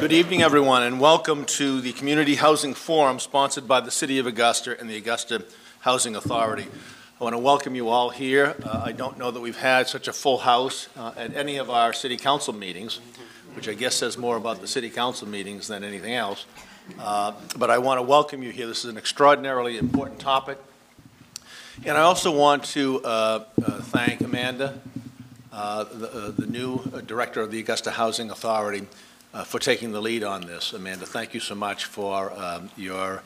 Good evening, everyone, and welcome to the Community Housing Forum sponsored by the City of Augusta and the Augusta Housing Authority. I want to welcome you all here. Uh, I don't know that we've had such a full house uh, at any of our city council meetings, which I guess says more about the city council meetings than anything else. Uh, But I want to welcome you here. This is an extraordinarily important topic. And I also want to uh, uh, thank Amanda, uh, the the new director of the Augusta Housing Authority, for taking the lead on this. Amanda, thank you so much for um, your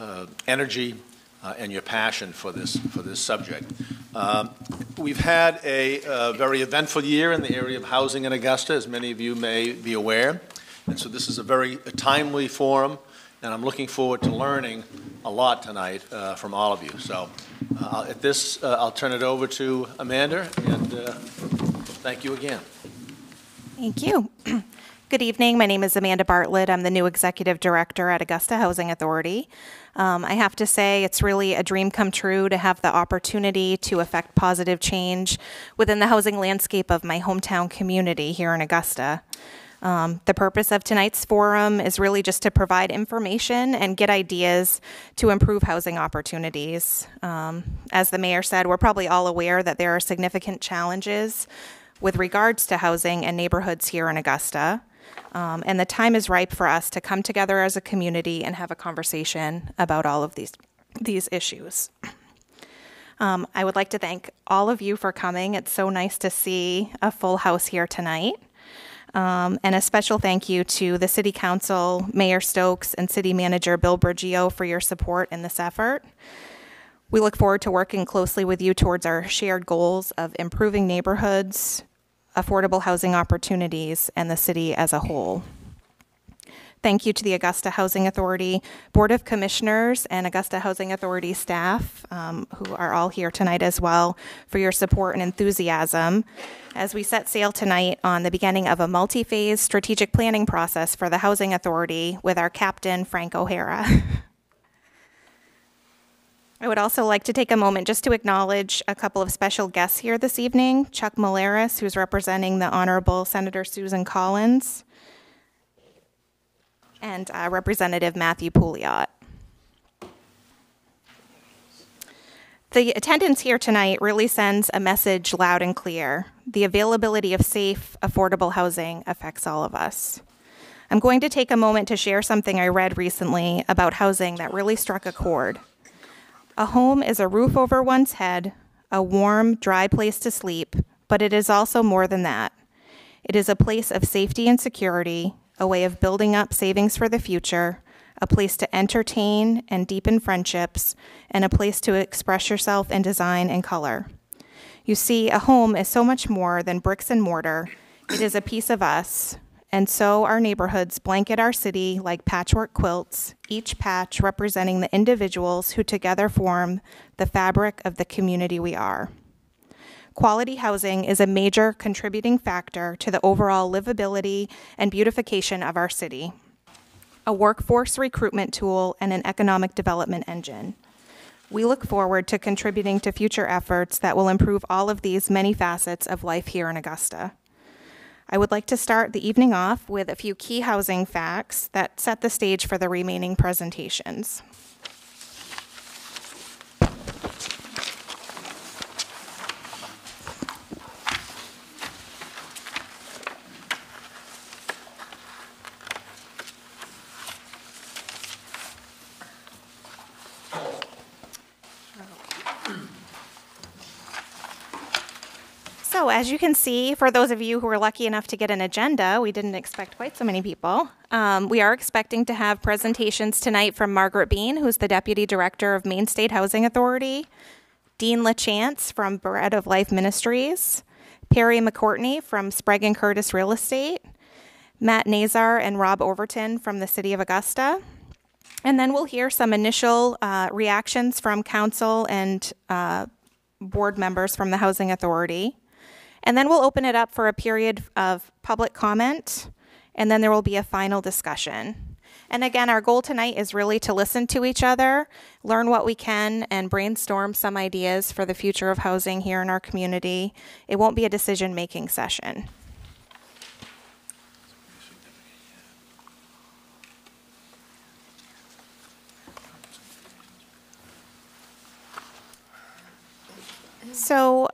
uh, energy uh, and your passion for this, for this subject. Um, We've had a uh, very eventful year in the area of housing in Augusta, as many of you may be aware. And so this is a very timely forum, and I'm looking forward to learning a lot tonight uh, from all of you. So uh, at this, uh, I'll turn it over to Amanda, and uh, thank you again. Thank you. Good evening. My name is Amanda Bartlett. I'm the new executive director at Augusta Housing Authority. Um, I have to say, it's really a dream come true to have the opportunity to affect positive change within the housing landscape of my hometown community here in Augusta. Um, the purpose of tonight's forum is really just to provide information and get ideas to improve housing opportunities. Um, as the mayor said, we're probably all aware that there are significant challenges with regards to housing and neighborhoods here in Augusta. Um, and the time is ripe for us to come together as a community and have a conversation about all of these these issues. Um, I would like to thank all of you for coming. It's so nice to see a full house here tonight. Um, and a special thank you to the City Council, Mayor Stokes, and City Manager Bill Bridgeo for your support in this effort. We look forward to working closely with you towards our shared goals of improving neighborhoods, affordable housing opportunities, and the city as a whole. Thank you to the Augusta Housing Authority Board of Commissioners and Augusta Housing Authority staff, um, who are all here tonight as well, for your support and enthusiasm as we set sail tonight on the beginning of a multi phase strategic planning process for the Housing Authority with our captain, Frank O'Hara. I would also like to take a moment just to acknowledge a couple of special guests here this evening Chuck Malaris, who's representing the Honorable Senator Susan Collins, and uh, Representative Matthew Pouliot. The attendance here tonight really sends a message loud and clear. The availability of safe, affordable housing affects all of us. I'm going to take a moment to share something I read recently about housing that really struck a chord. A home is a roof over one's head, a warm, dry place to sleep, but it is also more than that. It is a place of safety and security, a way of building up savings for the future, a place to entertain and deepen friendships, and a place to express yourself in design and color. You see, a home is so much more than bricks and mortar, it is a piece of us. And so our neighborhoods blanket our city like patchwork quilts, each patch representing the individuals who together form the fabric of the community we are. Quality housing is a major contributing factor to the overall livability and beautification of our city, a workforce recruitment tool, and an economic development engine. We look forward to contributing to future efforts that will improve all of these many facets of life here in Augusta. I would like to start the evening off with a few key housing facts that set the stage for the remaining presentations. So, as you can see, for those of you who were lucky enough to get an agenda, we didn't expect quite so many people. Um, we are expecting to have presentations tonight from Margaret Bean, who's the Deputy Director of Maine State Housing Authority, Dean LaChance from Bread of Life Ministries, Perry McCourtney from Sprague and Curtis Real Estate, Matt Nazar and Rob Overton from the City of Augusta. And then we'll hear some initial uh, reactions from council and uh, board members from the Housing Authority. And then we'll open it up for a period of public comment, and then there will be a final discussion. And again, our goal tonight is really to listen to each other, learn what we can, and brainstorm some ideas for the future of housing here in our community. It won't be a decision making session. So,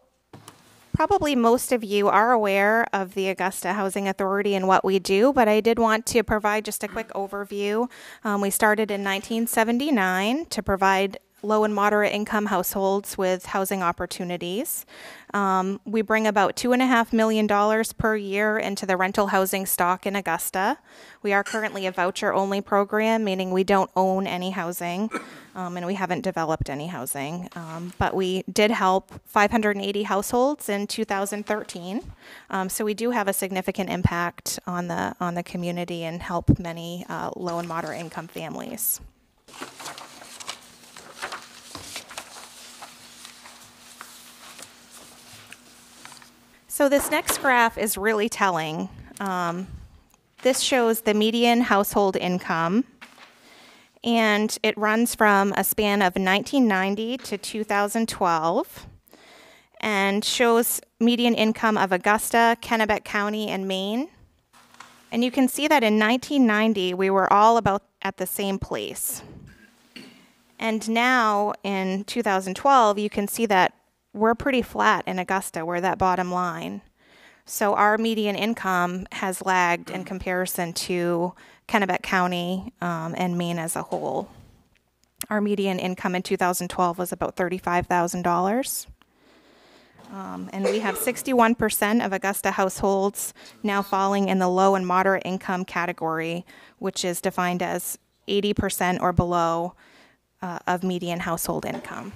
probably most of you are aware of the Augusta Housing Authority and what we do, but I did want to provide just a quick overview. Um, we started in 1979 to provide low and moderate income households with housing opportunities. Um, we bring about $2.5 million per year into the rental housing stock in Augusta. We are currently a voucher only program, meaning we don't own any housing um, and we haven't developed any housing. Um, but we did help 580 households in 2013. Um, so we do have a significant impact on the, on the community and help many uh, low and moderate income families. So this next graph is really telling. Um, this shows the median household income, and it runs from a span of 1990 to 2012, and shows median income of Augusta, Kennebec County, and Maine. And you can see that in 1990, we were all about at the same place. And now in 2012, you can see that we're pretty flat in Augusta. We're that bottom line. So our median income has lagged in comparison to Kennebec County um, and Maine as a whole. Our median income in 2012 was about $35,000. Um, and we have 61% of Augusta households now falling in the low and moderate income category, which is defined as 80% or below uh, of median household income.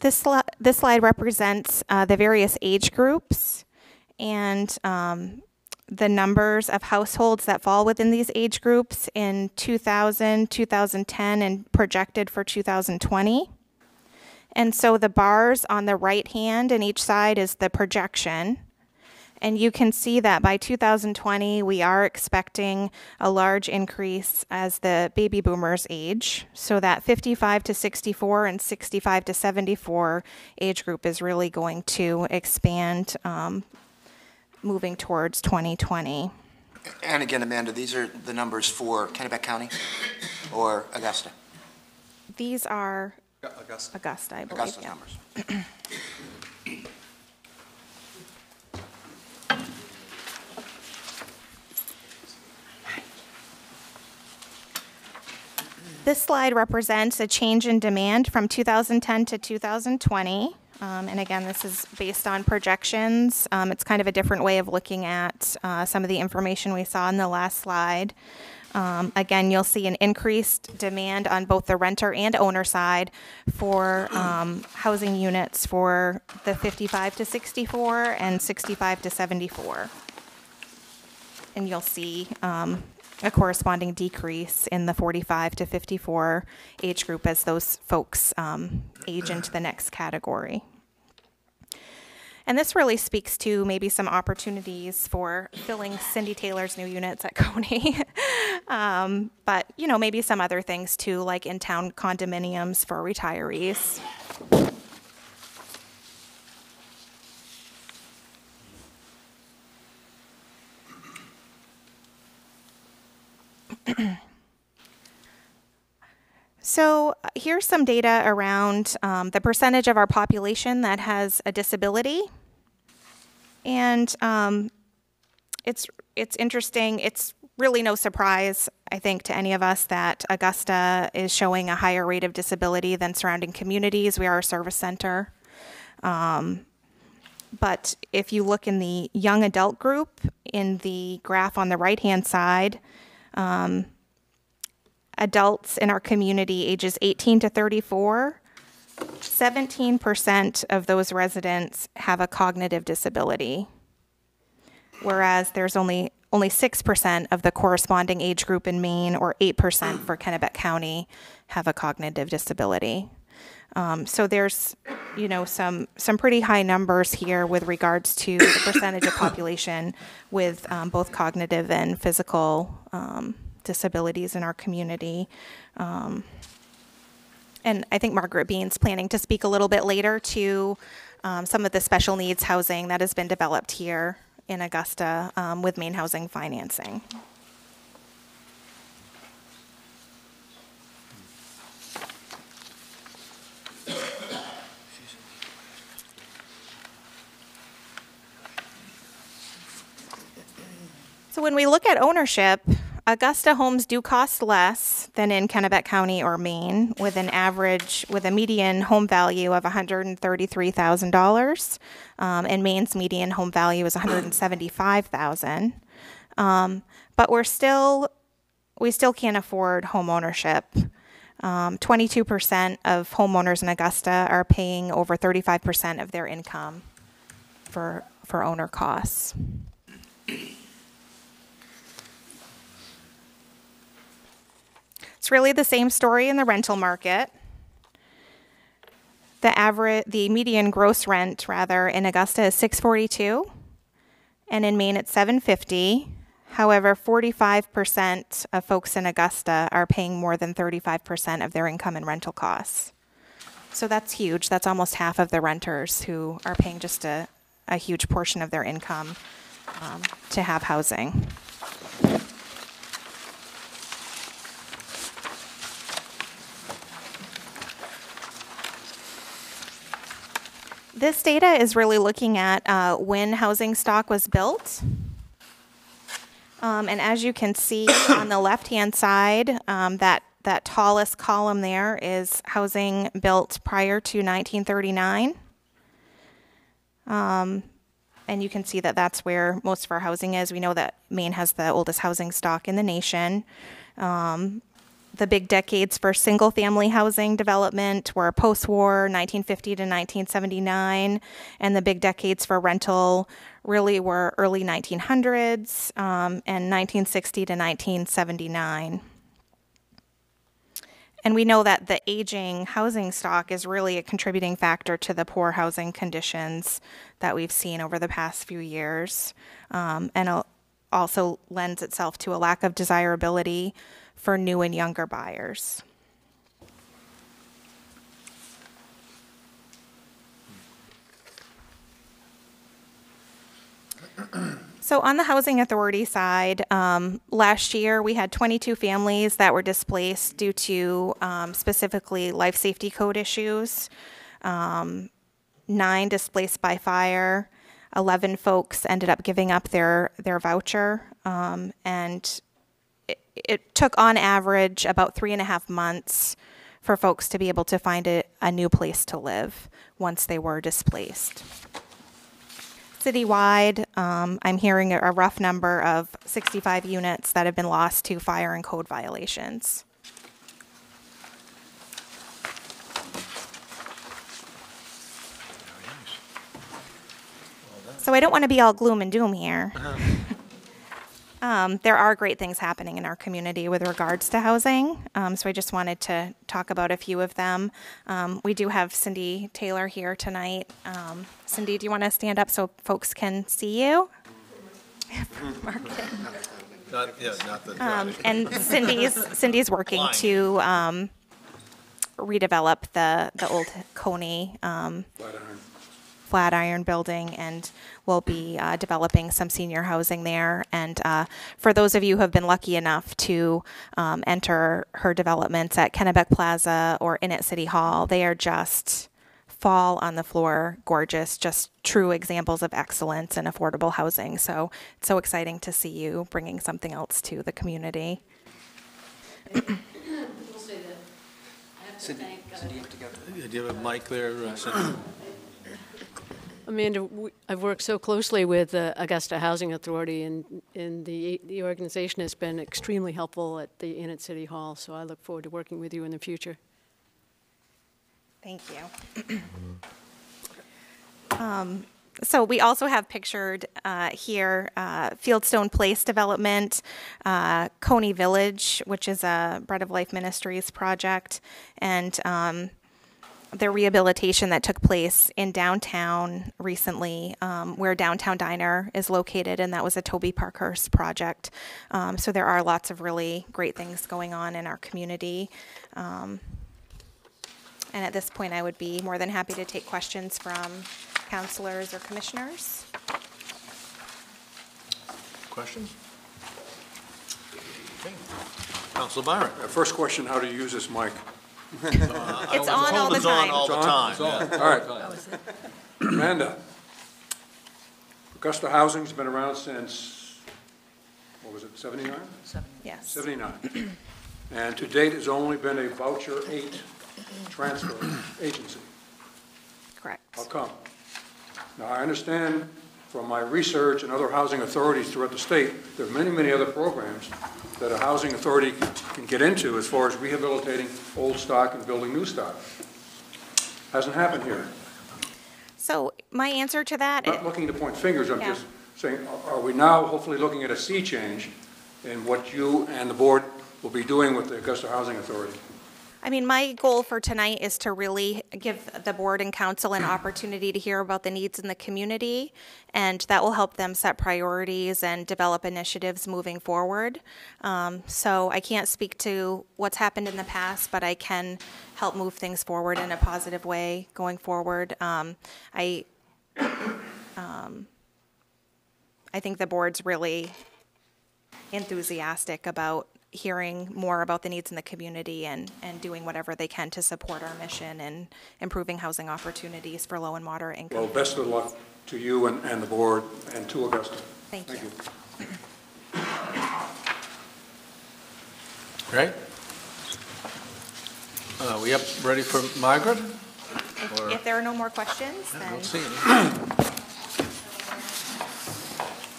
This, sli- this slide represents uh, the various age groups and um, the numbers of households that fall within these age groups in 2000, 2010, and projected for 2020. And so the bars on the right hand and each side is the projection. And you can see that by 2020, we are expecting a large increase as the baby boomers age. So that 55 to 64 and 65 to 74 age group is really going to expand um, moving towards 2020. And again, Amanda, these are the numbers for Kennebec County or Augusta? These are Augusta. Augusta, I believe. Augusta's yeah. numbers. This slide represents a change in demand from 2010 to 2020. Um, and again, this is based on projections. Um, it's kind of a different way of looking at uh, some of the information we saw in the last slide. Um, again, you'll see an increased demand on both the renter and owner side for um, housing units for the 55 to 64 and 65 to 74. And you'll see um, a corresponding decrease in the 45 to 54 age group as those folks um, age into the next category. And this really speaks to maybe some opportunities for filling Cindy Taylor's new units at Cony. um, but, you know, maybe some other things too, like in town condominiums for retirees. So uh, here's some data around um, the percentage of our population that has a disability, and um, it's it's interesting. It's really no surprise, I think, to any of us that Augusta is showing a higher rate of disability than surrounding communities. We are a service center. Um, but if you look in the young adult group in the graph on the right hand side, um, adults in our community ages 18 to 34, 17% of those residents have a cognitive disability, whereas there's only only 6% of the corresponding age group in Maine or 8% for Kennebec County have a cognitive disability. Um, so there's, you know, some some pretty high numbers here with regards to the percentage of population with um, both cognitive and physical um, disabilities in our community. Um, and I think Margaret Bean's planning to speak a little bit later to um, some of the special needs housing that has been developed here in Augusta um, with Maine Housing Financing. So when we look at ownership, Augusta homes do cost less than in Kennebec County or Maine, with an average, with a median home value of $133,000. Um, and Maine's median home value is 175,000. Um, but we're still, we still can't afford home ownership. Um, 22% of homeowners in Augusta are paying over 35% of their income for, for owner costs. It's really the same story in the rental market. The average, the median gross rent rather in Augusta is 642, and in Maine it's 750. However, 45% of folks in Augusta are paying more than 35% of their income in rental costs. So that's huge. That's almost half of the renters who are paying just a, a huge portion of their income um, to have housing. This data is really looking at uh, when housing stock was built. Um, and as you can see on the left-hand side, um, that that tallest column there is housing built prior to 1939. Um, and you can see that that's where most of our housing is. We know that Maine has the oldest housing stock in the nation. Um, the big decades for single family housing development were post war 1950 to 1979, and the big decades for rental really were early 1900s um, and 1960 to 1979. And we know that the aging housing stock is really a contributing factor to the poor housing conditions that we've seen over the past few years, um, and also lends itself to a lack of desirability for new and younger buyers. So, on the Housing Authority side, um, last year we had 22 families that were displaced due to um, specifically life safety code issues, um, nine displaced by fire, 11 folks ended up giving up their, their voucher, um, and it, it took on average about three and a half months for folks to be able to find a, a new place to live once they were displaced. Citywide, um, I'm hearing a, a rough number of 65 units that have been lost to fire and code violations. So I don't want to be all gloom and doom here. Um, there are great things happening in our community with regards to housing. Um, so I just wanted to talk about a few of them. Um, we do have Cindy Taylor here tonight. Um, Cindy, do you want to stand up so folks can see you? Not, yeah, not the. Um, and Cindy's Cindy's working Blind. to um, redevelop the the old Cony um, Flatiron building, and we'll be uh, developing some senior housing there. And uh, for those of you who have been lucky enough to um, enter her developments at Kennebec Plaza or in at City Hall, they are just fall on the floor gorgeous just true examples of excellence and affordable housing so it's so exciting to see you bringing something else to the community will say that I have to Cindy, thank, uh, Cindy, you have to go. Yeah, Do you have a mic there, uh, Cindy? Amanda, I've worked so closely with the Augusta Housing Authority, and, and the, the organization has been extremely helpful at the Inn at City Hall, so I look forward to working with you in the future. Thank you. Um, So we also have pictured uh, here uh, Fieldstone Place development, uh, Cony Village, which is a Bread of Life Ministries project, and um, the rehabilitation that took place in downtown recently, um, where Downtown Diner is located, and that was a Toby Parkhurst project. Um, so there are lots of really great things going on in our community. Um, and at this point, I would be more than happy to take questions from counselors or commissioners. Questions? Okay. Counselor Byron? Uh, First question, how to use this mic? It's on all the It's on time. all the It's on? time, It's yeah. All right. Oh, Amanda, Augusta Housing's been around since, what was it, 79? Yes. 79. And to date, has only been a voucher eight transfer agency. Correct. How come? Now, I understand from my research and other housing authorities throughout the state, there are many, many other programs that a housing authority can get into as far as rehabilitating old stock and building new stock. Hasn't happened here. So my answer to that, Not looking to point fingers, I'm Yeah. just saying, are- are we now hopefully looking at a sea change in what you and the board will be doing with the Augusta Housing Authority? I mean, my goal for tonight is to really give the board and council an opportunity to hear about the needs in the community, and that will help them set priorities and develop initiatives moving forward. Um, so I can't speak to what's happened in the past, but I can help move things forward in a positive way going forward. Um, I, um, I think the board's really enthusiastic about hearing more about the needs in the community and, and doing whatever they can to support our mission and improving housing opportunities for low and moderate income. Well, best of luck to you and, and the board and to Augusta. Thank you. you. Great. Uh, we up, ready for Margaret? If, if there are no more questions, I then don't see any.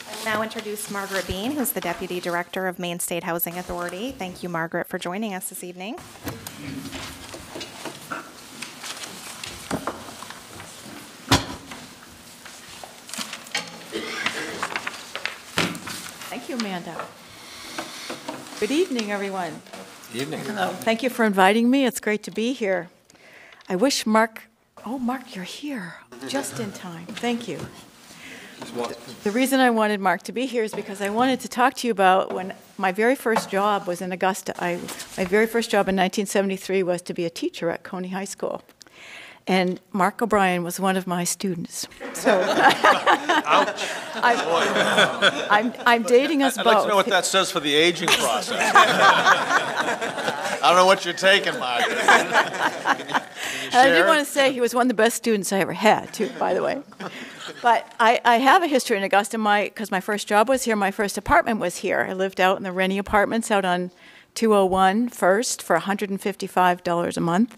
I'll now introduce Margaret Bean, who's the Deputy Director of Maine State Housing Authority. Thank you, Margaret, for joining us this evening. Thank you, Amanda. Good evening, everyone. Evening. Hello. Thank you for inviting me. It's great to be here. I wish Mark, oh, Mark, you're here, just in time. Thank you. The reason I wanted Mark to be here is because I wanted to talk to you about when my very first job was in Augusta. I, my very first job in 1973 was to be a teacher at Cony High School. And Mark O'Brien was one of my students. So I'm, I'm, I'm dating us I'd both. like to know what that says for the aging process. I don't know what you're taking, Mark. Can you- can you And I did share? want to say he was one of the best students I ever had, too, by the way. But I, I have a history in Augusta, my because my first job was here, my first apartment was here. I lived out in the Rennie Apartments out on 201 first for $155 a month.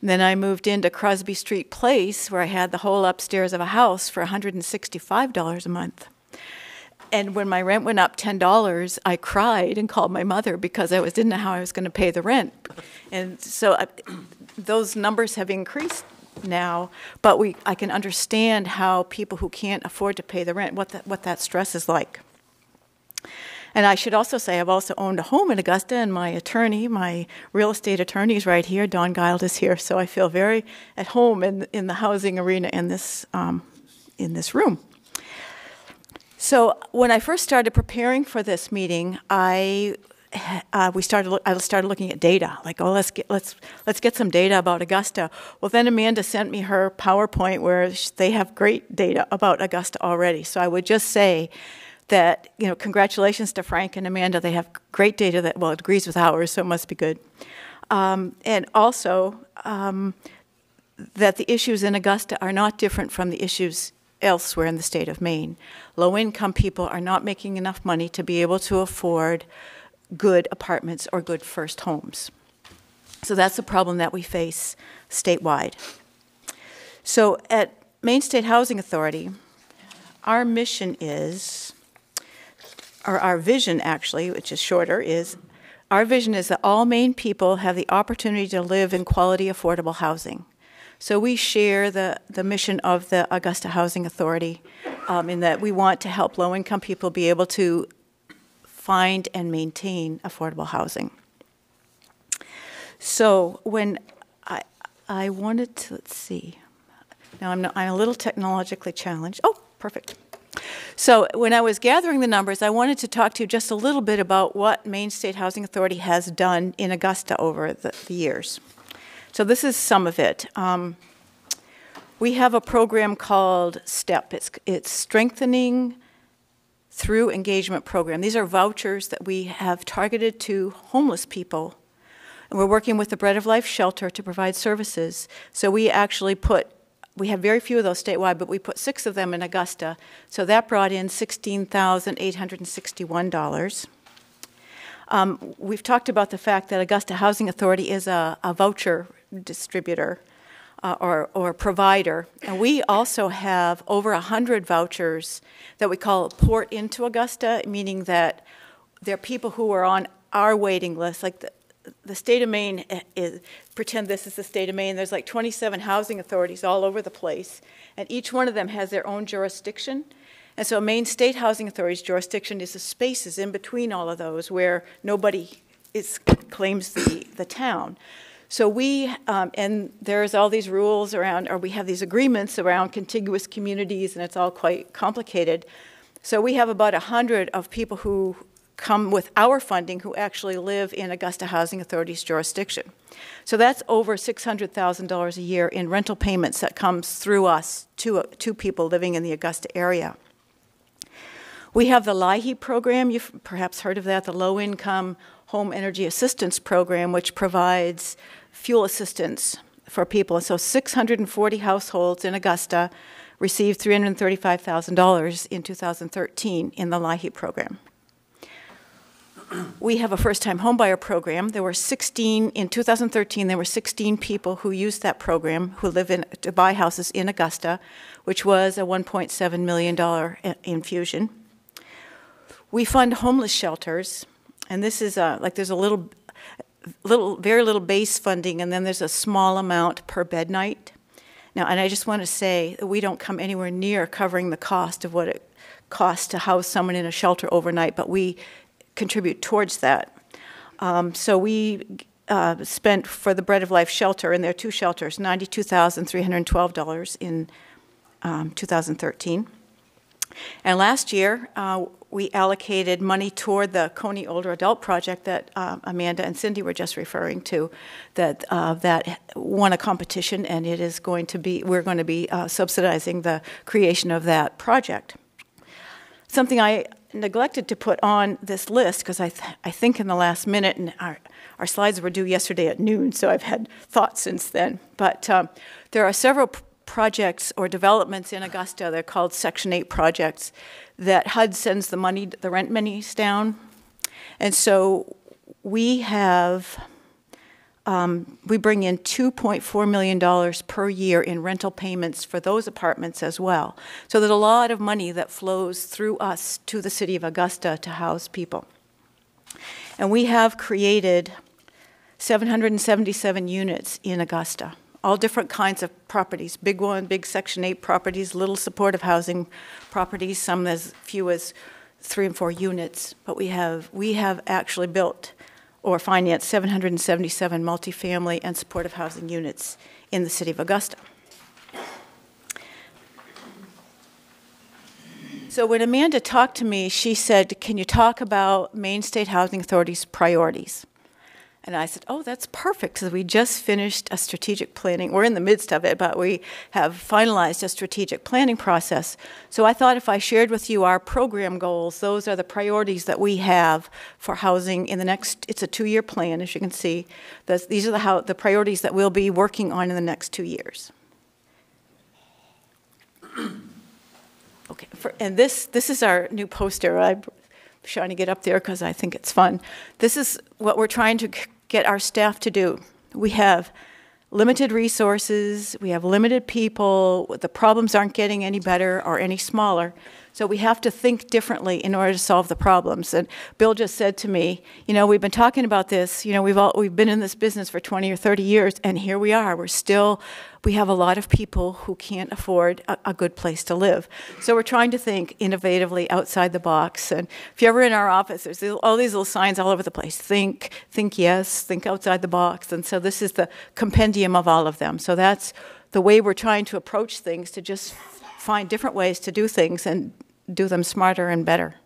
Then I moved into Crosby Street Place, where I had the whole upstairs of a house for $165 a month. And when my rent went up ten dollars, I cried and called my mother because I was didn't know how I was going to pay the rent. And so I, those numbers have increased now, but we I can understand how people who can't afford to pay the rent what that what that stress is like. And I should also say I've also owned a home in Augusta, and my attorney, my real estate attorney, is right here. Don Guild is here, so I feel very at home in in the housing arena in this um, in this room. So when I first started preparing for this meeting, I uh, we started I started looking at data. Like, oh, let's get let's let's get some data about Augusta. Well, then Amanda sent me her PowerPoint where they have great data about Augusta already. So I would just say that you know, congratulations to Frank and Amanda. They have great data that well it agrees with ours, so it must be good. Um, and also. Um, that the issues in Augusta are not different from the issues elsewhere in the state of Maine. Low income people are not making enough money to be able to afford good apartments or good first homes. So that's a problem that we face statewide. So at Maine State Housing Authority, our mission is, or our vision actually, which is shorter, is our vision is that all Maine people have the opportunity to live in quality, affordable housing. So we share the, the mission of the Augusta Housing Authority um, in that we want to help low income people be able to find and maintain affordable housing. So when I, I wanted to, let's see, now I'm, not, I'm a little technologically challenged. Oh, perfect. So when I was gathering the numbers, I wanted to talk to you just a little bit about what Maine State Housing Authority has done in Augusta over the, the years. So this is some of it. Um, we have a program called STEP. It's, it's strengthening through engagement program. These are vouchers that we have targeted to homeless people. And we're working with the Bread of Life shelter to provide services. So we actually put, we have very few of those statewide, but we put six of them in Augusta. So that brought in $16,861. Um, we've talked about the fact that Augusta Housing Authority is a, a voucher distributor uh, or, or provider. And we also have over 100 vouchers that we call Port into Augusta, meaning that there are people who are on our waiting list. Like the, the state of Maine is, pretend this is the state of Maine. There's like 27 housing authorities all over the place, and each one of them has their own jurisdiction. And so Maine State Housing Authority's jurisdiction is the spaces in between all of those where nobody is, claims the, the town. So we, um, and there's all these rules around, or we have these agreements around contiguous communities, and it's all quite complicated. So we have about 100 of people who come with our funding who actually live in Augusta Housing Authority's jurisdiction. So that's over $600,000 a year in rental payments that comes through us to, to people living in the Augusta area. We have the LIHEAP program, you've perhaps heard of that, the Low Income Home Energy Assistance Program, which provides fuel assistance for people. So 640 households in Augusta received $335,000 in 2013 in the LIHEAP program. We have a first-time homebuyer program. There were 16 in 2013. There were 16 people who used that program who live in to buy houses in Augusta, which was a 1.7 million dollar uh, infusion. We fund homeless shelters, and this is a, like there's a little, little, very little base funding, and then there's a small amount per bed night. Now, and I just want to say that we don't come anywhere near covering the cost of what it costs to house someone in a shelter overnight, but we contribute towards that. Um, so we uh, spent for the Bread of Life shelter, and there are two shelters, $92,312 in um, 2013. And last year, uh, we allocated money toward the Cony Older Adult Project that uh, Amanda and Cindy were just referring to, that uh, that won a competition, and it is going to be we're going to be uh, subsidizing the creation of that project. Something I neglected to put on this list because I, th- I think in the last minute, and our, our slides were due yesterday at noon, so I've had thoughts since then. But um, there are several projects or developments in Augusta. They're called Section 8 projects that HUD sends the money, the rent monies down. And so we have, um, we bring in $2.4 million per year in rental payments for those apartments as well. So there's a lot of money that flows through us to the city of Augusta to house people. And we have created 777 units in Augusta all different kinds of properties big one, big Section 8 properties, little supportive housing properties, some as few as three and four units. But we have, we have actually built or financed 777 multifamily and supportive housing units in the city of Augusta. So when Amanda talked to me, she said, Can you talk about Maine State Housing Authority's priorities? And I said, Oh, that's perfect because we just finished a strategic planning. We're in the midst of it, but we have finalized a strategic planning process. So I thought if I shared with you our program goals, those are the priorities that we have for housing in the next, it's a two year plan, as you can see. That's, these are the, how, the priorities that we'll be working on in the next two years. Okay, for, and this, this is our new poster. I'm trying to get up there because I think it's fun. This is what we're trying to get our staff to do. We have limited resources, we have limited people, the problems aren't getting any better or any smaller. So we have to think differently in order to solve the problems. And Bill just said to me, you know, we've been talking about this, you know, we've all we've been in this business for 20 or 30 years and here we are. We're still we have a lot of people who can't afford a, a good place to live. So we're trying to think innovatively outside the box. And if you're ever in our office, there's all these little signs all over the place. Think, think yes, think outside the box. And so this is the compendium of all of them. So that's the way we're trying to approach things to just find different ways to do things and do them smarter and better.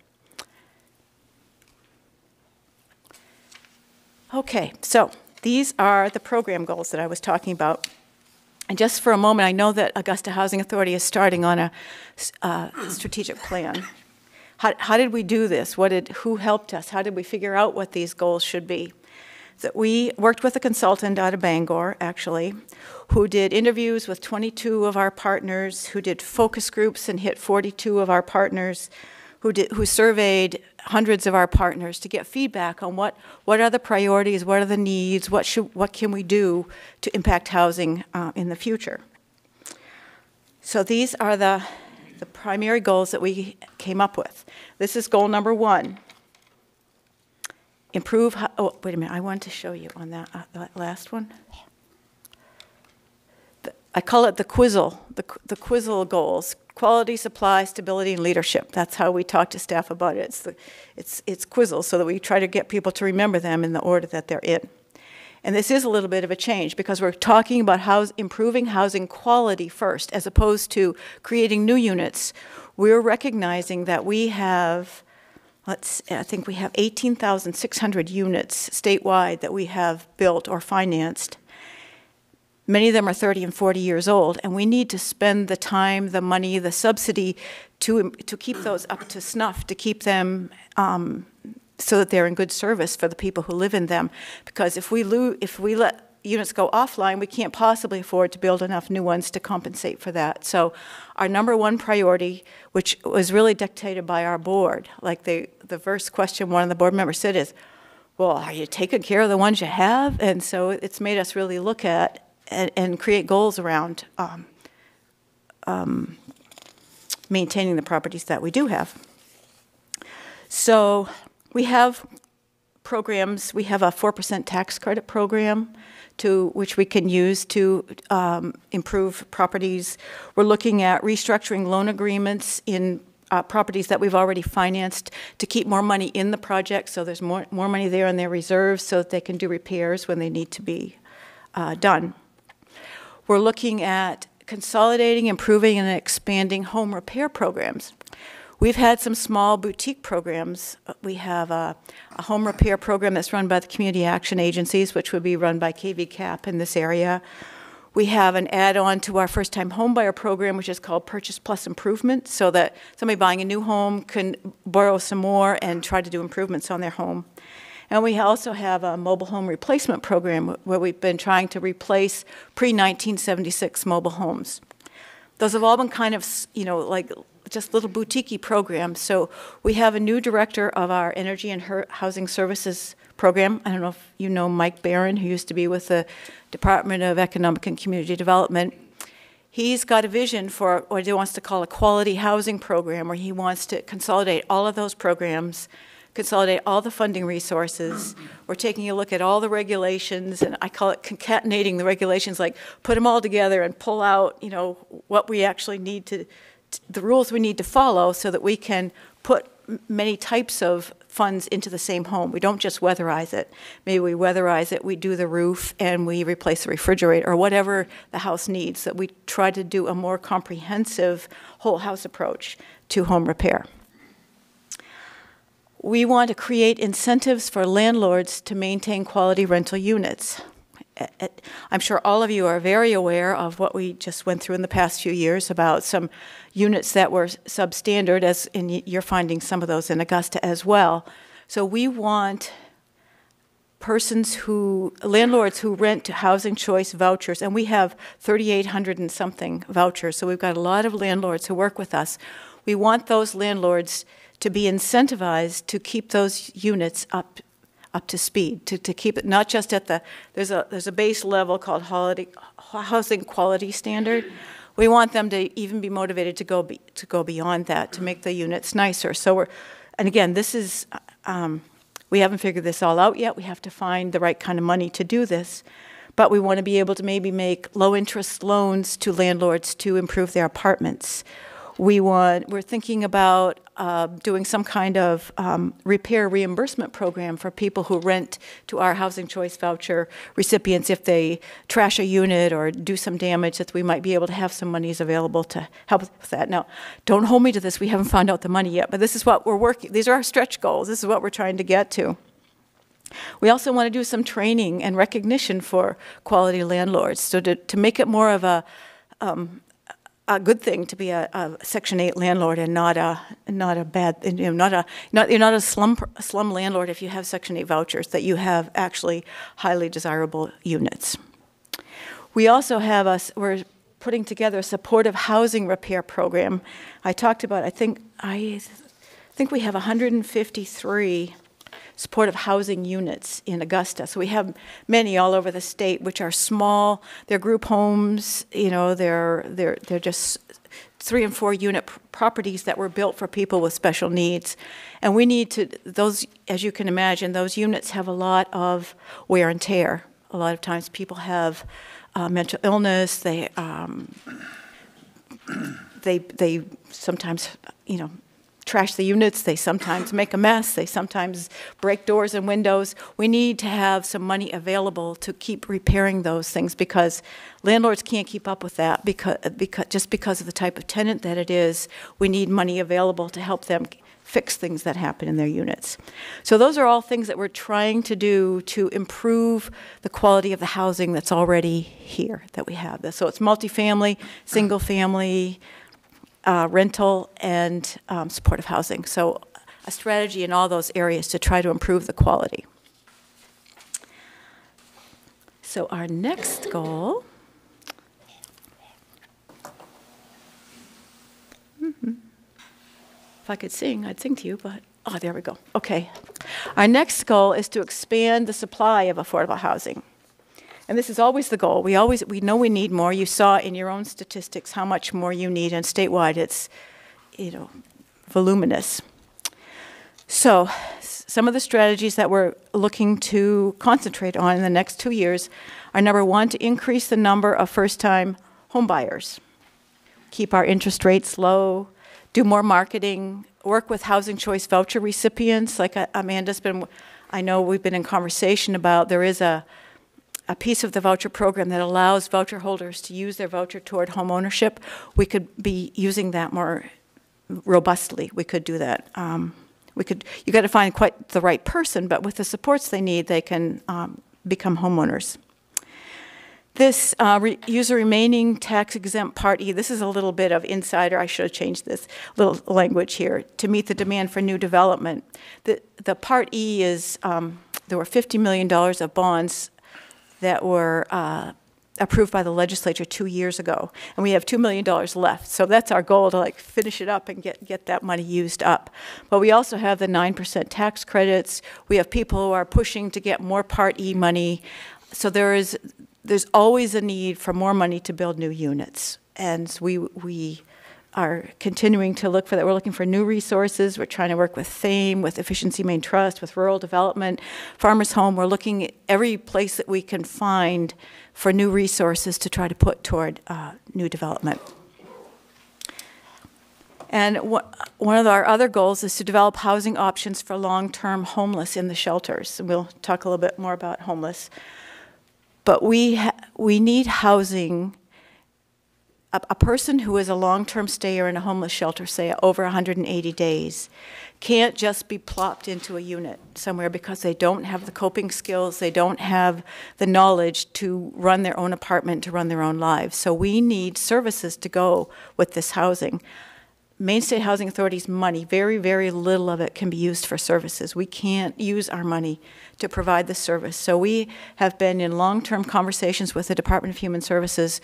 Okay, so these are the program goals that I was talking about. And just for a moment, I know that Augusta Housing Authority is starting on a uh, strategic plan. how, how did we do this? What did, who helped us? How did we figure out what these goals should be? That we worked with a consultant out of Bangor, actually, who did interviews with 22 of our partners, who did focus groups and hit 42 of our partners, who, did, who surveyed hundreds of our partners to get feedback on what, what are the priorities, what are the needs, what, should, what can we do to impact housing uh, in the future. So these are the, the primary goals that we came up with. This is goal number one. Improve, oh, wait a minute, I want to show you on that, uh, that last one. The- I call it the Quizzle, the, the Quizzle goals, quality, supply, stability, and leadership. That's how we talk to staff about it. It's, the, it's, it's Quizzle, so that we try to get people to remember them in the order that they're in. And this is a little bit of a change because we're talking about house, improving housing quality first, as opposed to creating new units. We're recognizing that we have, let's, I think we have 18,600 units statewide that we have built or financed. Many of them are 30 and 40 years old, and we need to spend the time, the money, the subsidy to, to keep those up to snuff, to keep them um, so that they're in good service for the people who live in them. Because if we lose, if we let units go offline, we can't possibly afford to build enough new ones to compensate for that. So, our number one priority, which was really dictated by our board, like the the first question one of the board members said is, "Well, are you taking care of the ones you have?" And so it's made us really look at and, and create goals around um, um, maintaining the properties that we do have. So we have programs, we have a 4% tax credit program to, which we can use to um, improve properties. We're looking at restructuring loan agreements in uh, properties that we've already financed to keep more money in the project, so there's more, more money there in their reserves so that they can do repairs when they need to be uh, done. We're looking at consolidating, improving, and expanding home repair programs. We've had some small boutique programs. Uh, we have a, a, home repair program that's run by the community action agencies, which would be run by KV CAP in this area. We have an add-on to our first-time homebuyer program, which is called Purchase Plus Improvement, so that somebody buying a new home can borrow some more and try to do improvements on their home. And we also have a mobile home replacement program where we've been trying to replace pre-1976 mobile homes. Those have all been kind of, you know, like just little boutique programs. So we have a new director of our Energy and Housing Services program. I don't know if you know Mike Barron, who used to be with the Department of Economic and Community Development. He's got a vision for what he wants to call a quality housing program, where he wants to consolidate all of those programs, consolidate all the funding resources. We're taking a look at all the regulations, and I call it concatenating the regulations, like put them all together and pull out, you know, what we actually need to the rules we need to follow so that we can put many types of funds into the same home. We don't just weatherize it. Maybe we weatherize it, we do the roof, and we replace the refrigerator, or whatever the house needs. That we try to do a more comprehensive whole house approach to home repair. We want to create incentives for landlords to maintain quality rental units. I'm sure all of you are very aware of what we just went through in the past few years about some units that were substandard, as in you're finding some of those in Augusta as well. So we want persons who, landlords who rent housing choice vouchers, and we have 3,800 and something vouchers, so we've got a lot of landlords who work with us. We want those landlords to be incentivized to keep those units up up to speed to, to keep it not just at the there's a there's a base level called holiday, housing quality standard we want them to even be motivated to go be, to go beyond that to make the units nicer. So we're, and again, this is um, we haven't figured this all out yet. We have to find the right kind of money to do this, but we want to be able to maybe make low interest loans to landlords to improve their apartments we want, we're thinking about uh, doing some kind of um, repair reimbursement program for people who rent to our housing choice voucher recipients if they trash a unit or do some damage that we might be able to have some monies available to help with that. Now, don't hold me to this. We haven't found out the money yet, but this is what we're working. These are our stretch goals. This is what we're trying to get to. We also want to do some training and recognition for quality landlords, so to, to make it more of a um, a good thing to be a, a Section 8 landlord and not a not a bad you know not a not you're not a slum slum landlord if you have Section 8 vouchers that you have actually highly desirable units. We also have us we're putting together a supportive housing repair program. I talked about I think I think we have 153 supportive housing units in Augusta. So we have many all over the state, which are small. They're group homes. You know, they're they're they're just three and four unit properties that were built for people with special needs. And we need to those, as you can imagine, those units have a lot of wear and tear. A lot of times, people have uh, mental illness. They um, they they sometimes you know trash the units, they sometimes make a mess, they sometimes break doors and windows. We need to have some money available to keep repairing those things because landlords can't keep up with that because, because just because of the type of tenant that it is. We need money available to help them fix things that happen in their units. So those are all things that we're trying to do to improve the quality of the housing that's already here that we have. So it's multifamily, single family, uh, rental and um, supportive housing. So a strategy in all those areas to try to improve the quality. So our next goal. Mhm. If I could sing, I'd sing to you, but oh, there we go. Okay. Our next goal is to expand the supply of affordable housing. And this is always the goal. We always we know we need more. You saw in your own statistics how much more you need, and statewide it's, you know, voluminous. So, some of the strategies that we're looking to concentrate on in the next two years are number one, to increase the number of first-time homebuyers, keep our interest rates low, do more marketing, work with housing choice voucher recipients. Like uh, Amanda's been, I know we've been in conversation about. There is a a piece of the voucher program that allows voucher holders to use their voucher toward home ownership, we could be using that more robustly. We could do that. Um, we could. You got to find quite the right person, but with the supports they need, they can um, become homeowners. This uh, re- user remaining tax exempt Part E. This is a little bit of insider. I should have changed this little language here to meet the demand for new development. The the Part E is um, there were fifty million dollars of bonds that were uh, approved by the legislature two years ago, and we have $2 million left. So that's our goal to like finish it up and get, get that money used up. But we also have the 9% tax credits. We have people who are pushing to get more Part E money. So there is, there's always a need for more money to build new units. And we, we are continuing to look for that. We're looking for new resources. We're trying to work with FAME, with Efficiency Maine Trust, with Rural Development, Farmers Home. We're looking at every place that we can find for new resources to try to put toward uh, new development. And one of our other goals is to develop housing options for long-term homeless in the shelters. And we'll talk a little bit more about homeless. But we we need housing a, a person who is a long-term stayer in a homeless shelter, say over 180 days, can't just be plopped into a unit somewhere because they don't have the coping skills, they don't have the knowledge to run their own apartment, to run their own lives. So we need services to go with this housing. Maine State Housing Authority's money, very, very little of it can be used for services. We can't use our money to provide the service. So we have been in long-term conversations with the Department of Human Services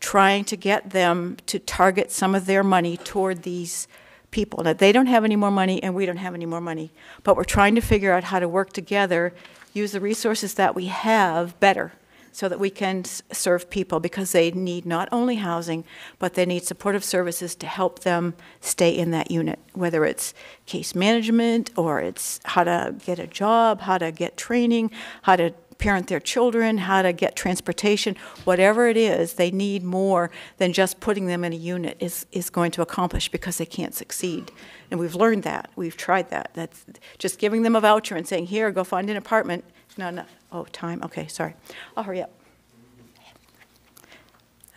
trying to get them to target some of their money toward these people. Now, they don't have any more money, and we don't have any more money, but we're trying to figure out how to work together, use the resources that we have better so that we can serve people because they need not only housing, but they need supportive services to help them stay in that unit, whether it's case management or it's how to get a job, how to get training, how to parent their children, how to get transportation, whatever it is, they need more than just putting them in a unit is, is going to accomplish because they can't succeed. And we've learned that. We've tried that. That's just giving them a voucher and saying, here, go find an apartment. No, no. Oh, time. Okay, sorry. I'll hurry up.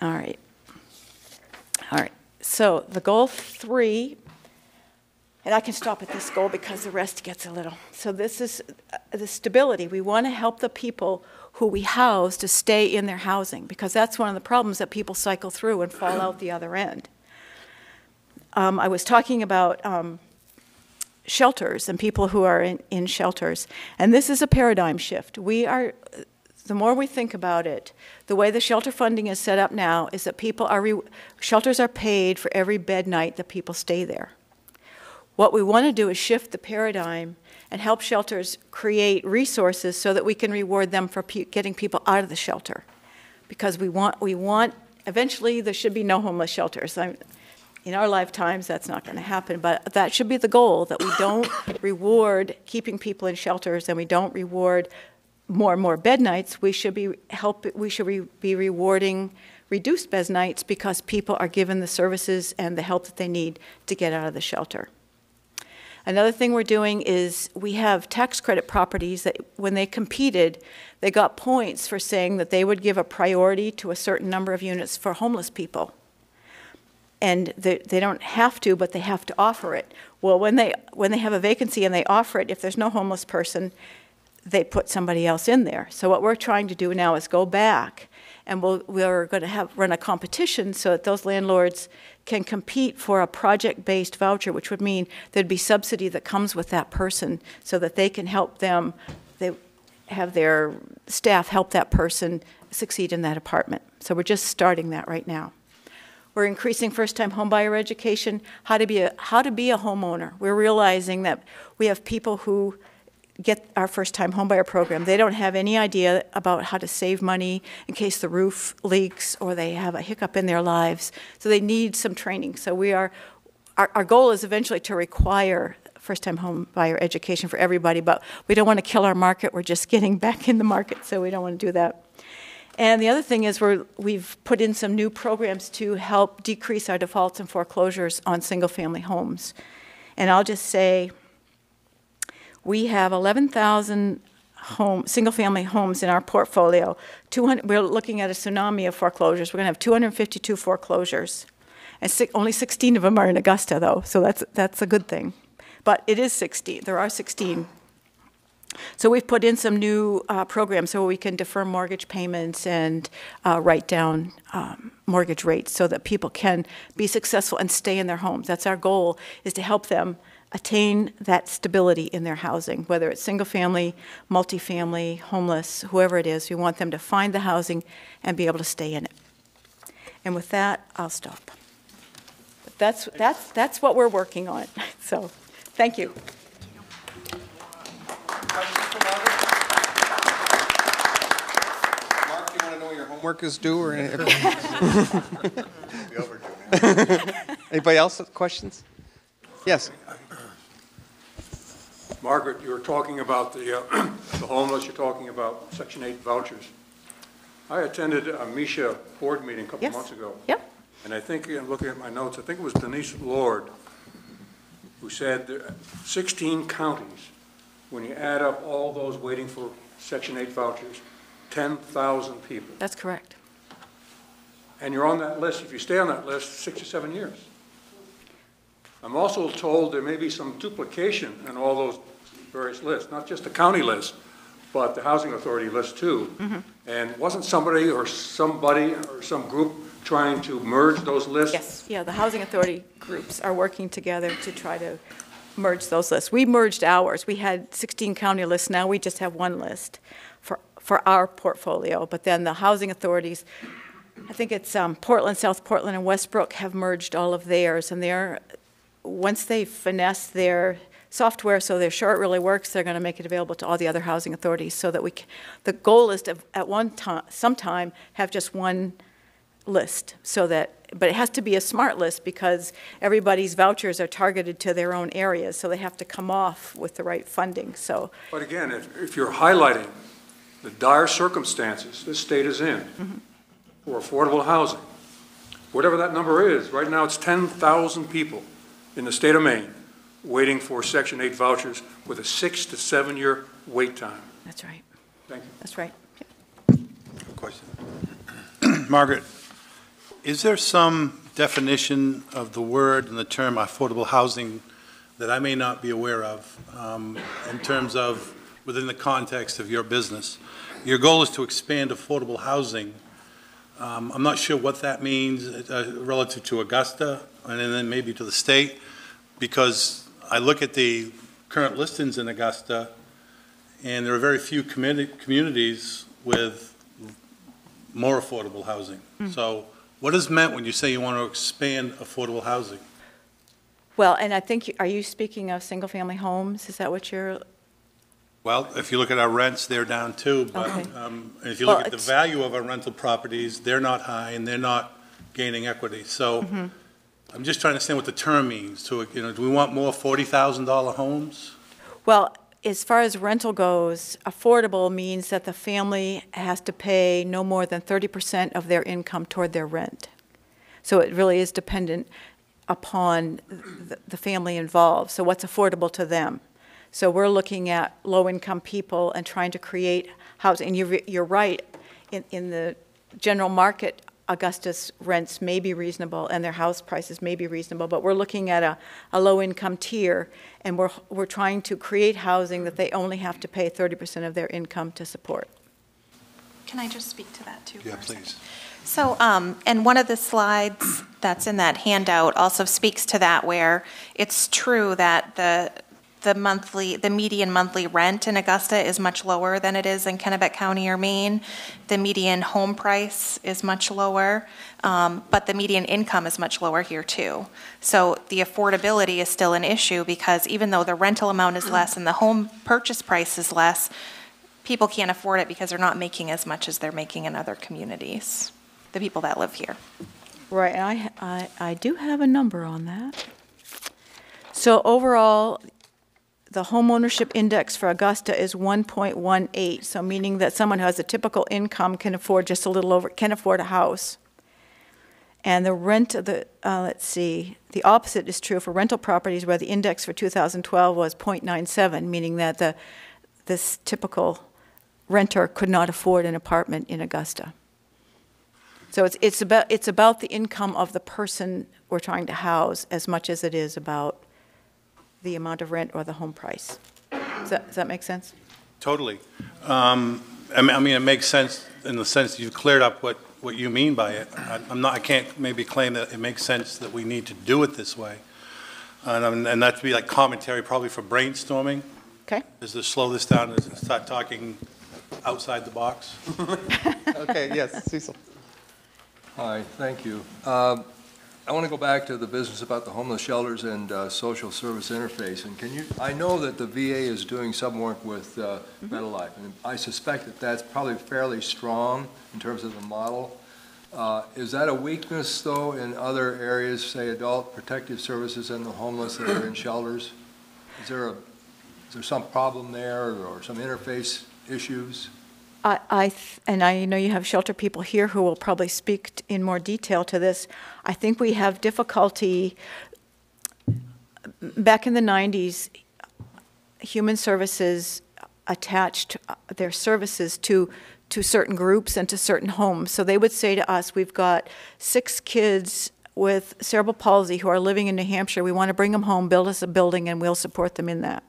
All right. All right. So the goal three and I can stop at this goal because the rest gets a little. So this is uh, the stability. We want to help the people who we house to stay in their housing because that's one of the problems that people cycle through and fall out the other end. um, I was talking about um, shelters and people who are in, in shelters. And this is a paradigm shift. We are, the more we think about it, the way the shelter funding is set up now is that people are, re- shelters are paid for every bed night that people stay there. What we want to do is shift the paradigm and help shelters create resources so that we can reward them for pe- getting people out of the shelter. Because we want, we want, eventually, there should be no homeless shelters. I'm, in our lifetimes, that's not going to happen, but that should be the goal, that we don't reward keeping people in shelters and we don't reward more and more bed nights. We should be help, we should re- be rewarding reduced bed nights because people are given the services and the help that they need to get out of the shelter. Another thing we're doing is we have tax credit properties that when they competed, they got points for saying that they would give a priority to a certain number of units for homeless people and they, they don't have to, but they have to offer it. Well, when they, when they have a vacancy and they offer it, if there's no homeless person, they put somebody else in there. So what we're trying to do now is go back, and we'll, we're going to have, run a competition so that those landlords can compete for a project-based voucher, which would mean there'd be subsidy that comes with that person so that they can help them, they have their staff help that person succeed in that apartment. So we're just starting that right now. We're increasing first-time homebuyer education, how to be a, how to be a homeowner. We're realizing that we have people who get our first-time homebuyer program. They don't have any idea about how to save money in case the roof leaks or they have a hiccup in their lives. So they need some training. So we are, our, our goal is eventually to require first-time home buyer education for everybody, but we don't want to kill our market. We're just getting back in the market, so we don't want to do that. And the other thing is we're, we've put in some new programs to help decrease our defaults and foreclosures on single-family homes. And I'll just say, we have 11,000 home, single-family homes in our portfolio. 200, we're looking at a tsunami of foreclosures. We're going to have 252 foreclosures. And only 16 of them are in Augusta, though, so that's, that's a good thing. But it is 16, there are 16 so we've put in some new uh, programs so we can defer mortgage payments and uh, write down um, mortgage rates so that people can be successful and stay in their homes. That's our goal, is to help them attain that stability in their housing, whether it's single family, multifamily, homeless, whoever it is. We want them to find the housing and be able to stay in it. And with that, I'll stop. But that's, that's, that's what we're working on. So, thank you. Questions for Margaret? Mark, you want to know when your homework is due or anything? Anybody else have questions? Yes. Margaret, you were talking about the, uh, the homeless, you're talking about Section 8 vouchers. I attended a MSHA board meeting a couple Yes. months ago. Yep. And I think, I'm looking at my notes, I think it was Denise Lord who said there- 16 counties, when you add up all those waiting for Section 8 vouchers, 10,000 people. That's correct. And you're on that list, if you stay on that list, six or seven years. I'm also told there may be some duplication in all those various lists, not just the county list, but the housing authority list too. And wasn't somebody or somebody or some group trying to merge those lists? Yes, yeah, the housing authority groups are working together to try to merge those lists. We merged ours. We had 16 county lists, now we just have one list for, for our portfolio. But then the housing authorities, I think it's um, Portland, South Portland, and Westbrook have merged all of theirs, and they're, once they finesse their software so they're sure it really works, they're going to make it available to all the other housing authorities so that we, c- the goal is to, at one time, sometime, have just one list, so that, but it has to be a smart list because everybody's vouchers are targeted to their own areas, so they have to come off with the right funding, so, But again, if, if you're highlighting the dire circumstances this state is in for affordable housing, whatever that number is, right now it's 10,000 people in the state of Maine waiting for Section 8 vouchers with a six to seven-year wait time. that's right, Thank you. that's right. Question. Margaret, is there some definition of the word and the term affordable housing that I may not be aware of um, in terms of, within the context of your business? Your goal is to expand affordable housing. Um, I'm not sure what that means uh, relative to Augusta, and then maybe to the state, because I look at the current listings in Augusta, and there are very few communi- communities with more affordable housing. So what is meant when you say you want to expand affordable housing? Well, and I think, you- are you speaking of single-family homes? Is that what you're, Well, if you look at our rents, they're down too, but Okay. um, if you Well, look at the value of our rental properties, they're not high and they're not gaining equity. So Mm-hmm. I'm just trying to understand what the term means. To, you know, do we want more $40,000 homes? well, as far as rental goes, affordable means that the family has to pay no more than 30% of their income toward their rent. So it really is dependent upon the, the family involved, so what's affordable to them. So we're looking at low-income people and trying to create housing. And you're, you're right, in, in the general market, Augusta's rents may be reasonable and their house prices may be reasonable, but we're looking at a, a low-income tier, and we're, we're trying to create housing that they only have to pay 30% of their income to support. Can I just speak to that too? Yeah, for a please. So, um, and one of the slides that's in that handout also speaks to that, where it's true that the, the monthly, the median monthly rent in Augusta is much lower than it is in Kennebec County or Maine. The median home price is much lower, um, but the median income is much lower here too. So the affordability is still an issue because even though the rental amount is less and the home purchase price is less, people can't afford it because they're not making as much as they're making in other communities, the people that live here. Right, I, I, I do have a number on that. So overall, the homeownership index for Augusta is 1.18, so meaning that someone who has a typical income can afford just a little over, can afford a house. And the rent of the, uh, let's see, the opposite is true for rental properties where the index for 2012 was 0.97, meaning that the, this typical renter could not afford an apartment in Augusta. So it's, it's about, it's about the income of the person we're trying to house as much as it is about the amount of rent or the home price. Does that, does that make sense? Totally. Um, I mean, I mean, it makes sense in the sense that you've cleared up what, what you mean by it. I- I'm not, I can't maybe claim that it makes sense that we need to do it this way. And, um, and that'd be like commentary probably for brainstorming, Okay? is to slow this down and start talking outside the box. Okay, yes, Cecil. Hi, thank you. Um, I want to go back to the business about the homeless shelters and uh, social service interface. And can you, I know that the VA is doing some work with uh, Bread of Life, and I suspect that that's probably fairly strong in terms of the model. Uh, Is that a weakness, though, in other areas, say adult protective services and the homeless that are in shelters? Is there a, is there some problem there or some interface issues? I, I, and I know you have shelter people here who will probably speak in more detail to this. I think we have difficulty, back in the 90s, Human Services attached uh, their services to, to certain groups and to certain homes. So they would say to us, we've got six kids with cerebral palsy who are living in New Hampshire. We want to bring them home, build us a building, and we'll support them in that.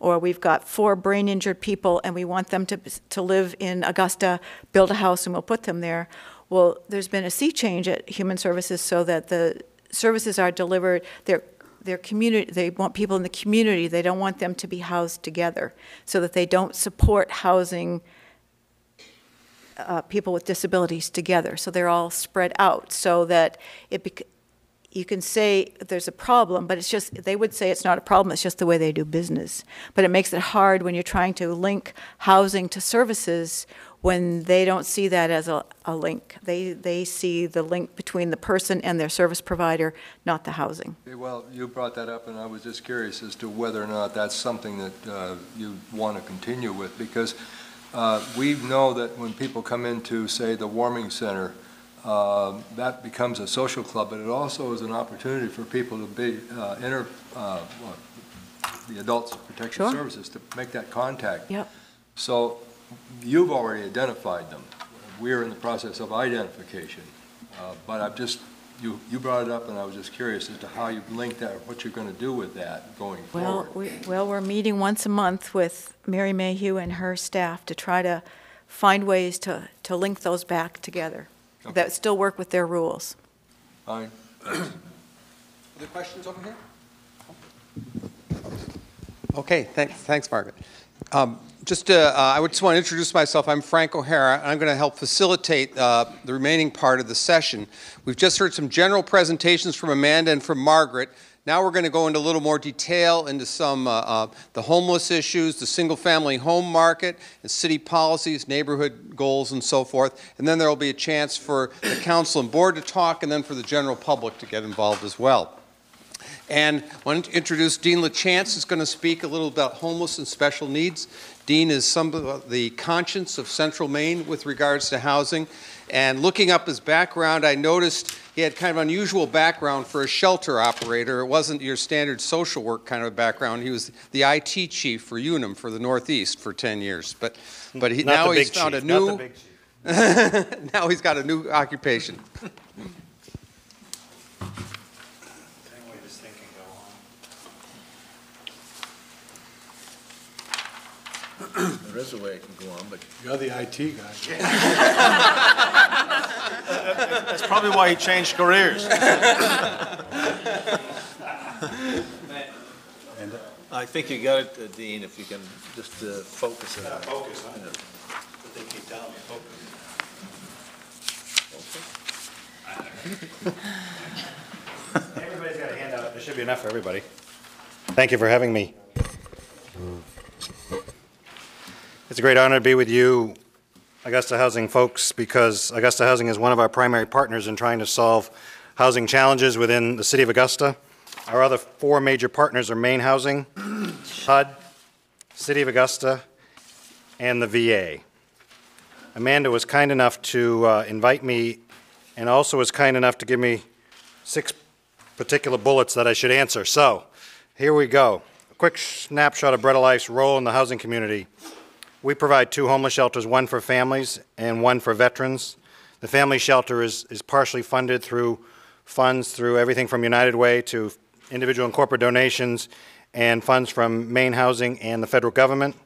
Or we've got four brain injured people and we want them to, to live in Augusta, build a house, and we'll put them there. Well, there's been a sea change at Human Services so that the services are delivered, they're their community, they want people in the community, they don't want them to be housed together, so that they don't support housing uh, people with disabilities together. So they're all spread out, so that it, you can say there's a problem, but it's just, they would say it's not a problem, it's just the way they do business. But it makes it hard when you're trying to link housing to services when they don't see that as a, a link. They, they see the link between the person and their service provider, not the housing. Well, you brought that up, and I was just curious as to whether or not that's something that uh, you want to continue with, because uh, we know that when people come into, say, the warming center, uh, that becomes a social club, but it also is an opportunity for people to be, uh, enter, uh, what, the adults Protection Sure. services, to make that contact. Yep. So you've already identified them. We're in the process of identification. Uh, But I've just, you, you brought it up, and I was just curious as to how you link that, what you're going to do with that going Well, forward. we, well, we're meeting once a month with Mary Mayhew and her staff to try to find ways to, to link those back together. That still work with their rules. Fine. Other questions over here? Okay, thanks, thanks, Margaret. Um, Just, uh, uh, I would just want to introduce myself. I'm Frank O'Hara, and I'm going to help facilitate uh, the remaining part of the session. We've just heard some general presentations from Amanda and from Margaret. Now we're going to go into a little more detail into some, uh, uh, the homeless issues, the single-family home market, and city policies, neighborhood goals, and so forth. And then there will be a chance for the council and board to talk, and then for the general public to get involved as well. And I want to introduce Dean LaChance, who's going to speak a little about homeless and special needs. Dean is some of the conscience of Central Maine with regards to housing. And looking up his background, I noticed he had kind of unusual background for a shelter operator. It wasn't your standard social work kind of background. He was the IT chief for Unum for the Northeast for 10 years. But, but he, now he's found chief, a not the new, big chief. now he's got a new occupation. There is a way it can go on, but You're the IT guy. that's probably why he changed careers. I think you got it, uh, Dean, if you can just uh, focus it. Focus, They keep telling me, focus. Everybody's got a handout. There should be enough for everybody. Thank you for having me. It's a great honor to be with you, Augusta Housing folks, because Augusta Housing is one of our primary partners in trying to solve housing challenges within the city of Augusta. Our other four major partners are Maine Housing, HUD, City of Augusta, and the VA. Amanda was kind enough to uh, invite me and also was kind enough to give me six particular bullets that I should answer. So, here we go. A quick snapshot of Bread of Life's role in the housing community. We provide two homeless shelters, one for families and one for veterans. The family shelter is, is partially funded through funds through everything from United Way to individual and corporate donations and funds from Maine Housing and the federal government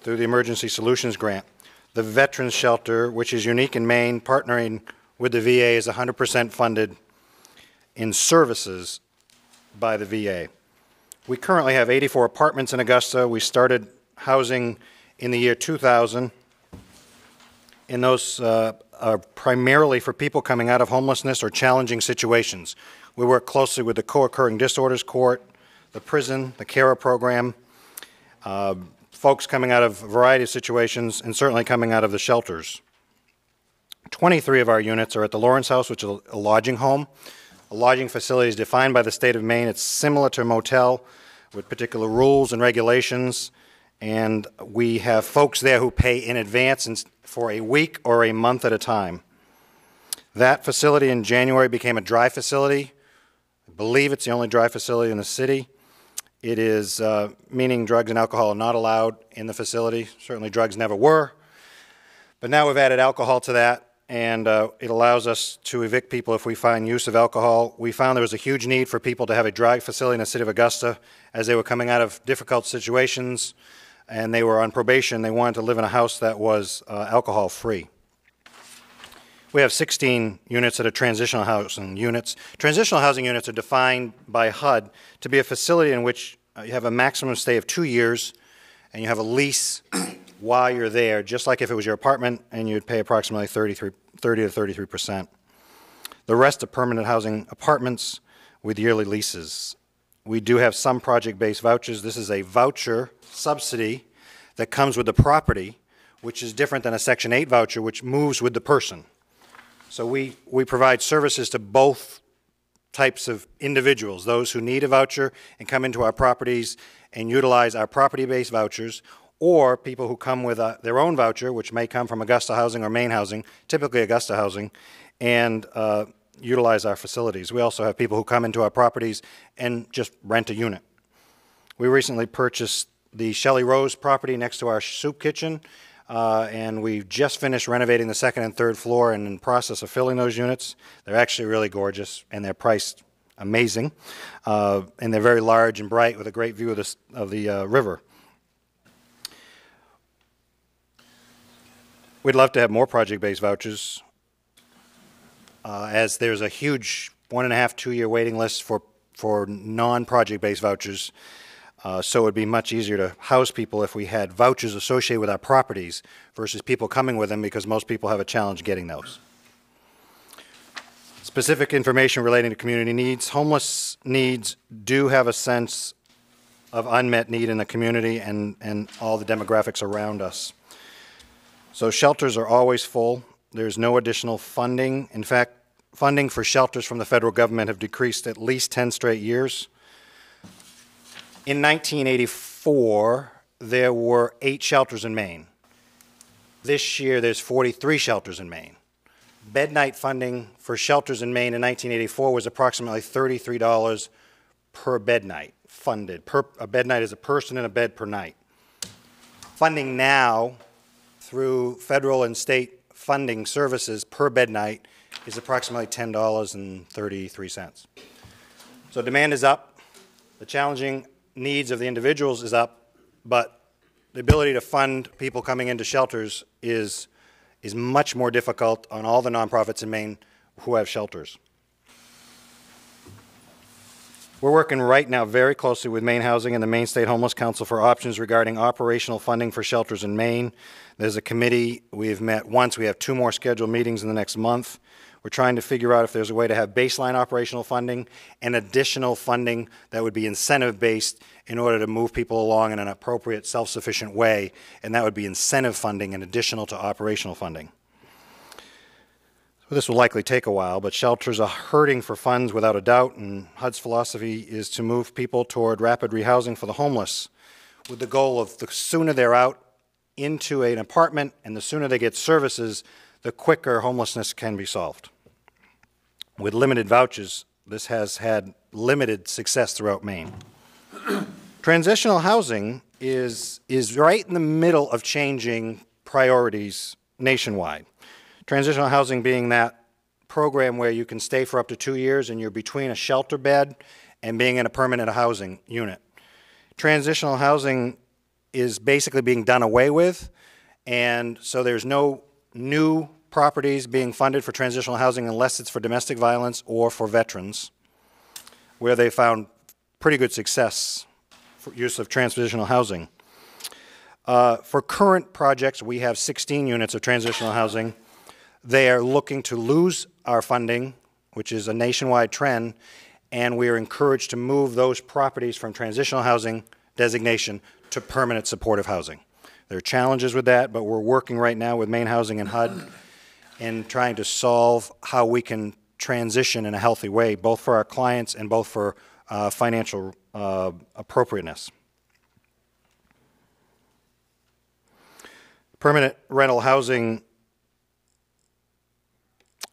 through the Emergency Solutions Grant. The Veterans Shelter, which is unique in Maine, partnering with the VA, is 100% funded in services by the VA. We currently have 84 apartments in Augusta. We started housing in the year 2000. And those uh, are primarily for people coming out of homelessness or challenging situations. We work closely with the Co-occurring Disorders Court, the prison, the CARA program, uh, folks coming out of a variety of situations, and certainly coming out of the shelters. 23 of our units are at the Lawrence House, which is a lodging home. A lodging facility is defined by the state of Maine. It's similar to a motel with particular rules and regulations. And we have folks there who pay in advance for a week or a month at a time. That facility in January became a dry facility. I believe it's the only dry facility in the city. It is, uh, meaning drugs and alcohol are not allowed in the facility. Certainly, drugs never were. But now we've added alcohol to that, and uh, it allows us to evict people if we find use of alcohol. We found there was a huge need for people to have a dry facility in the city of Augusta as they were coming out of difficult situations and they were on probation. They wanted to live in a house that was uh, alcohol free. We have 16 units that are transitional housing units. Transitional housing units are defined by HUD to be a facility in which uh, you have a maximum stay of two years and you have a lease while you're there, just like if it was your apartment and you'd pay approximately 33, 30 to 33 percent. The rest are permanent housing apartments with yearly leases. We do have some project-based vouchers. This is a voucher subsidy that comes with the property, which is different than a Section 8 voucher, which moves with the person. So we, we provide services to both types of individuals, those who need a voucher and come into our properties and utilize our property-based vouchers, or people who come with uh, their own voucher, which may come from Augusta Housing or Maine Housing, typically Augusta Housing, and uh, utilize our facilities. We also have people who come into our properties and just rent a unit. We recently purchased the Shelley Rose property next to our soup kitchen, uh, and we've just finished renovating the second and third floor and in process of filling those units. They're actually really gorgeous, and they're priced amazing, uh, and they're very large and bright with a great view of the, of the uh, river. We'd love to have more project-based vouchers. Uh, as there's a huge one and a half, two-year waiting list for, for non-project-based vouchers. Uh, So it'd be much easier to house people if we had vouchers associated with our properties versus people coming with them, because most people have a challenge getting those. Specific information relating to community needs. Homeless needs do have a sense of unmet need in the community and, and all the demographics around us. So shelters are always full. There's no additional funding. In fact, funding for shelters from the federal government have decreased at least 10 straight years. In 1984, there were eight shelters in Maine. This year, there's 43 shelters in Maine. Bed night funding for shelters in Maine in 1984 was approximately $33 per bed night funded. Per, a bed night is a person in a bed per night. Funding now through federal and state funding services per bed night is approximately $10.33. So demand is up, the challenging needs of the individuals is up, but the ability to fund people coming into shelters is, is much more difficult on all the nonprofits in Maine who have shelters. We're working right now very closely with Maine Housing and the Maine State Homeless Council for options regarding operational funding for shelters in Maine. There's a committee, we've met once, we have two more scheduled meetings in the next month. We're trying to figure out if there's a way to have baseline operational funding and additional funding that would be incentive-based in order to move people along in an appropriate, self-sufficient way, and that would be incentive funding in additional to operational funding. This will likely take a while, but shelters are hurting for funds without a doubt, and HUD's philosophy is to move people toward rapid rehousing for the homeless with the goal of the sooner they're out into an apartment and the sooner they get services, the quicker homelessness can be solved. With limited vouchers, this has had limited success throughout Maine. Transitional housing is, is right in the middle of changing priorities nationwide. Transitional housing being that program where you can stay for up to two years and you're between a shelter bed and being in a permanent housing unit. Transitional housing is basically being done away with, and so there's no new properties being funded for transitional housing unless it's for domestic violence or for veterans, where they found pretty good success for use of transitional housing. Uh, for current projects, we have 16 units of transitional housing. They are looking to lose our funding, which is a nationwide trend, and we are encouraged to move those properties from transitional housing designation to permanent supportive housing. There are challenges with that, but we're working right now with Maine Housing and HUD in trying to solve how we can transition in a healthy way, both for our clients and both for uh, financial uh, appropriateness. Permanent rental housing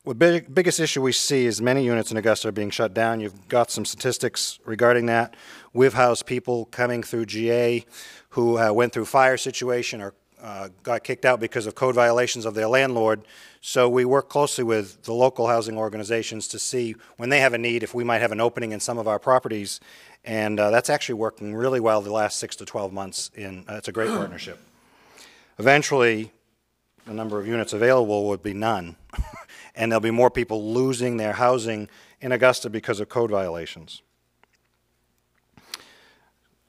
the big, biggest issue we see is many units in Augusta are being shut down. You've got some statistics regarding that. We've housed people coming through GA who uh, went through fire situation or uh, got kicked out because of code violations of their landlord. So we work closely with the local housing organizations to see when they have a need if we might have an opening in some of our properties. And uh, that's actually working really well the last six to 12 months. In uh, it's a great partnership. Eventually, the number of units available would be none. and there'll be more people losing their housing in Augusta because of code violations.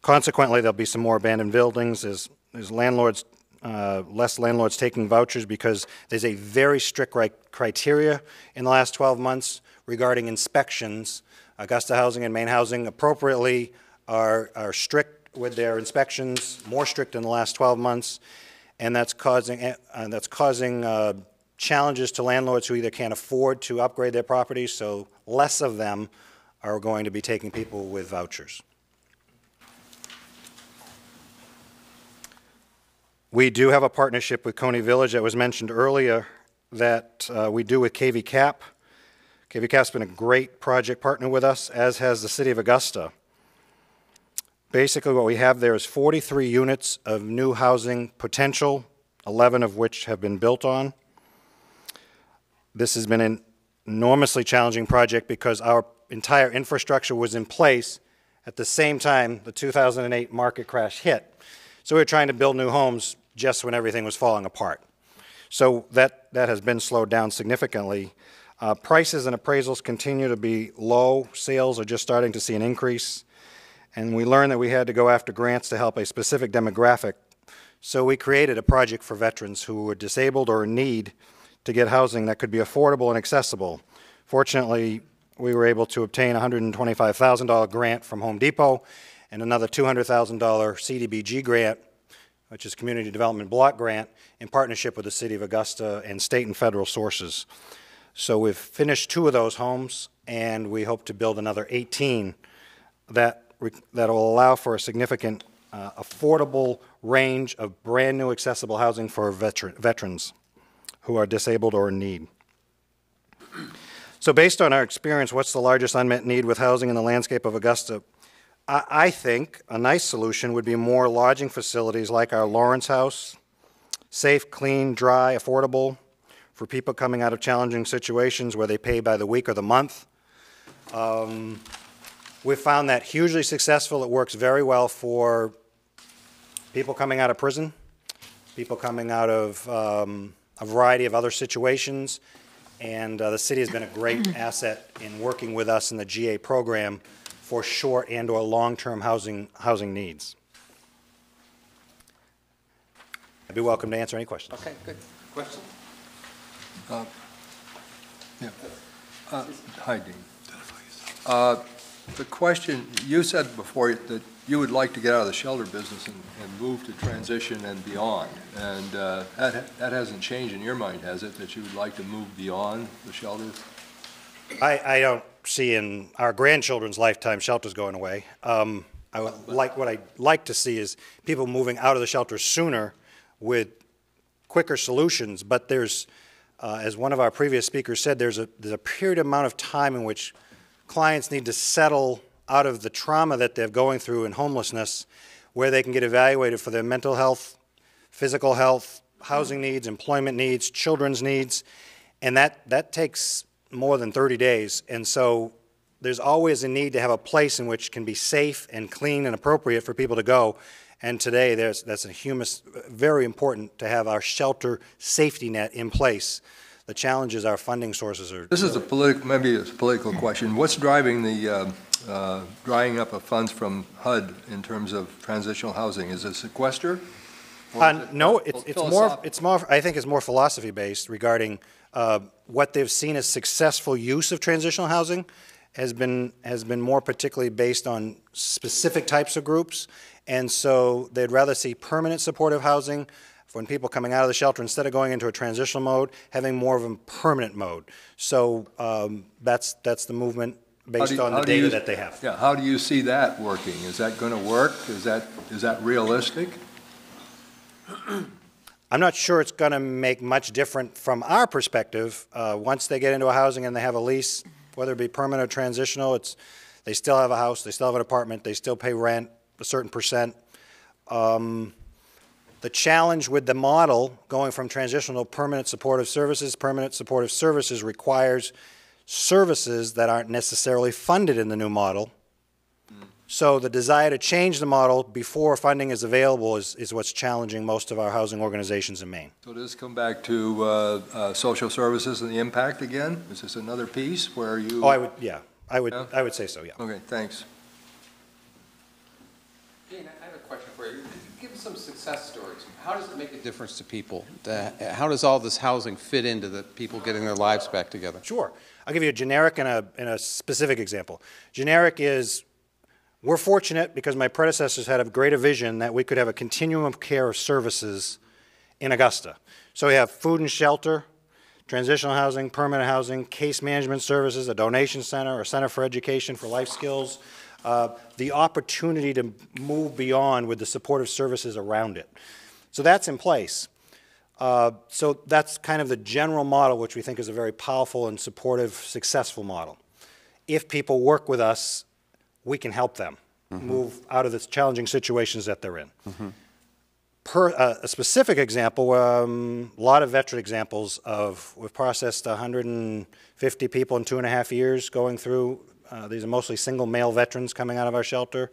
Consequently, there'll be some more abandoned buildings. There's, there's landlords, uh, less landlords taking vouchers because there's a very strict criteria in the last 12 months regarding inspections. Augusta Housing and Maine Housing appropriately are, are strict with their inspections, more strict in the last 12 months, and that's causing, uh, that's causing uh, challenges to landlords who either can't afford to upgrade their properties, so less of them are going to be taking people with vouchers. We do have a partnership with Cony Village that was mentioned earlier that uh, we do with KVCAP. KV Cap's been a great project partner with us, as has the City of Augusta. Basically, what we have there is 43 units of new housing potential, 11 of which have been built on. This has been an enormously challenging project because our entire infrastructure was in place at the same time the 2008 market crash hit. So we were trying to build new homes just when everything was falling apart. So that, that has been slowed down significantly. Uh, Prices and appraisals continue to be low. Sales are just starting to see an increase. And we learned that we had to go after grants to help a specific demographic. So we created a project for veterans who were disabled or in need to get housing that could be affordable and accessible. Fortunately, we were able to obtain a $125,000 grant from Home Depot and another $200,000 CDBG grant, which is Community Development Block Grant, in partnership with the City of Augusta and state and federal sources. So we've finished two of those homes, and we hope to build another 18 that, that will allow for a significant, uh, affordable range of brand-new accessible housing for veteran, veterans who are disabled or in need. So based on our experience, what's the largest unmet need with housing in the landscape of Augusta? I, I think a nice solution would be more lodging facilities like our Lawrence House, safe, clean, dry, affordable for people coming out of challenging situations where they pay by the week or the month. Um, We've found that hugely successful. It works very well for people coming out of prison, people coming out of um, a variety of other situations, and uh, the city has been a great asset in working with us in the GA program for short and/or long-term housing, housing needs. I'd be welcome to answer any questions. Okay, good. Question? Hi, Dean. Uh, The question, you said before that you would like to get out of the shelter business and, and move to transition and beyond. And uh, that, that hasn't changed in your mind, has it, that you would like to move beyond the shelters? I, I don't see in our grandchildren's lifetime shelters going away. Um, I would like, what I'd like to see is people moving out of the shelters sooner with quicker solutions, but there's, uh, as one of our previous speakers said, there's a, there's a period amount of time in which clients need to settle out of the trauma that they're going through in homelessness, where they can get evaluated for their mental health, physical health, housing needs, employment needs, children's needs, and that, that takes more than 30 days. And so there's always a need to have a place in which can be safe and clean and appropriate for people to go. And today, there's, that's a humus, very important to have our shelter safety net in place. The challenge is our funding sources are. This is a political, maybe it's a political question. What's driving the uh, uh, drying up of funds from HUD in terms of transitional housing? Is it sequester? Or is Uh, it no, it's, it's more, it's more, I think it's more philosophy-based regarding uh, what they've seen as successful use of transitional housing has been, has been more particularly based on specific types of groups. And so they'd rather see permanent supportive housing when people coming out of the shelter, instead of going into a transitional mode, having more of a permanent mode. So um, that's, that's the movement based you- on the do you- data that they have. Yeah, how do you see that working? Is that going to work? Is that, is that realistic? I'm not sure it's going to make much different from our perspective. Uh, once they get into a housing and they have a lease, whether it be permanent or transitional, it's, they still have a house, they still have an apartment, they still pay rent, a certain percent. Um, the challenge with the model, going from transitional to permanent supportive services, permanent supportive services requires services that aren't necessarily funded in the new model. So the desire to change the model before funding is available is, is what's challenging most of our housing organizations in Maine. So does this come back to uh, uh, social services and the impact again? Is this another piece where you? Oh, I would, yeah, I would, Yeah? I would say so, yeah. Okay, thanks. Gene, I have a question for you. Give some success stories. How does it make a difference to people? The- How does all this housing fit into the people getting their lives back together? Sure. I'll give you a generic and a, and a specific example. Generic is, we're fortunate because my predecessors had a greater vision that we could have a continuum of care of services in Augusta. So we have food and shelter, transitional housing, permanent housing, case management services, a donation center, a center for education for life skills, uh, the opportunity to move beyond with the supportive services around it. So that's in place. Uh, So that's kind of the general model, which we think is a very powerful and supportive, successful model. If people work with us, we can help them move out of the challenging situations that they're in. Per, uh, a specific example, um, a lot of veteran examples of, we've processed 150 people in two and a half years going through. Uh, these are mostly single male veterans coming out of our shelter,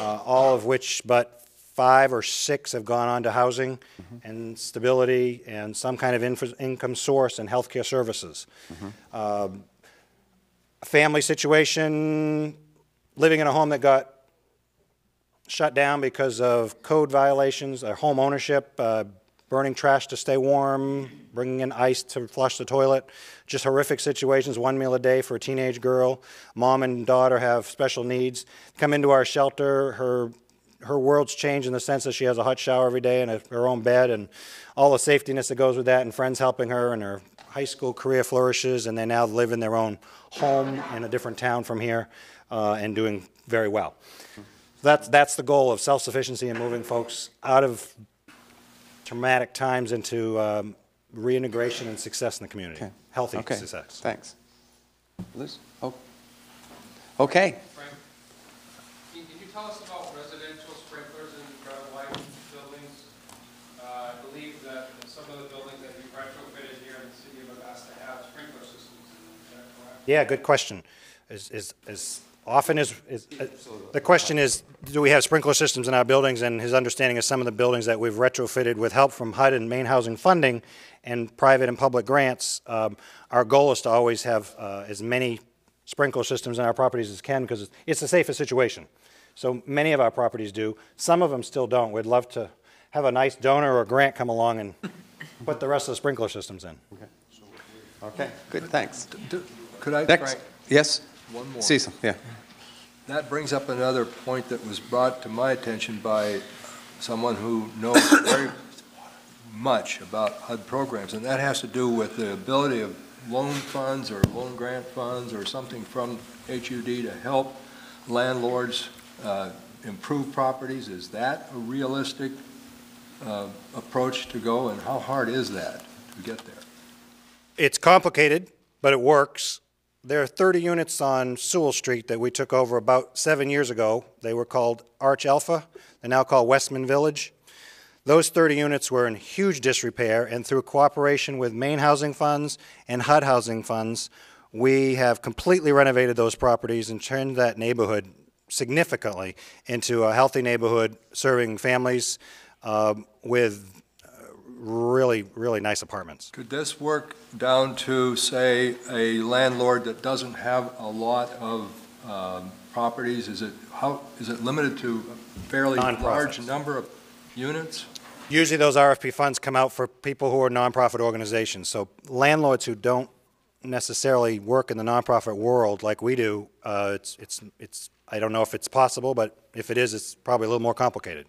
uh, all of which but five or six have gone on to housing and stability and some kind of info- income source and healthcare services. Um, a family situation, living in a home that got shut down because of code violations, uh, home ownership, uh, burning trash to stay warm, bringing in ice to flush the toilet, just horrific situations, one meal a day for a teenage girl. Mom and daughter have special needs. Come into our shelter, her her world's changed in the sense that she has a hot shower every day and a, her own bed and all the safetiness that goes with that and friends helping her and her high school career flourishes and they now live in their own home in a different town from here uh, and doing very well. That's, that's the goal of self-sufficiency and moving folks out of traumatic times into um, reintegration and success in the community. Okay. Healthy Okay, success. thanks. Liz? Oh, okay. Frank, can can you tell us about residential sprinklers in driveway buildings? Uh, I believe that some of the buildings that you retrofitted here in the city of Augusta have sprinkler systems, is that correct? Yeah, good question. Is, is, is often is, is, uh, the question is, do we have sprinkler systems in our buildings? And his understanding is some of the buildings that we've retrofitted with help from HUD and Maine housing funding and private and public grants, um, our goal is to always have uh, as many sprinkler systems in our properties as can because it's, it's the safest situation. So many of our properties do. Some of them still don't. We'd love to have a nice donor or grant come along and put the rest of the sprinkler systems in. Okay, Okay, good, thanks. Do- Could I, Next, Frank, yes? one more? Cecil, yeah. That brings up another point that was brought to my attention by someone who knows very much about HUD programs, and that has to do with the ability of loan funds or loan grant funds or something from HUD to help landlords uh, improve properties. Is that a realistic uh, approach to go, and how hard is that to get there? It's complicated, but it works. There are 30 units on Sewall Street that we took over about seven years ago. They were called Arch Alpha. They're now called Westman Village. Those 30 units were in huge disrepair, and through cooperation with Maine Housing Funds and HUD Housing Funds, we have completely renovated those properties and turned that neighborhood significantly into a healthy neighborhood serving families um, with uh, really, really nice apartments. Could this work down to, say, a landlord that doesn't have a lot of um, properties? Is it, how, is it limited to a fairly large number of units? Usually those RFP funds come out for people who are nonprofit organizations. So landlords who don't necessarily work in the nonprofit world like we do, uh, it's, it's, it's, I don't know if it's possible, but if it is, it's probably a little more complicated.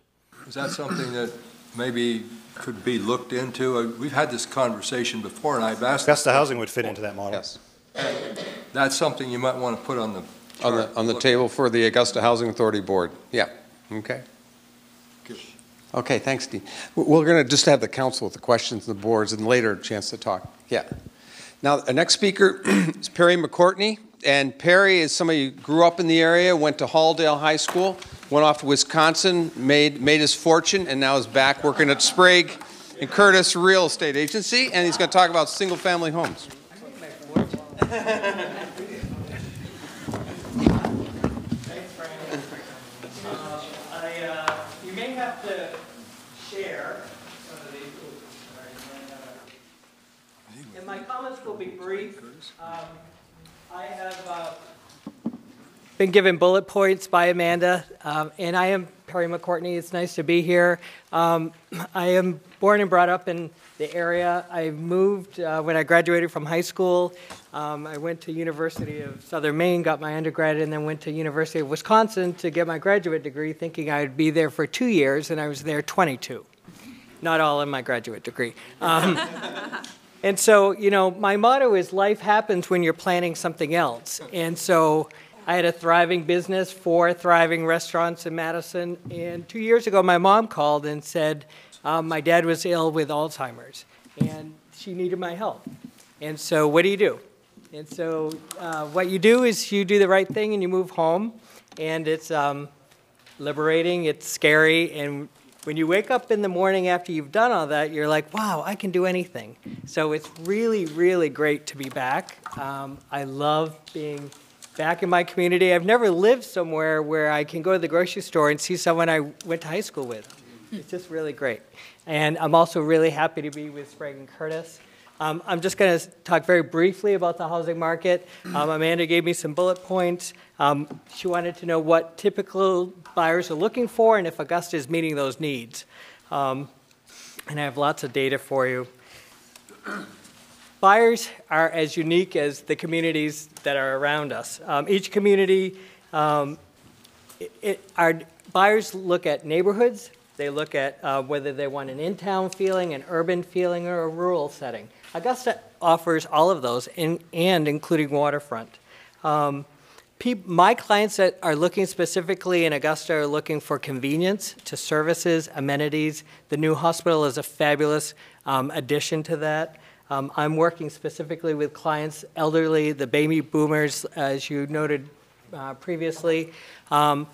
Is that something that maybe could be looked into? Uh, We've had this conversation before, and I've asked. Augusta Housing would fit into that model. Yes. That's something you might want to put on the. On the, on the table for the Augusta Housing Authority Board. Yeah, okay. Okay, thanks, Dean. W- We're going to just have the council with the questions and the boards and later a chance to talk. Yeah. Now, the next speaker is Perry McCourtney. And Perry is somebody who grew up in the area, went to Hall-Dale High School, went off to Wisconsin, made, made his fortune, and now is back working at Sprague and Curtis Real Estate Agency. And he's going to talk about homes. Uh, uh, share uh, some. And my comments will be brief. Um, I have uh, been given bullet points by Amanda, um, and I am Perry McCourtney. It's nice to be here. Um, I am born and brought up in the area. I moved uh, when I graduated from high school. Um, I went to University of Southern Maine, got my undergrad, and then went to University of Wisconsin to get my graduate degree, thinking I'd be there for two years, and I was there 22. Not all in my graduate degree. Um, and so, you know, my motto is life happens when you're planning something else. And so I had a thriving business, four thriving restaurants in Madison. And two years ago, my mom called and said um, my dad was ill with Alzheimer's and she needed my help. And so, what do you do? And so, uh, what you do is you do the right thing and you move home. And it's um, liberating, it's scary, and when you wake up in the morning after you've done all that, you're like, wow, I can do anything. So it's really, really great to be back. Um, I love being back in my community. I've never lived somewhere where I can go to the grocery store and see someone I went to high school with. It's just really great. And I'm also really happy to be with Sprague and Curtis. Um, I'm just going to talk very briefly about the housing market. Um, Amanda gave me some bullet points. Um, she wanted to know what typical buyers are looking for and if Augusta is meeting those needs. Um, and I have lots of data for you. Buyers are as unique as the communities that are around us. Um, each community, um, it, it, our buyers look at neighborhoods, they look at uh, whether they want an in-town feeling, an urban feeling, or a rural setting. Augusta offers all of those, in, and including waterfront. Um, my clients that are looking specifically in Augusta are looking for convenience to services, amenities. The new hospital is a fabulous um, addition to that. Um, I'm working specifically with clients, elderly, the baby boomers, as you noted uh, previously. Um,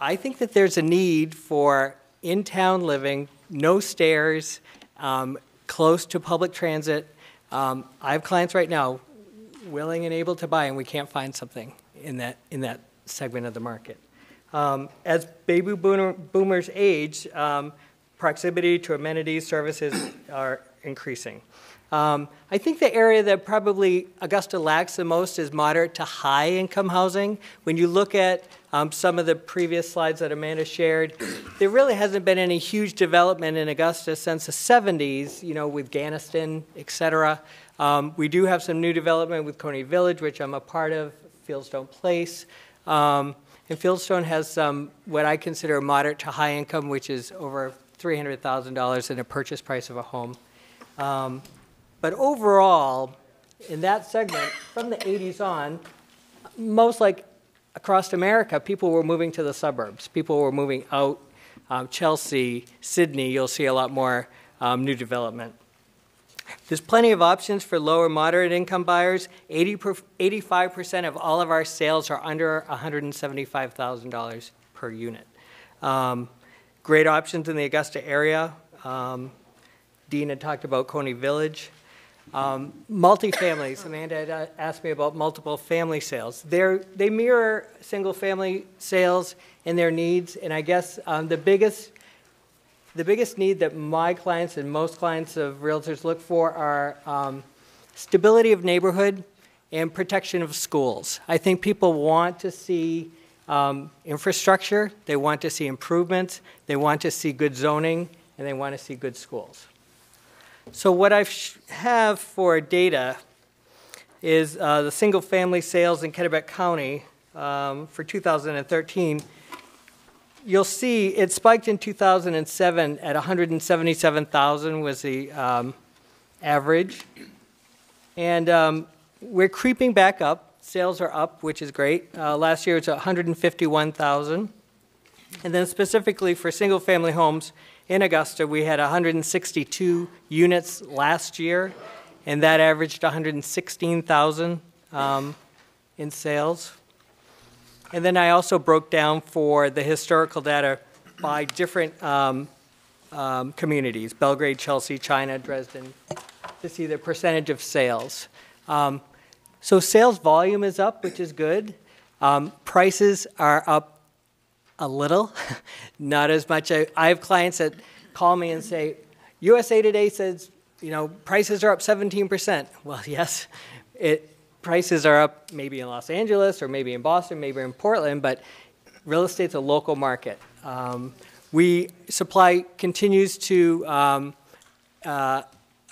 I think that there's a need for in-town living, no stairs, um, close to public transit. Um, I have clients right now willing and able to buy, and we can't find something in that in that segment of the market. Um, as baby boomer, boomers age, um, proximity to amenities services are increasing. Um, I think the area that probably Augusta lacks the most is moderate to high income housing. When you look at um, some of the previous slides that Amanda shared, there really hasn't been any huge development in Augusta since the 70s, you know, with Ghanistan, et cetera. Um, we do have some new development with Cony Village, which I'm a part of, Fieldstone Place. Um, and Fieldstone has some, what I consider a moderate to high income, which is over $300,000 in a purchase price of a home. Um, but overall, in that segment, from the 80s on, most like across America, people were moving to the suburbs. People were moving out. Um, Chelsea, Sidney, you'll see a lot more um, new development. There's plenty of options for lower moderate income buyers. 80 85% of all of our sales are under $175,000 per unit. Um, great options in the Augusta area. Um, Dean had talked about Cony Village. Um, multifamilies, Amanda had uh, asked me about multiple family sales. They're, they mirror single family sales and their needs, and I guess um, the biggest the biggest need that my clients and most clients of realtors look for are um, stability of neighborhood and protection of schools. I think people want to see um, infrastructure, they want to see improvements, they want to see good zoning, and they want to see good schools. So what I have for data is uh, the single-family sales in Kennebec County um, for 2013. You'll see it spiked in 2007 at 177,000 was the um, average. And um, we're creeping back up. Sales are up, which is great. Uh, last year it was 151,000. And then specifically for single-family homes, in Augusta, we had 162 units last year, and that averaged 116,000 um, in sales. And then I also broke down for the historical data by different um, um, communities Belgrade, Chelsea, China, Dresden to see the percentage of sales. Um, so sales volume is up, which is good. Um, prices are up a little, not as much. I, I have clients that call me and say, USA Today says, you know, prices are up 17%. Well, yes, it, prices are up maybe in Los Angeles or maybe in Boston, maybe in Portland, but real estate's a local market. Um, we supply continues to um, uh,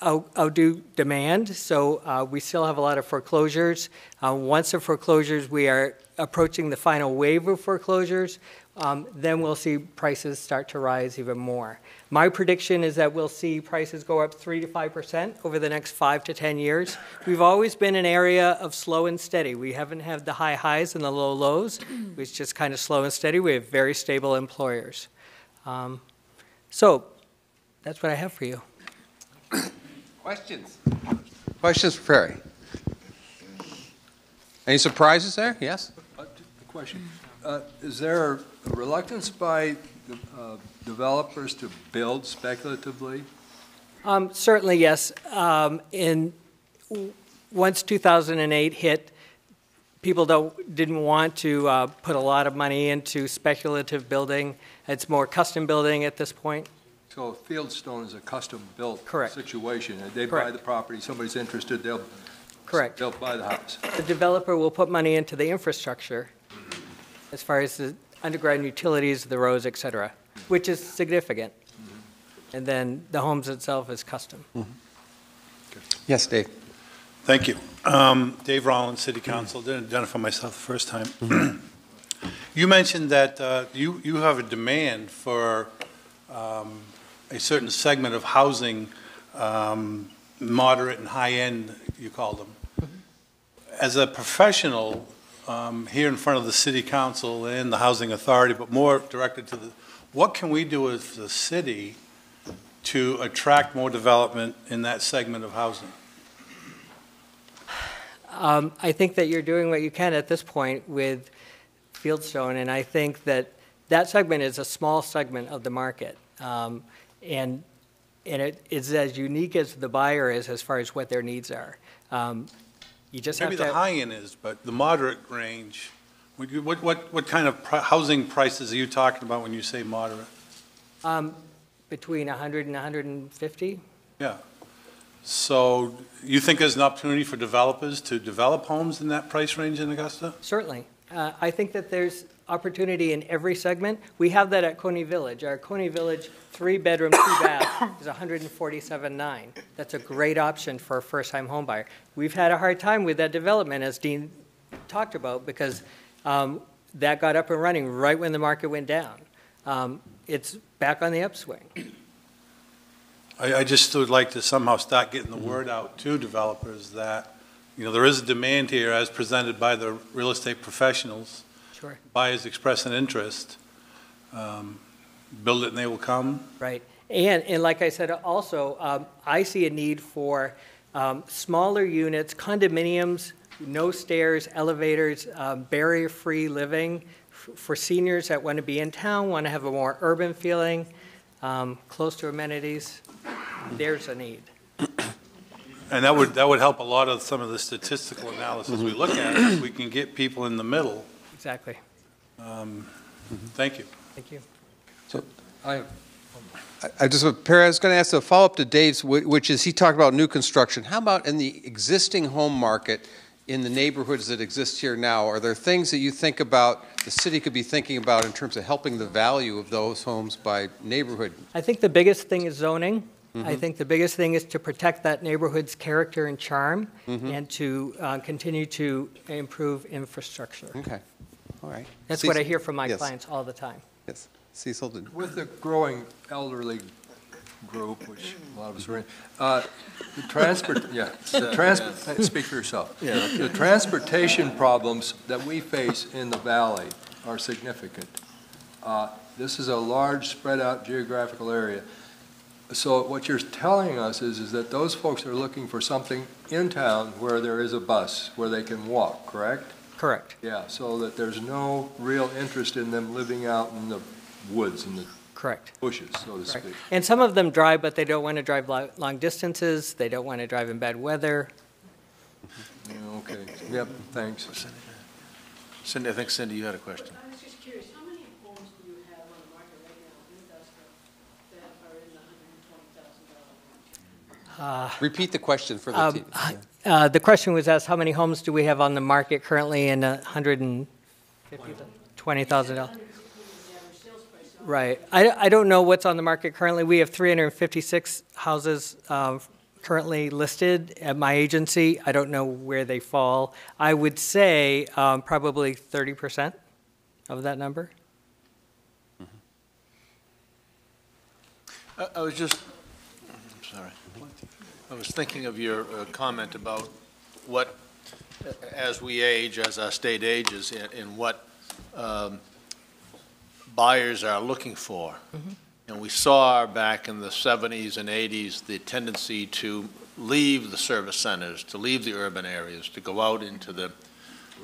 outdo demand, so uh, we still have a lot of foreclosures. Uh, once the foreclosures, we are approaching the final wave of foreclosures um, then we'll see prices start to rise even more. My prediction is that we'll see prices go up 3 to 5% over the next 5 to 10 years. We've always been an area of slow and steady. We haven't had the high highs and the low lows. It's just kind of slow and steady. We have very stable employers. Um, so that's what I have for you. Questions? Questions for Perry? Any surprises there? Yes? Uh, question. Uh, is there a reluctance by uh, developers to build speculatively? Um, certainly, yes. Um, in once 2008 hit, people don't, didn't want to uh, put a lot of money into speculative building. It's more custom building at this point. So Fieldstone is a custom-built Correct. situation. They buy the property, somebody's interested, they'll, Correct. they'll buy the house. The developer will put money into the infrastructure as far as the underground utilities, the roads, et cetera, which is significant. And then the homes itself is custom. Yes, Dave. Thank you. Um, Dave Rollins, City Council, didn't identify myself the first time. You mentioned that uh, you, you have a demand for um, a certain segment of housing, um, moderate and high-end, you call them. As a professional, um, here in front of the City Council and the Housing Authority, but more directed to the, what can we do as the city to attract more development in that segment of housing? Um, I think that you're doing what you can at this point with Fieldstone, and I think that that segment is a small segment of the market. Um, and and it is as unique as the buyer is as far as what their needs are. Um, you just Maybe have to. the high end is, but the moderate range, what, what, what kind of pri- housing prices are you talking about when you say moderate? Um, between 100 and 150. Yeah. So you think there's an opportunity for developers to develop homes in that price range in Augusta? Certainly. Uh, I think that there's opportunity in every segment. We have that at Cony Village. Our Cony Village three-bedroom, two-bath is 147.9. That's a great option for a first-time homebuyer. We've had a hard time with that development, as Dean talked about, because um, that got up and running right when the market went down. Um, It's back on the upswing. I, I just would like to somehow start getting the word out to developers that, you know, there is a demand here as presented by the real estate professionals. Sure. Buyers express an interest. Um, Build it and they will come. Right. And, and like I said, also, um, I see a need for um, smaller units, condominiums, no stairs, elevators, um, barrier-free living f- for seniors that want to be in town, want to have a more urban feeling, um, close to amenities. There's a need. And that would, that would help a lot of some of the statistical analysis we look at, if we can get people in the middle. Exactly. Um, Thank you. Thank you. So I, I just, Perry, I was going to ask a follow-up to Dave's, whi- which is, he talked about new construction. How about in the existing home market, in the neighborhoods that exist here now? Are there things that you think about, the city could be thinking about in terms of helping the value of those homes by neighborhood? I think the biggest thing is zoning. I Mhm. think the biggest thing is to protect that neighborhood's character and charm Mhm. and to uh, continue to improve infrastructure. Okay, all right. That's what I hear from my Yes. clients all the time. Yes, Cecil, did- With the growing elderly group, which a lot of us are in, uh, the transport, yeah, the transport, speak for yourself. Yeah. The transportation problems that we face in the valley are significant. Uh, This is a large, spread-out geographical area. So what you're telling us is, is that those folks are looking for something in town where there is a bus, where they can walk, correct? Correct. Yeah, so that there's no real interest in them living out in the woods and the Correct. bushes, so to Correct. speak. And some of them drive, but they don't want to drive lo- long distances. They don't want to drive in bad weather. Yeah, Okay, yep, thanks. Cindy, I think Cindy, you had a question. I was just curious, how many homes do you have on the market right now in Augusta that are in the hundred and twenty thousand dollar range? Uh, Repeat the question for the um, team. uh, The question was asked, how many homes do we have on the market currently in a $120,000? Right. I, I don't know what's on the market currently. We have 356 houses um, currently listed at my agency. I don't know where they fall. I would say um, probably 30% of that number. I I was just, I'm sorry. I was thinking of your uh, comment about what, uh, as we age, as our state ages, in- in what um, buyers are looking for. And we saw back in the 70s and 80s, the tendency to leave the service centers, to leave the urban areas, to go out into the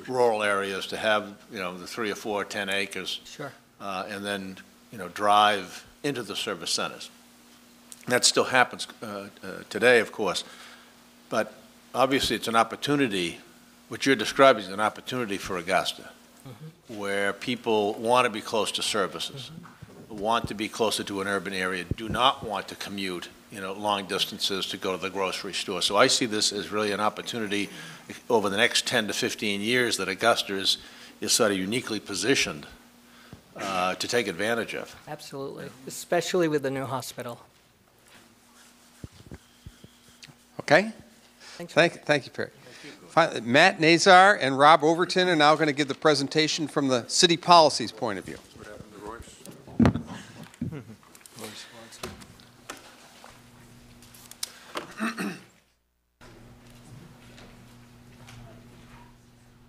rural areas, to have, you know, the three or four, 10 acres Sure. uh, and then, you know, drive into the service centers. That still happens uh, uh, today, of course, but obviously it's an opportunity what you're describing is an opportunity for Augusta, where people want to be close to services, want to be closer to an urban area, do not want to commute, you know, long distances to go to the grocery store. So I see this as really an opportunity over the next 10 to 15 years that Augusta is, is sort of uniquely positioned uh, to take advantage of. Absolutely, especially with the new hospital. Okay? Thanks. Thank, thank you, Perry. Matt Nazar and Rob Overton are now going to give the presentation from the city policies point of view.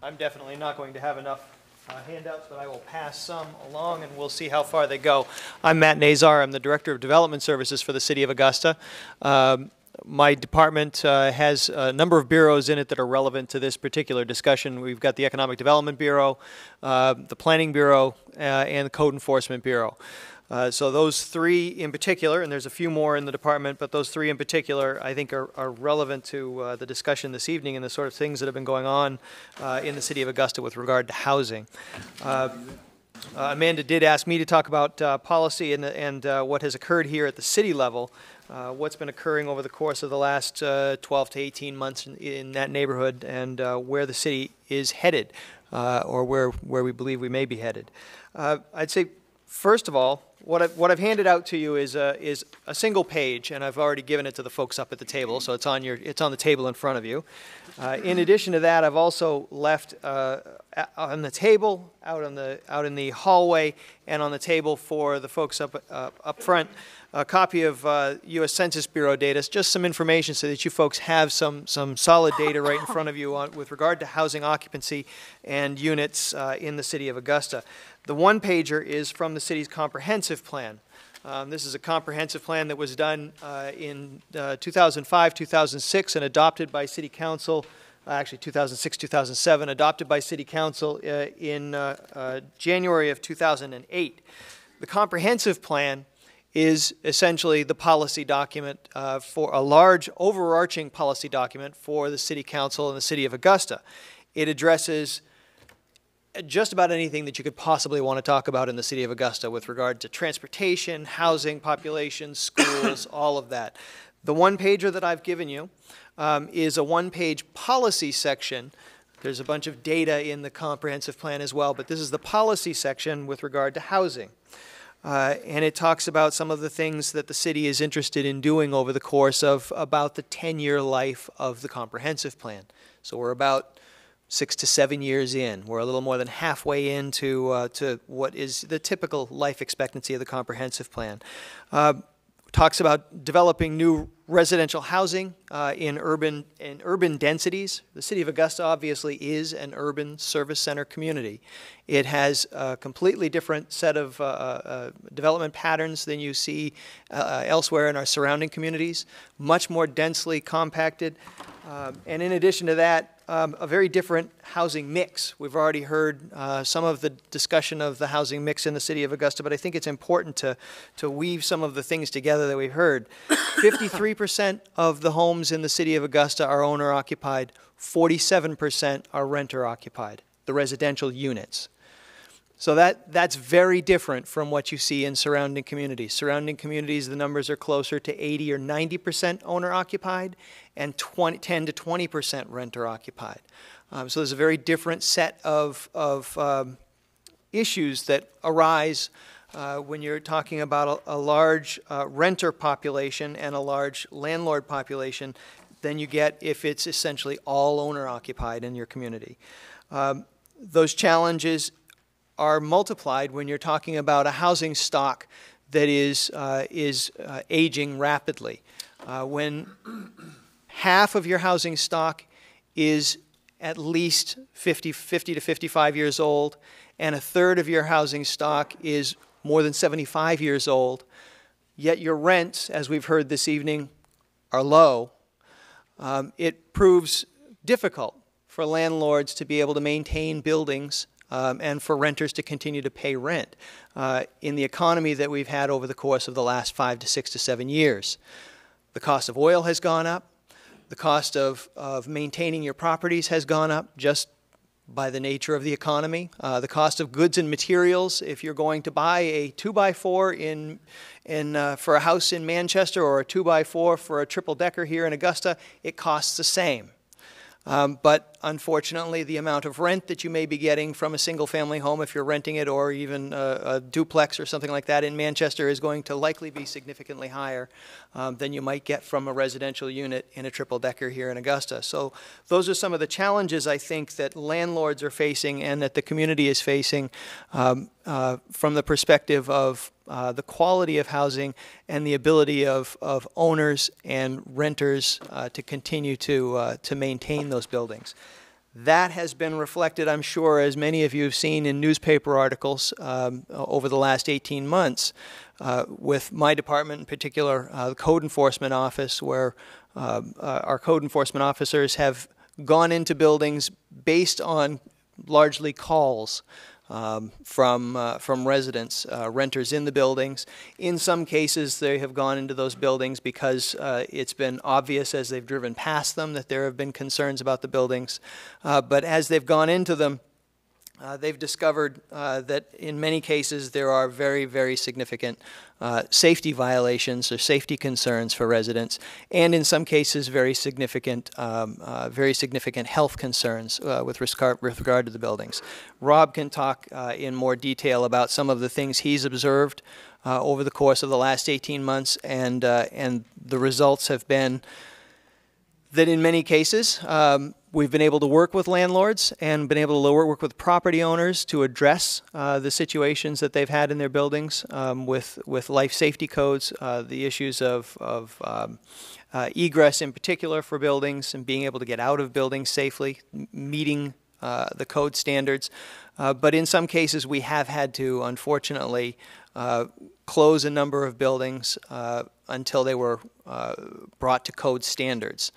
I'm definitely not going to have enough uh, handouts, but I will pass some along and we'll see how far they go. I'm Matt Nazar. I'm the Director of Development Services for the City of Augusta. Um, my department uh, has a number of bureaus in it that are relevant to this particular discussion. We've got the Economic Development Bureau, uh, the Planning Bureau, uh, and the Code Enforcement Bureau. Uh, so those three in particular, and there's a few more in the department, but those three in particular, I think are, are relevant to uh, the discussion this evening and the sort of things that have been going on uh, in the city of Augusta with regard to housing. Amanda did ask me to talk about policy and, and what has occurred here at the city level, uh, what's been occurring over the course of the last uh, 12 to 18 months in, in that neighborhood, and uh, where the city is headed, uh, or where, where we believe we may be headed. Uh, I'd say, first of all, what I've, what I've handed out to you is a, is a single page, and I've already given it to the folks up at the table, so it's on, your, it's on the table in front of you. Uh, in addition to that, I've also left on the table, out, on the, out in the hallway, and on the table for the folks up, up front, a copy of uh, U.S. Census Bureau data, just some information so that you folks have some, some solid data right in front of you on, with regard to housing occupancy and units uh, in the city of Augusta. The one pager is from the city's comprehensive plan. Um, this is a comprehensive plan that was done uh, in uh, 2005, 2006, and adopted by City Council, uh, actually 2006, 2007, adopted by City Council uh, in uh, uh, January of 2008. The comprehensive plan is essentially the policy document uh, for a large overarching policy document for the City Council and the City of Augusta. It addresses just about anything that you could possibly want to talk about in the city of Augusta with regard to transportation, housing, population, schools, all of that. The one pager that I've given you um, is a one page policy section. There's a bunch of data in the comprehensive plan as well, but this is the policy section with regard to housing. Uh, and it talks about some of the things that the city is interested in doing over the course of about the 10 year life of the comprehensive plan. So we're about six to seven years in. We're a little more than halfway into uh, to what is the typical life expectancy of the comprehensive plan. Uh, talks about developing new residential housing uh, in urban in urban densities. The city of Augusta obviously is an urban service center community. It has a completely different set of uh, uh, development patterns than you see uh, elsewhere in our surrounding communities. Much more densely compacted, Um, and in addition to that, um, a very different housing mix. We've already heard uh, some of the discussion of the housing mix in the city of Augusta, but I think it's important to, to weave some of the things together that we've heard. 53% of the homes in the city of Augusta are owner occupied, 47% are renter occupied, the residential units. So that, that's very different from what you see in surrounding communities. Surrounding communities, the numbers are closer to 80 or 90% owner occupied and 20, 10 to 20% renter occupied. Um, so there's a very different set of, of um, issues that arise uh, when you're talking about a, a large uh, renter population and a large landlord population than you get if it's essentially all owner occupied in your community. Um, those challenges are multiplied when you're talking about a housing stock that is, uh, is uh, aging rapidly. Uh, when half of your housing stock is at least 50, 50 to 55 years old, and a third of your housing stock is more than 75 years old, yet your rents, as we've heard this evening, are low, um, it proves difficult for landlords to be able to maintain buildings um, and for renters to continue to pay rent uh, in the economy that we've had over the course of the last five to six to seven years. The cost of oil has gone up. The cost of, of maintaining your properties has gone up just by the nature of the economy. Uh, the cost of goods and materials, if you're going to buy a two by four in, in, uh, for a house in Manchester or a two by four for a triple decker here in Augusta, it costs the same. Um, but unfortunately, the amount of rent that you may be getting from a single family home, if you're renting it, or even a, a duplex or something like that in Manchester, is going to likely be significantly higher um, than you might get from a residential unit in a triple decker here in Augusta. So, those are some of the challenges I think that landlords are facing and that the community is facing um, uh, from the perspective of uh, the quality of housing and the ability of, of owners and renters uh, to continue to, uh, to maintain those buildings. That has been reflected, I'm sure, as many of you have seen in newspaper articles um, over the last 18 months, uh, with my department in particular, uh, the Code Enforcement Office, where um, our code enforcement officers have gone into buildings based on largely calls um, from, uh, from residents, uh, renters in the buildings. In some cases, they have gone into those buildings because uh, it's been obvious as they've driven past them that there have been concerns about the buildings. Uh, but as they've gone into them, uh, they've discovered uh, that in many cases there are very, very significant uh, safety violations or safety concerns for residents, and in some cases very significant, um, uh, very significant health concerns uh, with, regard, with regard to the buildings. Rob can talk in more detail about some of the things he's observed over the course of the last 18 months, and and the results have been that in many cases, um, we've been able to work with landlords and been able to work with property owners to address uh, the situations that they've had in their buildings um, with, with life safety codes, uh, the issues of, of um, uh, egress in particular for buildings and being able to get out of buildings safely, meeting uh, the code standards. Uh, but in some cases, we have had to, unfortunately, uh, close a number of buildings until they were brought to code standards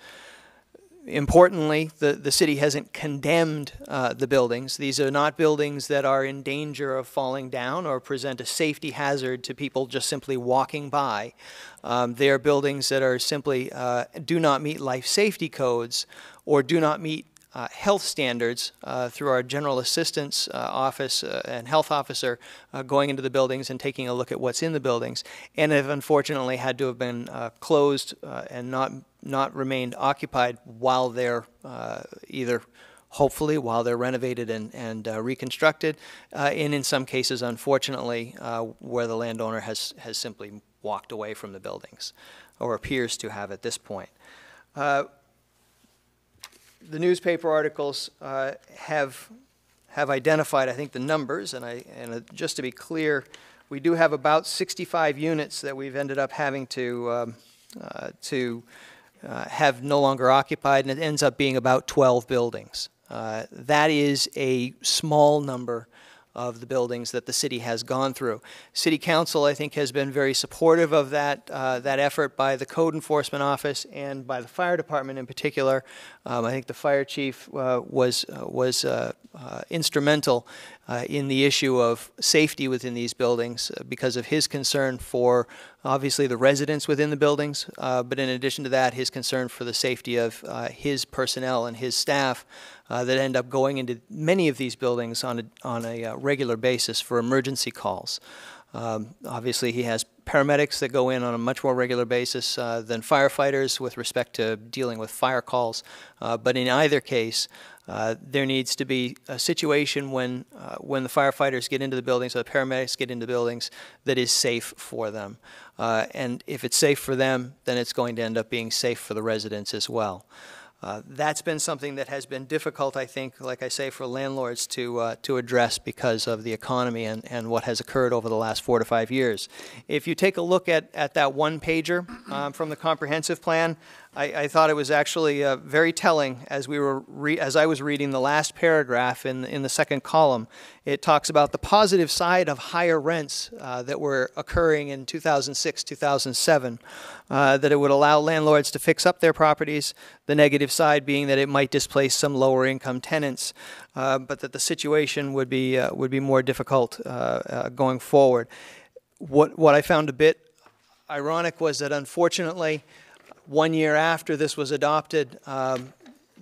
importantly, the, the city hasn't condemned uh, the buildings. These are not buildings that are in danger of falling down or present a safety hazard to people just simply walking by. Um, they are buildings that are simply uh, do not meet life safety codes or do not meet uh, health standards uh, through our general assistance uh, office uh, and health officer uh, going into the buildings and taking a look at what's in the buildings, and have unfortunately had to have been uh, closed and not not remained occupied while they're either hopefully while they're renovated and, and reconstructed, and in some cases, unfortunately, where the landowner has has simply walked away from the buildings, or appears to have at this point. The newspaper articles uh, have have identified, I think, the numbers, and I and uh, just to be clear, we do have about 65 units that we've ended up having to um, uh, to uh, have no longer occupied, and it ends up being about 12 buildings. Uh, that is a small number of the buildings that the city has gone through. City Council, I think, has been very supportive of that uh, that effort by the Code Enforcement Office and by the Fire Department in particular. Um, I think the Fire Chief uh, was uh, was uh, uh, instrumental uh, in the issue of safety within these buildings because of his concern for obviously the residents within the buildings, but in addition to that, his concern for the safety of his personnel and his staff uh, that end up going into many of these buildings on a, on a uh, regular basis for emergency calls. Um, obviously, he has paramedics that go in on a much more regular basis uh, than firefighters with respect to dealing with fire calls. Uh, but in either case, uh, there needs to be a situation when, uh, when the firefighters get into the buildings or the paramedics get into buildings that is safe for them. Uh, and if it's safe for them, then it's going to end up being safe for the residents as well. Uh, that's been something that has been difficult, I think, like I say, for landlords to, uh, to address because of the economy and, and what has occurred over the last four to five years. If you take a look at, at that one pager um, from the comprehensive plan, I, I thought it was actually uh, very telling as we were re- as I was reading the last paragraph in in the second column. It talks about the positive side of higher rents uh, that were occurring in 2006, 2007. Uh, that it would allow landlords to fix up their properties. The negative side being that it might displace some lower income tenants, uh, but that the situation would be uh, would be more difficult uh, going forward. What what I found a bit ironic was that unfortunately one year after this was adopted, um,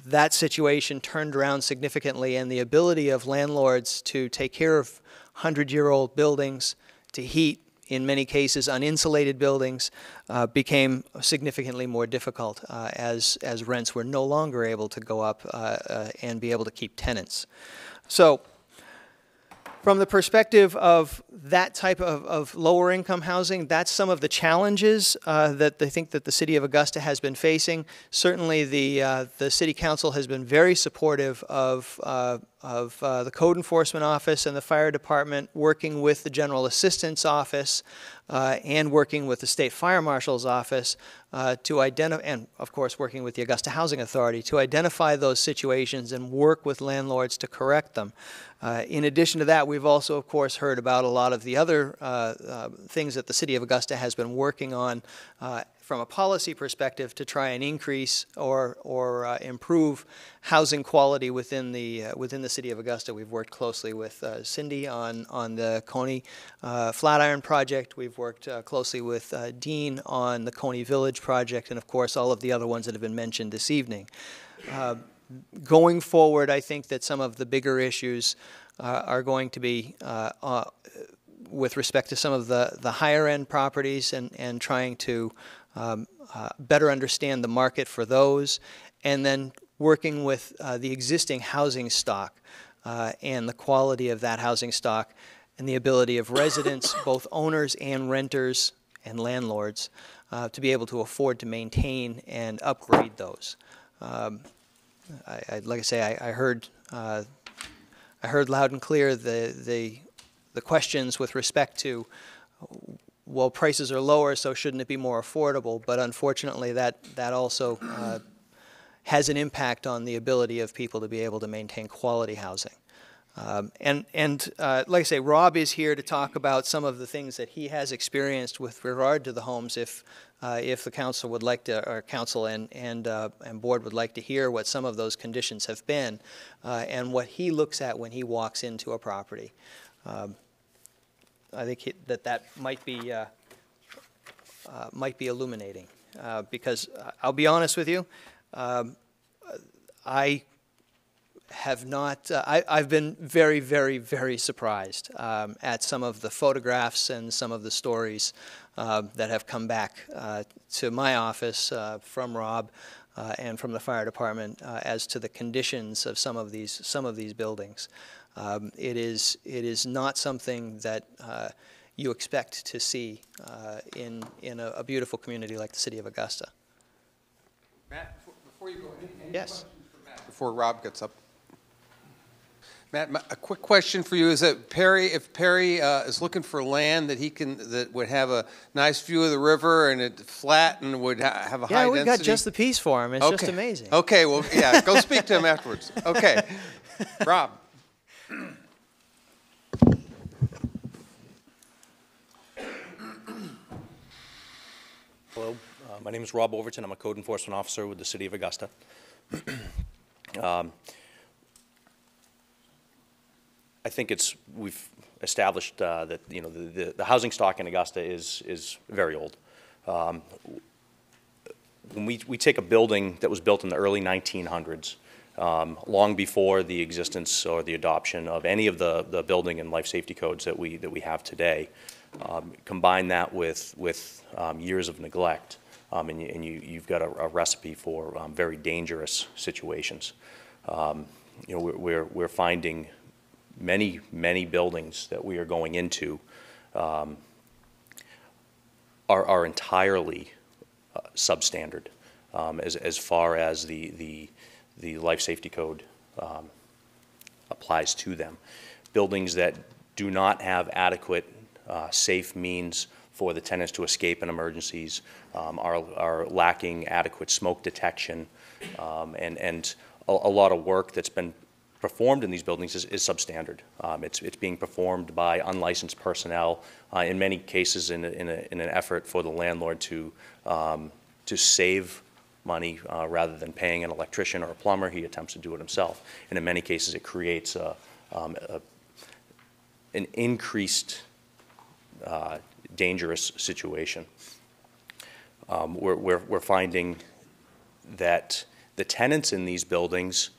that situation turned around significantly, and the ability of landlords to take care of 100 year old buildings, to heat, in many cases, uninsulated buildings, uh, became significantly more difficult uh, as, as rents were no longer able to go up uh, uh and be able to keep tenants. So, from the perspective of that type of, of lower income housing, that's some of the challenges uh, that they think that the city of Augusta has been facing. Certainly, the uh, the city council has been very supportive of uh, of uh, the code enforcement office and the fire department working with the general assistance office uh, and working with the state fire marshal's office uh, to identify, and of course working with the Augusta Housing Authority to identify those situations and work with landlords to correct them. Uh, in addition to that, we've also, of course, heard about a lot of the other uh, uh, things that the City of Augusta has been working on from a policy perspective to try and increase or, or uh, improve housing quality within the, uh, within the City of Augusta. We've worked closely with Cindy on, on the Cony Flatiron project. We've worked closely with Dean on the Cony Village project, and of course, all of the other ones that have been mentioned this evening going forward, I think that some of the bigger issues uh, are going to be uh, uh, with respect to some of the, the higher end properties and, and trying to um, uh, better understand the market for those, and then working with uh, the existing housing stock uh, and the quality of that housing stock and the ability of residents, both owners and renters and landlords, to be able to afford to maintain and upgrade those. Um, I, I, like I say, I, I heard uh, I heard loud and clear the the the questions with respect to well prices are lower, so shouldn't it be more affordable? But unfortunately, that that also uh, has an impact on the ability of people to be able to maintain quality housing. Um, and and uh, like I say, Rob is here to talk about some of the things that he has experienced with regard to the homes. If uh, if the council would like to, or council and and uh, and board would like to hear what some of those conditions have been, uh, and what he looks at when he walks into a property, um, I think that that might be uh, uh, might be illuminating. because I'll be honest with you, um, I have not, uh, I, have been very, very, very surprised um, at some of the photographs and some of the stories uh, that have come back uh, to my office uh, from Rob uh, and from the fire department uh, as to the conditions of some of these, some of these buildings. Um, it, is, it is not something that you expect to see in, in a, a, beautiful community like the city of Augusta. Matt, before you go, any, any yes. Before Rob gets up. Matt, a quick question for you is that Perry, if Perry uh, is looking for land that he can, that would have a nice view of the river and it flat and would ha- have a yeah, high we've density. got just the piece for him. It's okay. just amazing. Okay, well, yeah, go speak to him afterwards. Okay, Rob. Hello, uh, my name is Rob Overton. I'm a code enforcement officer with the City of Augusta. um, I think it's, we've established uh, that, you know, the, the, the, housing stock in Augusta is, is very old. Um, when we, we take a building that was built in the early 1900s, um, long before the existence or the adoption of any of the, the building and life safety codes that we, that we have today, um, combine that with, with um, years of neglect, um, and, you, and you, you've got a, a recipe for um, very dangerous situations. Um, you know, we're, we're, finding many, many buildings that we are going into are, are entirely uh, substandard as, as far as the, the, the life safety code um, applies to them. Buildings that do not have adequate uh, safe means for the tenants to escape in emergencies um, are, are lacking adequate smoke detection um, and, and a, a lot of work that's been performed in these buildings is, is substandard. Um, it's, it's being performed by unlicensed personnel, uh, in many cases in, a, in, a, in, an effort for the landlord to, um, to save money uh, rather than paying an electrician or a plumber. He attempts to do it himself. And in many cases, it creates a, um, a, an increased uh, dangerous situation. Um, We're, we're, we're finding that the tenants in these buildings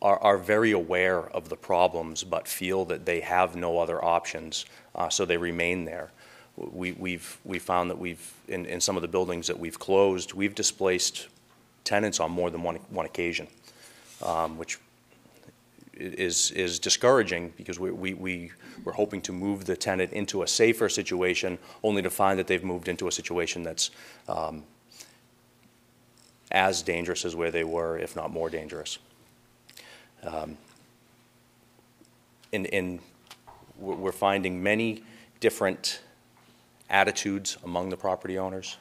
are, are very aware of the problems, but feel that they have no other options, uh, so they remain there. We, we've, we found that we've, in, in some of the buildings that we've closed, we've displaced tenants on more than one, one occasion, um, which is, is discouraging because we, we, we were hoping to move the tenant into a safer situation, only to find that they've moved into a situation that's um, as dangerous as where they were, if not more dangerous. Um, And, and we're finding many different attitudes among the property owners.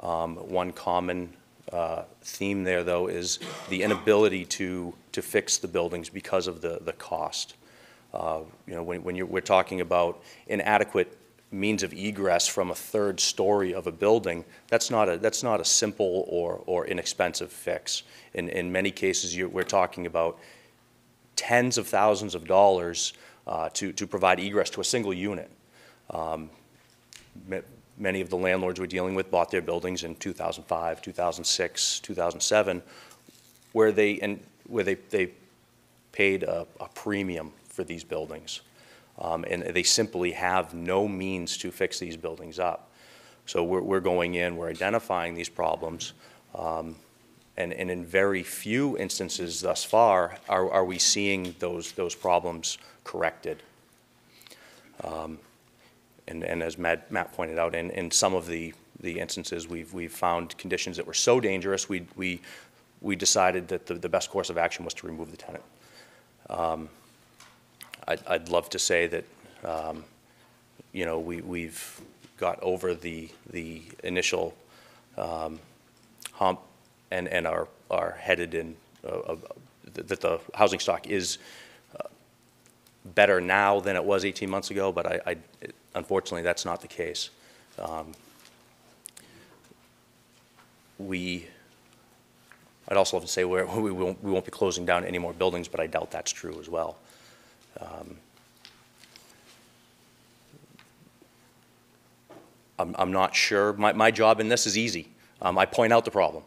Um, One common uh, theme there, though, is the inability to, to fix the buildings because of the, the cost. Uh, You know, when, when you're, we're talking about inadequate means of egress from a third story of a building, that's not a, that's not a simple or, or inexpensive fix. In, in many cases, you we're talking about tens of thousands of dollars uh, to, to provide egress to a single unit. Um, Many of the landlords we're dealing with bought their buildings in 2005, 2006, 2007, where they, and where they, they paid a, a premium for these buildings. Um, and they simply have no means to fix these buildings up. So we're, we're going in, we're identifying these problems, um, and, and in very few instances thus far are, are we seeing those, those problems corrected. Um, And, and as Matt, Matt pointed out, in, in some of the, the instances, we've, we've found conditions that were so dangerous, we, we, we decided that the, the best course of action was to remove the tenant. Um, I'd, I'd love to say that, um, you know, we, we've got over the, the initial um, hump and, and are, are headed in, uh, uh, that the housing stock is better now than it was 18 months ago, but I, I, unfortunately, that's not the case. Um, We, I'd also love to say we won't, we won't be closing down any more buildings, but I doubt that's true as well. Um, I'm, I'm not sure. My, my job in this is easy. Um, I point out the problem.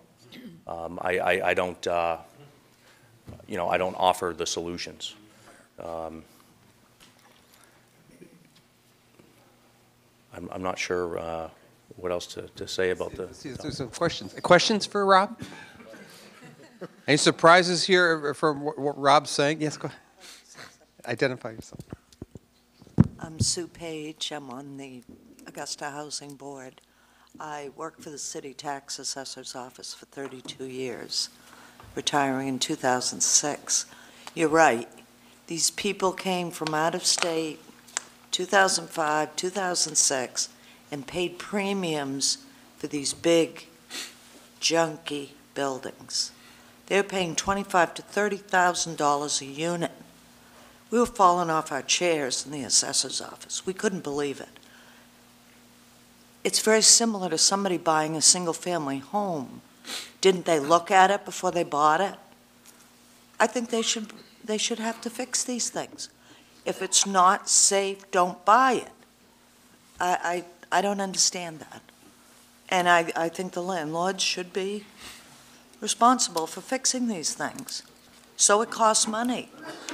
Um, I, I, I don't, uh, you know, I don't offer the solutions. Um, I'm, I'm not sure uh, what else to, to say about the. See, There's some questions. Questions for Rob? Any surprises here from what what Rob's saying? Yes, go ahead. Identify yourself. I'm Sue Page. I'm on the Augusta Housing Board. I worked for the City Tax Assessor's Office for 32 years, retiring in 2006. You're right. These people came from out of state, 2005, 2006, and paid premiums for these big, junky buildings. They're paying 25 to $30,000 a unit. We were falling off our chairs in the assessor's office. We couldn't believe it. It's very similar to somebody buying a single-family home. Didn't they look at it before they bought it? I think they should, they should have to fix these things. If it's not safe, don't buy it. I, I, I don't understand that. And I, I think the landlords should be responsible for fixing these things. So it costs money.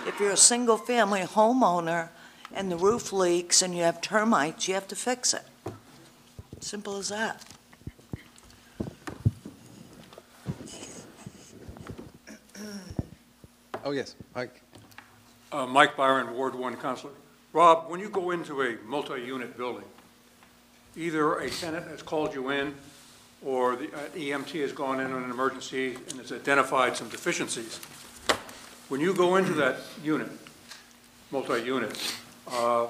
If you're a single-family homeowner and the roof leaks and you have termites, you have to fix it. Simple as that. Oh, yes, Mike. Uh, Mike Byron, Ward One Councilor. Rob, when you go into a multi-unit building, either a tenant has called you in, or the uh, EMT has gone in on an emergency and has identified some deficiencies. When you go into that unit, multi-unit, uh,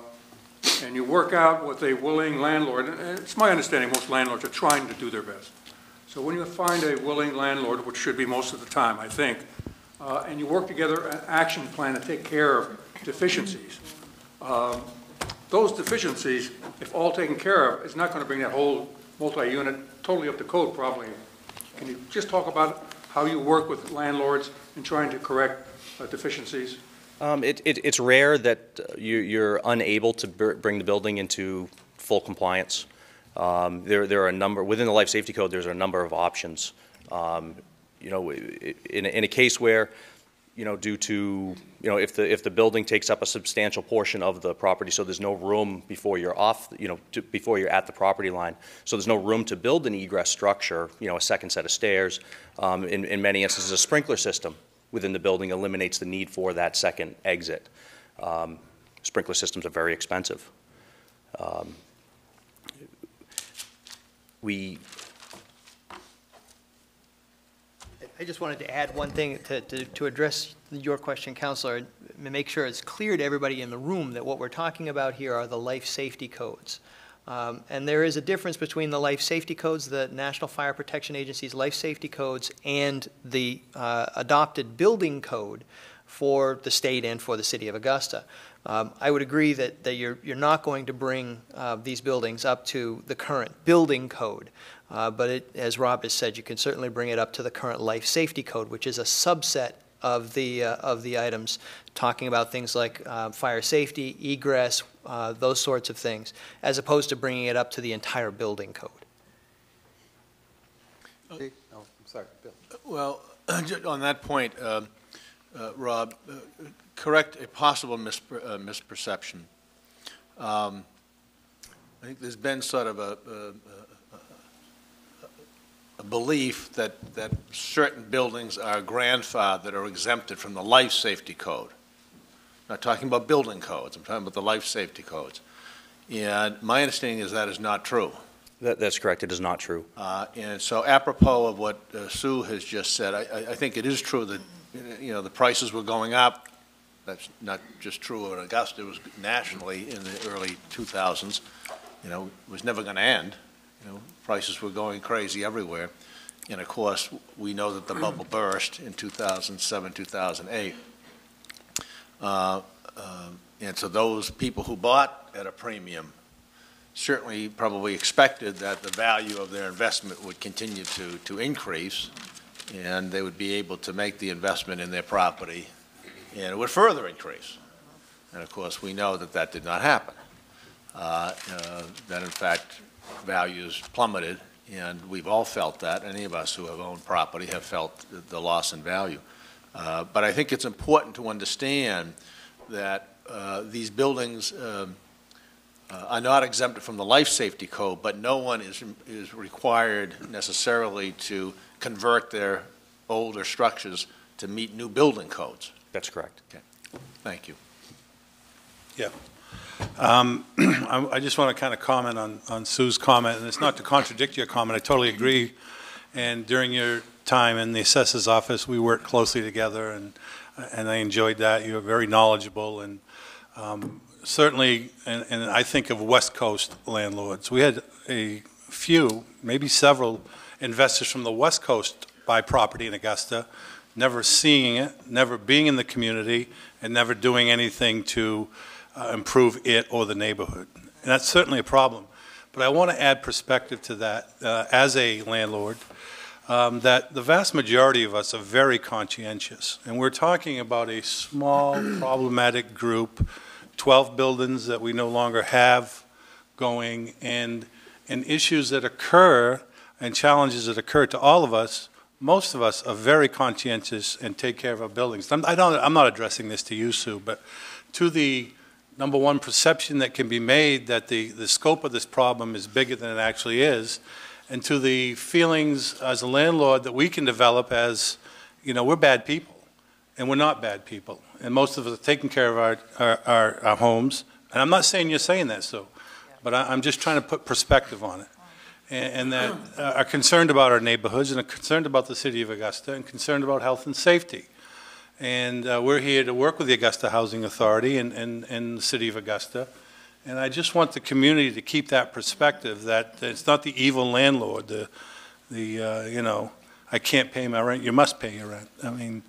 and you work out with a willing landlord, and it's my understanding most landlords are trying to do their best. So when you find a willing landlord, which should be most of the time, I think, uh, and you work together an action plan to take care of deficiencies, um, those deficiencies, if all taken care of, is not going to bring that whole multi-unit totally up to code probably. Can you just talk about how you work with landlords in trying to correct uh, deficiencies? Um, it, it, it's rare that uh, you, you're unable to br- bring the building into full compliance. Um, There, there are a number, within the life safety code, there's a number of options. Um, You know, in, a- in a case where, you know, due to, you know, if the, if the building takes up a substantial portion of the property, so there's no room before you're off, you know, to- before you're at the property line, so there's no room to build an egress structure, you know, a second set of stairs, um, in, in many instances, a sprinkler system within the building eliminates the need for that second exit. Um, Sprinkler systems are very expensive. Um, We, I just wanted to add one thing to, to, to address your question, Councilor, and make sure it's clear to everybody in the room that what we're talking about here are the life safety codes. Um, and there is a difference between the life safety codes, the National Fire Protection Agency's life safety codes, and the uh, adopted building code for the state and for the city of Augusta. Um, I would agree that, that you're, you're not going to bring uh, these buildings up to the current building code. Uh, But it, as Rob has said, you can certainly bring it up to the current life safety code, which is a subset of the, uh, of the items, talking about things like uh, fire safety, egress, uh, those sorts of things, as opposed to bringing it up to the entire building code. Oh, I'm sorry, Bill. Well, on that point, um, uh, Rob, uh, correct a possible mispr- uh, misperception. Um, I think there's been sort of a, a- a belief that, that certain buildings are grandfathered that are exempted from the life safety code. I'm Not talking about building codes, I'm talking about the life safety codes. And my understanding is that is not true. that, that's correct, it is not true. Uh, And so apropos of what uh, Sue has just said, I, I- I think it is true that, you know, the prices were going up. That's not just true in Augusta, it was nationally in the early 2000s. You know, it was never going to end. You know, prices were going crazy everywhere. And of course, we know that the bubble burst in 2007, 2008. Uh, um, And so those people who bought at a premium certainly probably expected that the value of their investment would continue to, to increase, and they would be able to make the investment in their property, and it would further increase. And of course, we know that that did not happen. Uh, uh, That in fact, values plummeted, and we've all felt that. Any of us who have owned property have felt the- the loss in value. Uh, But I think it's important to understand that uh, these buildings um, uh, are not exempted from the life safety code, but no one is, is required necessarily to convert their older structures to meet new building codes. That's correct. Okay. Thank you. Um, I I just want to kind of comment on, on Sue's comment, and it's not to contradict your comment, I totally agree. And during your time in the assessor's office, we worked closely together, and, and I enjoyed that. You were very knowledgeable, and um, certainly, and, and I think of West Coast landlords. We had a few, maybe several investors from the West Coast buy property in Augusta, never seeing it, never being in the community, and never doing anything to uh, improve it or the neighborhood. And that's certainly a problem. But I want to add perspective to that uh, as a landlord, um, that the vast majority of us are very conscientious. And we're talking about a small problematic group, 12 buildings that we no longer have going, and, and issues that occur and challenges that occur to all of us. Most of us are very conscientious and take care of our buildings. I'm, I don't, I'm not addressing this to you, Sue, but to the number one perception that can be made that the, the scope of this problem is bigger than it actually is, and to the feelings as a landlord that we can develop as, you know, we're bad people, and we're not bad people. And most of us are taking care of our, our, our, our homes. And I'm not saying you're saying that, Sue, but I, I'm just trying to put perspective on it. And, and that uh, are concerned about our neighborhoods and are concerned about the city of Augusta and concerned about health and safety. And uh, we're here to work with the Augusta Housing Authority and, and, and the city of Augusta. And I just want the community to keep that perspective that it's not the evil landlord, the, the uh, you know, I can't pay my rent, you must pay your rent. I mean,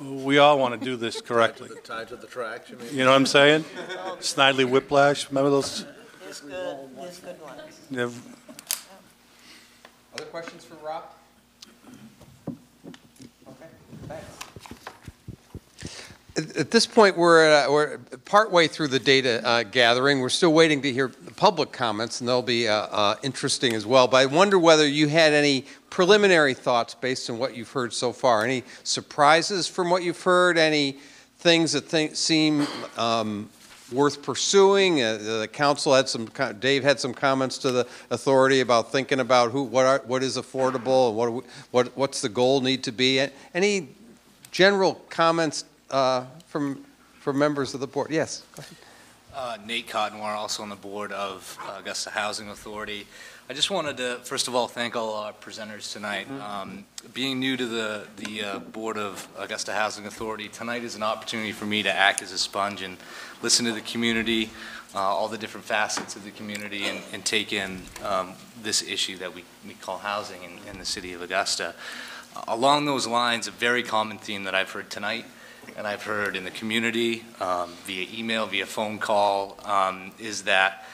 we all want to do this correctly. Tied to the tracks, you mean? You know what I'm saying? Snidely Whiplash, remember those? There's good, there's good ones. Yeah, Other questions for Rob? Okay, thanks. At at this point, we're, uh, we're partway through the data uh, gathering. We're still waiting to hear the public comments, and they'll be uh, uh, interesting as well. But I wonder whether you had any preliminary thoughts based on what you've heard so far. Any surprises from what you've heard? Any things that think, seem um, worth pursuing? Uh, the council had some. Dave had some comments to the authority about thinking about who, what, are, what is affordable, and what, what, what's the goal need to be. Any general comments uh, from from members of the board? Yes. go ahead. Uh, Nate Cottonwar, also on the board of uh, Augusta Housing Authority. I just wanted to, first of all, thank all our presenters tonight. Um, Being new to the, the uh, Board of Augusta Housing Authority, tonight is an opportunity for me to act as a sponge and listen to the community, uh, all the different facets of the community, and, and take in um, this issue that we, we call housing in, in the city of Augusta. Along those lines, a very common theme that I've heard tonight and I've heard in the community, um, via email, via phone call, um, is that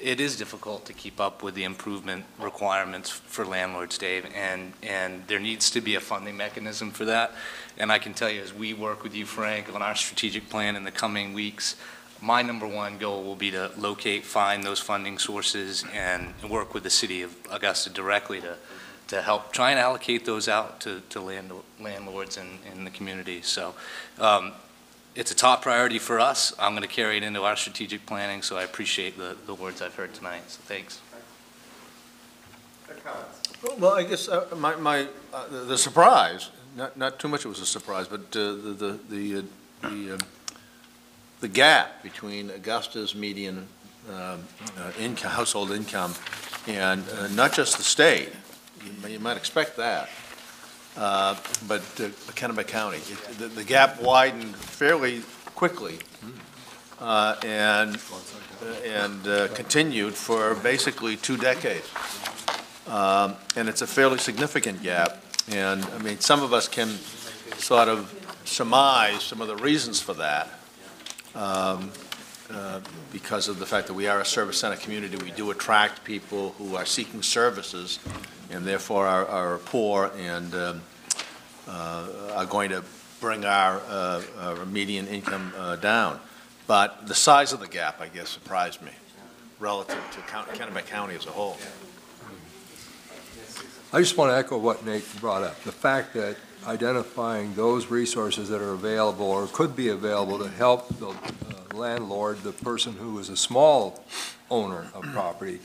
it is difficult to keep up with the improvement requirements for landlords, Dave, and, and there needs to be a funding mechanism for that. And I can tell you, as we work with you, Frank, on our strategic plan in the coming weeks, my number one goal will be to locate, find those funding sources, and work with the city of Augusta directly to, to help try and allocate those out to, to land, landlords in, in the community. So um, it's a top priority for us. I'm going to carry it into our strategic planning, so I appreciate the, the words I've heard tonight. So thanks. Well, I guess uh, my, my, uh, the- the surprise, not, not too much it was a surprise, but uh, the, the, the, uh, the, um, the gap between Augusta's median um, uh, income, household income, and uh, not just the state, you might- you might expect that, uh, but uh, Kennebec County. It- The, the gap widened fairly quickly, uh, and, and uh, continued for basically two decades. Um, And it's a fairly significant gap. And, I mean, some of us can sort of surmise some of the reasons for that um, uh, because of the fact that we are a service center community. We do attract people who are seeking services and therefore are, are poor and um, uh, are going to bring our, uh, our median income uh, down. But the size of the gap, I guess, surprised me relative to Count- Kennebec County as a whole. I just want to echo what Nate brought up. The fact that identifying those resources that are available or could be available to help the uh, landlord, the person who is a small owner of property,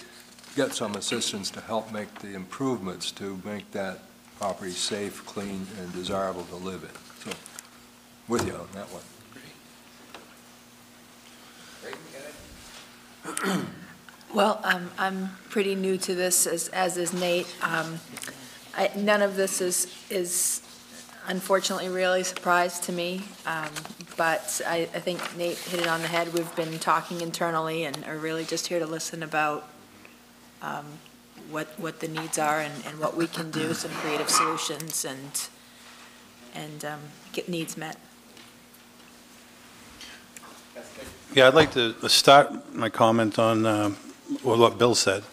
get some assistance to help make the improvements to make that property safe, clean, and desirable to live in. So, with you on that one. Well, um, I'm pretty new to this, as, as is Nate. Um, I, none of this is, is unfortunately really a surprise to me. Um, but I, I think Nate hit it on the head. We've been talking internally and are really just here to listen about, um, what, what the needs are and, and what we can do, some creative solutions and, and, um, get needs met. Yeah, I'd like to start my comment on uh, what Bill said.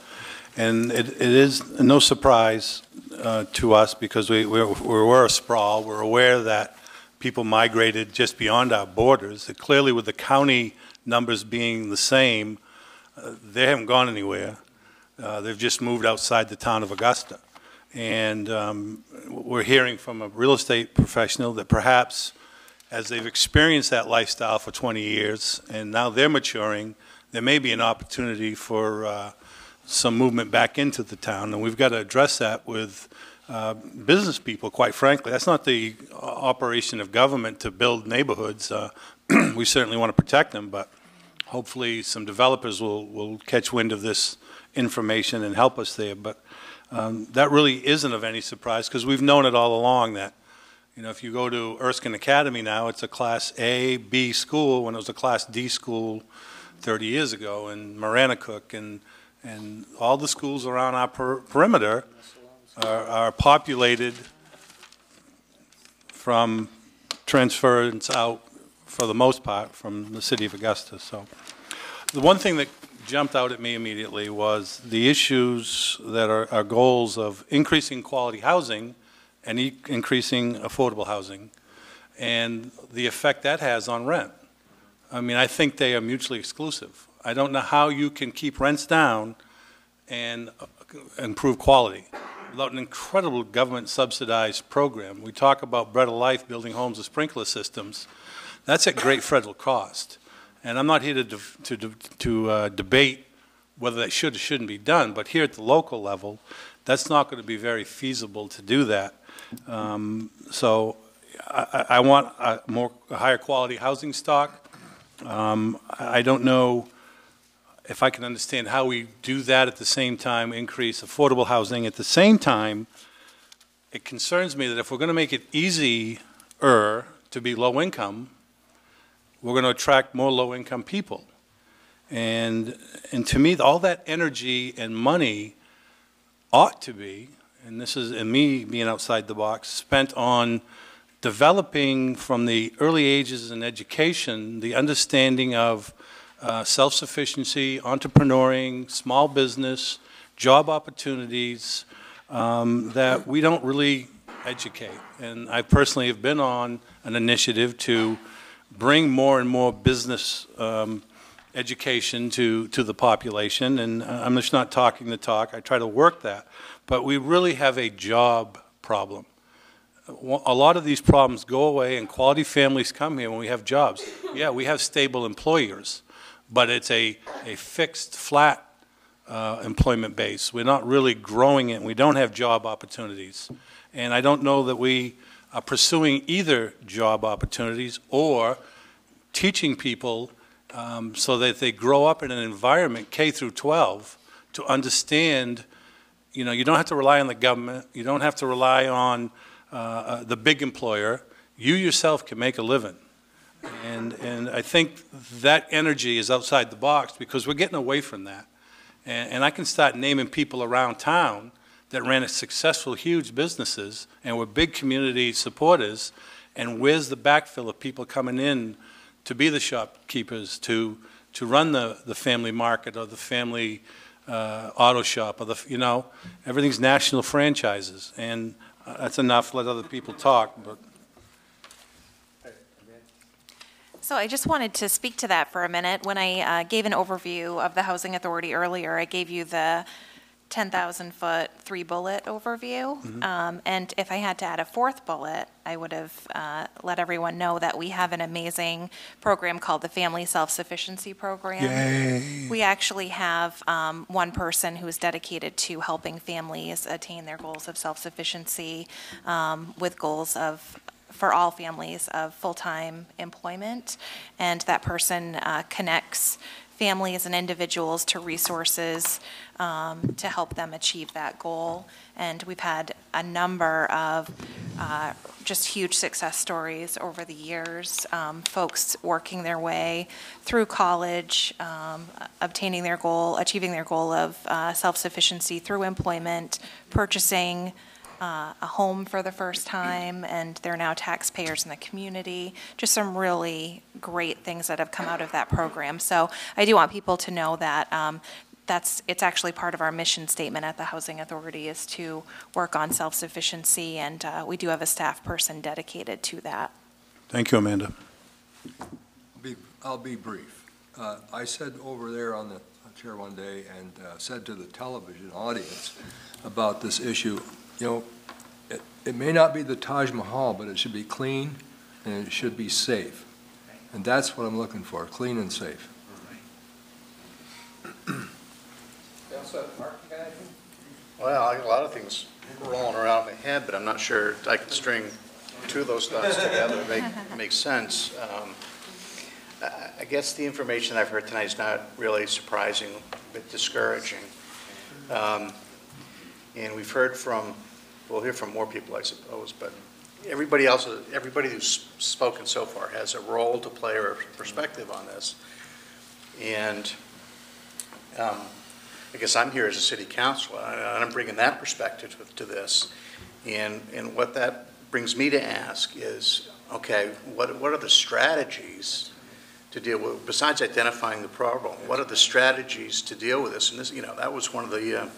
And it it is no surprise uh, to us because we we're we're a sprawl. We're aware that people migrated just beyond our borders. Clearly, with the county numbers being the same, uh, they haven't gone anywhere. Uh, They've just moved outside the town of Augusta. And um, we're hearing from a real estate professional that perhaps as they've experienced that lifestyle for 20 years and now they're maturing, there may be an opportunity for uh, some movement back into the town. And we've got to address that with uh, business people, quite frankly. That's not the operation of government to build neighborhoods. Uh, we certainly want to protect them, but hopefully some developers will, will catch wind of this information and help us there. But um, that really isn't of any surprise because we've known it all along that you know, if you go to Erskine Academy now, it's a Class A, B school, when it was a Class D school 30 years ago, and Maranacook, and, and all the schools around our per- perimeter are, are populated from transference out, for the most part, from the city of Augusta. So the one thing that jumped out at me immediately was the issues that are, are goals of increasing quality housing and e- increasing affordable housing, and the effect that has on rent. I mean, I think they are mutually exclusive. I don't know how you can keep rents down and uh, improve quality without an incredible government subsidized program. We talk about Bread of Life, building homes with sprinkler systems. That's at great federal cost. And I'm not here to, to, to uh, debate whether that should or shouldn't be done, but here at the local level, that's not going to be very feasible to do that. Um, So I, I want a more, a higher quality housing stock. Um, I don't know if I can understand how we do that at the same time, increase affordable housing. At the same time, it concerns me that if we're going to make it easier to be low income, we're going to attract more low income people. And, and to me, all that energy and money ought to be, and this is, and me being outside the box, spent on developing from the early ages in education the understanding of uh, self-sufficiency, entrepreneuring, small business, job opportunities um, that we don't really educate. And I personally have been on an initiative to bring more and more business um, education to, to the population. And I'm just not talking the talk. I try to work that. But we really have a job problem. A lot of these problems go away and quality families come here when we have jobs. Yeah, we have stable employers but it's a, a fixed, flat uh, employment base. We're not really growing it, we don't have job opportunities. And I don't know that we are pursuing either job opportunities or teaching people um, so that they grow up in an environment, K through 12, to understand, you know, you don't have to rely on the government, you don't have to rely on uh, uh, the big employer. You yourself can make a living. And, and I think that energy is outside the box because we're getting away from that. And, and I can start naming people around town that ran a successful, huge businesses and were big community supporters. And where's the backfill of people coming in to be the shopkeepers, to, to run the, the family market or the family uh, auto shop or the, you know, everything's national franchises. And uh, that's enough, let other people talk, but So I just wanted to speak to that for a minute. When I uh, gave an overview of the Housing Authority earlier, I gave you the 10,000 foot three bullet overview. Mhm. Um, and if I had to add a fourth bullet, I would have uh, let everyone know that we have an amazing program called the Family Self Sufficiency Program. Yay. We actually have um, one person who is dedicated to helping families attain their goals of self sufficiency um, with goals of for all families of full-time employment. And that person uh, connects families and individuals to resources um, to help them achieve that goal. And we've had a number of uh, just huge success stories over the years. Um, folks working their way through college, um, obtaining their goal, achieving their goal of uh, self-sufficiency through employment, purchasing uh, a home for the first time, and they're now taxpayers in the community. Just some really great things that have come out of that program. So I do want people to know that um, that's, it's actually part of our mission statement at the Housing Authority is to work on self-sufficiency, and uh, we do have a staff person dedicated to that. thank you, Amanda. Be- I'll be brief. Uh, I said over there on the chair one day and uh, said to the television audience about this issue, you know, it, it may not be the Taj Mahal, but it should be clean and it should be safe. And that's what I'm looking for, clean and safe. Well, I got a lot of things rolling around in my head, but I'm not sure I can string two of those thoughts together, make, make sense. Um, I- I guess the information I've heard tonight is not really surprising, but discouraging. Um, And we've heard from, we'll hear from more people, I suppose, but everybody else, everybody who's spoken so far has a role to play or perspective on this. And um, I guess I'm here as a city councilor, and I'm bringing that perspective to this. And, and what that brings me to ask is, okay, what, what are the strategies to deal with, besides identifying the problem, what are the strategies to deal with this? And this, you know, that was one of the, uh,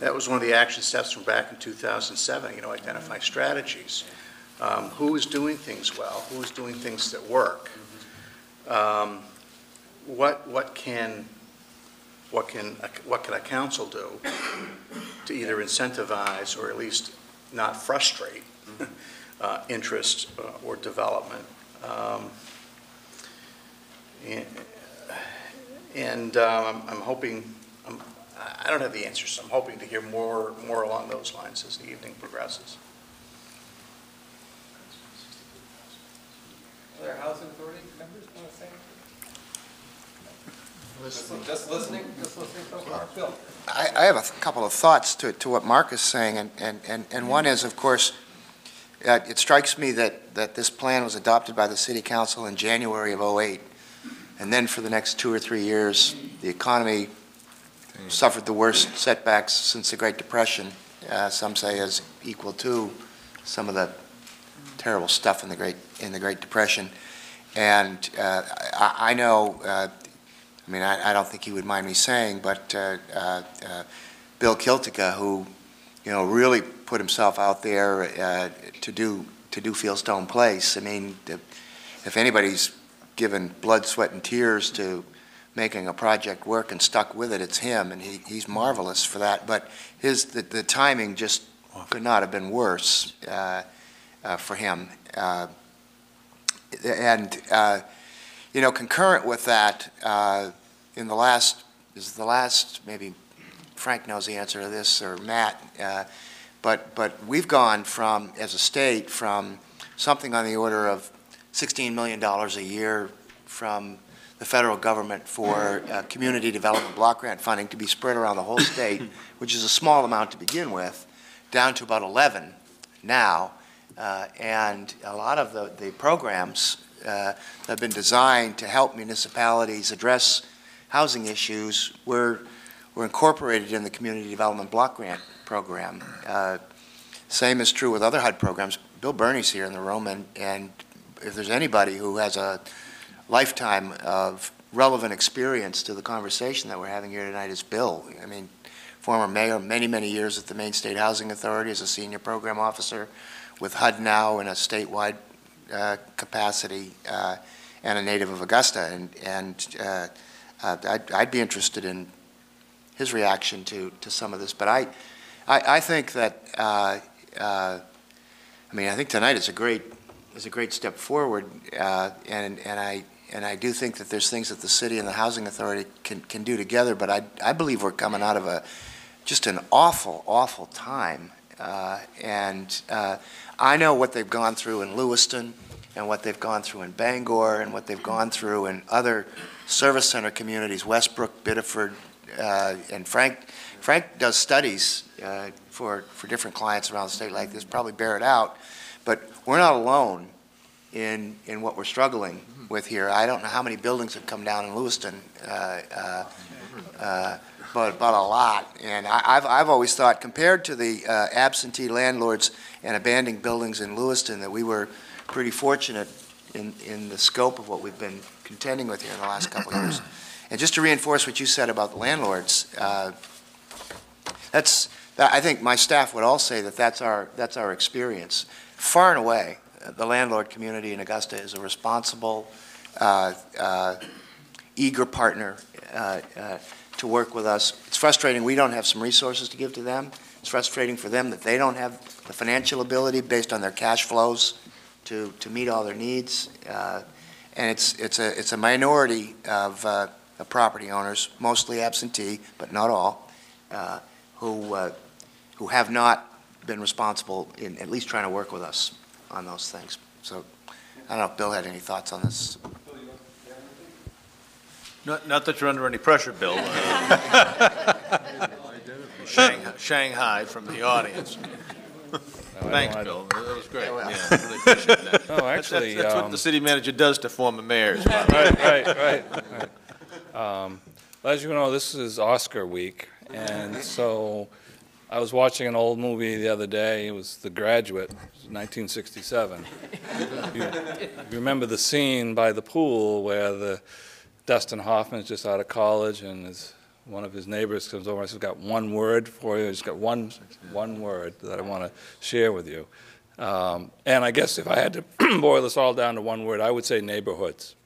that was one of the action steps from back in 2007, you know, identify strategies. Um, Who is doing things well? Who is doing things that work? Um, what, what can, what can, what can a council do to either incentivize or at least not frustrate uh, interest uh, or development? Um, And, and um, I'm hoping, I don't have the answers, So I'm hoping to hear more, more along those lines as the evening progresses. Other housing authority members want to say? anything? Just listening, just listening so far. Bill? I, I have a couple of thoughts to, to what Mark is saying, and, and, and- and one is, of course, uh, it strikes me that, that this plan was adopted by the city council in January of '08, and then for the next two or three years, the economy suffered the worst setbacks since the Great Depression, uh, some say is equal to some of the terrible stuff in the Great, in the Great Depression. And uh, I, I know, uh, I mean, I, I don't think he would mind me saying, but uh, uh, uh, Bill Kiltica, who, you know, really put himself out there to do, to do Fieldstone Place, I mean, if anybody's given blood, sweat, and tears to making a project work and stuck with it, it's him, and he, he's marvelous for that. But his, the, the timing just could not have been worse uh, uh, for him. Uh, And, uh, you know, concurrent with that, uh, in the last, is the last, maybe Frank knows the answer to this, or Matt, uh, but, but we've gone from, as a state, from something on the order of $16 million a year from the federal government for uh, community development block grant funding to be spread around the whole state, which is a small amount to begin with, down to about 11 now. Uh, And a lot of the, the programs uh, have been designed to help municipalities address housing issues were, were incorporated in the Community Development Block Grant Program. Uh, Same is true with other HUD programs. Bill Burney's here in the room, and, and if there's anybody who has a lifetime of relevant experience to the conversation that we're having here tonight is Bill. I mean, former mayor, many, many years at the Maine State Housing Authority as a senior program officer, with HUD now in a statewide uh, capacity, uh, and a native of Augusta. And, and uh, uh, I'd, I'd be interested in his reaction to, to some of this. But I, I, I think that, uh, uh, I mean, I think tonight is a great, is a great step forward, and, and I, and I do think that there's things that the city and the housing authority can, can do together, but I, I believe we're coming out of a, just an awful, awful time. Uh, and uh, I know what they've gone through in Lewiston, and what they've gone through in Bangor, and what they've gone through in other service center communities, Westbrook, Biddeford, uh, and Frank, Frank does studies uh, for, for different clients around the state like this, probably bear it out. But we're not alone in, in what we're struggling with here. I don't know how many buildings have come down in Lewiston, uh, uh, uh, but, but a lot. And I, I've, I've always thought, compared to the uh, absentee landlords and abandoning buildings in Lewiston, that we were pretty fortunate in, in the scope of what we've been contending with here in the last couple of years. And just to reinforce what you said about the landlords, uh, that's, that- I think my staff would all say that that's our, that's our experience. Far and away, the landlord community in Augusta is a responsible, uh, uh, eager partner uh, to work with us. It's frustrating, we don't have some resources to give to them. It's frustrating for them that they don't have the financial ability based on their cash flows to, to meet all their needs. Uh, And it's, it's a, it's a minority of, uh, of property owners, mostly absentee, but not all, uh, who, who have not been responsible in at least trying to work with us on those things. So I don't know if Bill had any thoughts on this. Not, not that you're under any pressure, Bill. Shanghai, Shanghai from the audience. Thanks, Bill. That was great. Yeah, really appreciate that. No, That's- actually, That's what um, the city manager does to former mayors. Right, right, right, right. Um, As you know, this is Oscar week, and so I was watching an old movie the other day. It was The Graduate, 1967. You remember the scene by the pool where the Dustin Hoffman's just out of college, and his, one of his neighbors comes over and says, "Got one word for you. He's got one, one word that I want to share with you." Um, and I guess if I had to boil this all down to one word, I would say neighborhoods.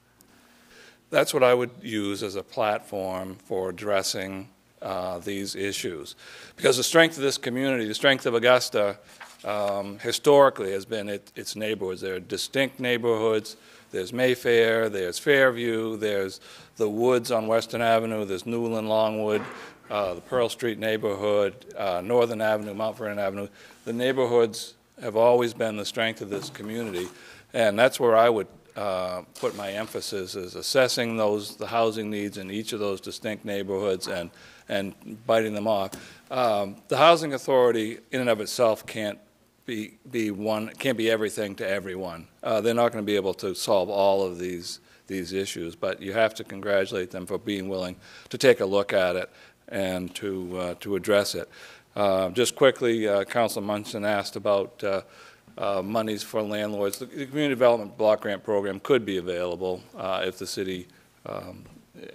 that's what I would use as a platform for addressing uh, these issues. Because the strength of this community, the strength of Augusta, um, historically has been it, its neighborhoods. There are distinct neighborhoods. There's Mayfair, there's Fairview, there's the Woods on Western Avenue, there's Newland Longwood, uh, the Pearl Street neighborhood, uh, Northern Avenue, Mount Vernon Avenue. The neighborhoods have always been the strength of this community, and that's where I would uh, put my emphasis is assessing those the housing needs in each of those distinct neighborhoods and and biting them off. Um, the housing authority, in and of itself, can't be be one can't be everything to everyone. Uh, they're not going to be able to solve all of these these issues, but you have to congratulate them for being willing to take a look at it and to uh, to address it. Uh, just quickly, uh, Council Munson asked about uh, uh, monies for landlords. The, the, Community Development Block Grant Program could be available uh, if the city um,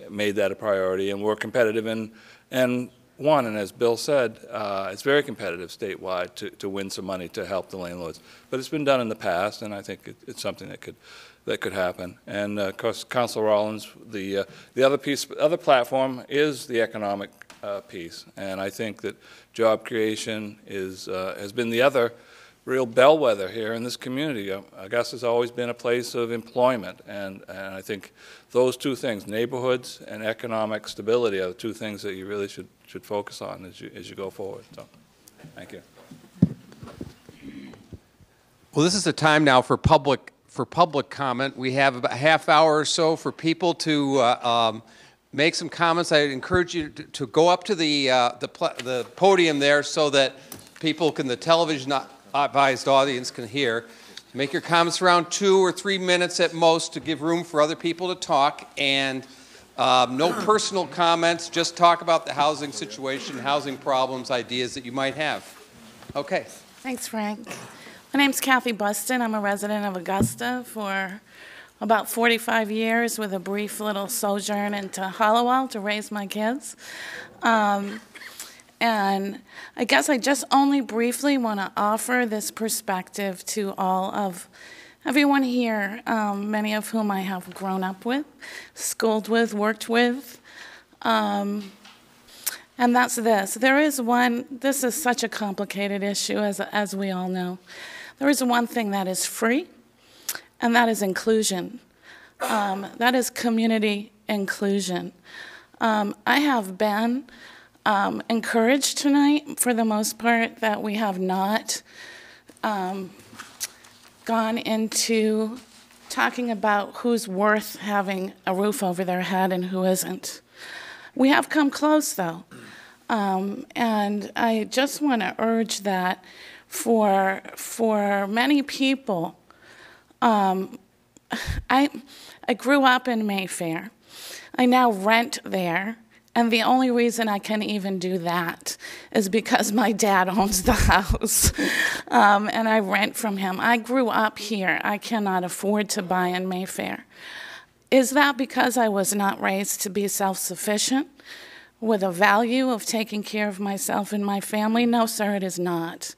made that a priority, and we're competitive in and won. And as Bill said, uh, it's very competitive statewide to, to win some money to help the landlords. But it's been done in the past, and I think it, it's something that could that could happen. And uh, of course, Council Rollins, the uh, the other piece, other platform is the economic uh, piece, and I think that job creation is uh, has been the other real bellwether here in this community. Uh, Augusta's always been a place of employment, and, and I think those two things, neighborhoods and economic stability, are the two things that you really should, should focus on as you, as you go forward. So, thank you. Well, this is the time now for public for public comment. We have about a half hour or so for people to uh, um, make some comments. I encourage you to, to go up to the uh, the, the podium there so that people can the television advised audience can hear. Make your comments around two or three minutes at most to give room for other people to talk. And um, no personal comments, just talk about the housing situation, housing problems, ideas that you might have. Okay. Thanks, Frank. My name's Kathy Buston. I'm a resident of Augusta for about 45 years with a brief little sojourn into Hallowell to raise my kids. Um, and I guess I just only briefly want to offer this perspective to all of everyone here, um, many of whom I have grown up with, schooled with, worked with. Um, and that's this. There is one, this is such a complicated issue, as, as we all know. There is one thing that is free, and that is inclusion. Um, that is community inclusion. Um, I have been um, encouraged tonight, for the most part, that we have not um, gone into talking about who's worth having a roof over their head and who isn't. We have come close, though. Um, and I just want to urge that for, for many people, um, I, I grew up in Mayfair. I now rent there. And the only reason I can even do that is because my dad owns the house um, and I rent from him. I grew up here. I cannot afford to buy in Mayfair. Is that because I was not raised to be self sufficient with a value of taking care of myself and my family? No, sir, it is not.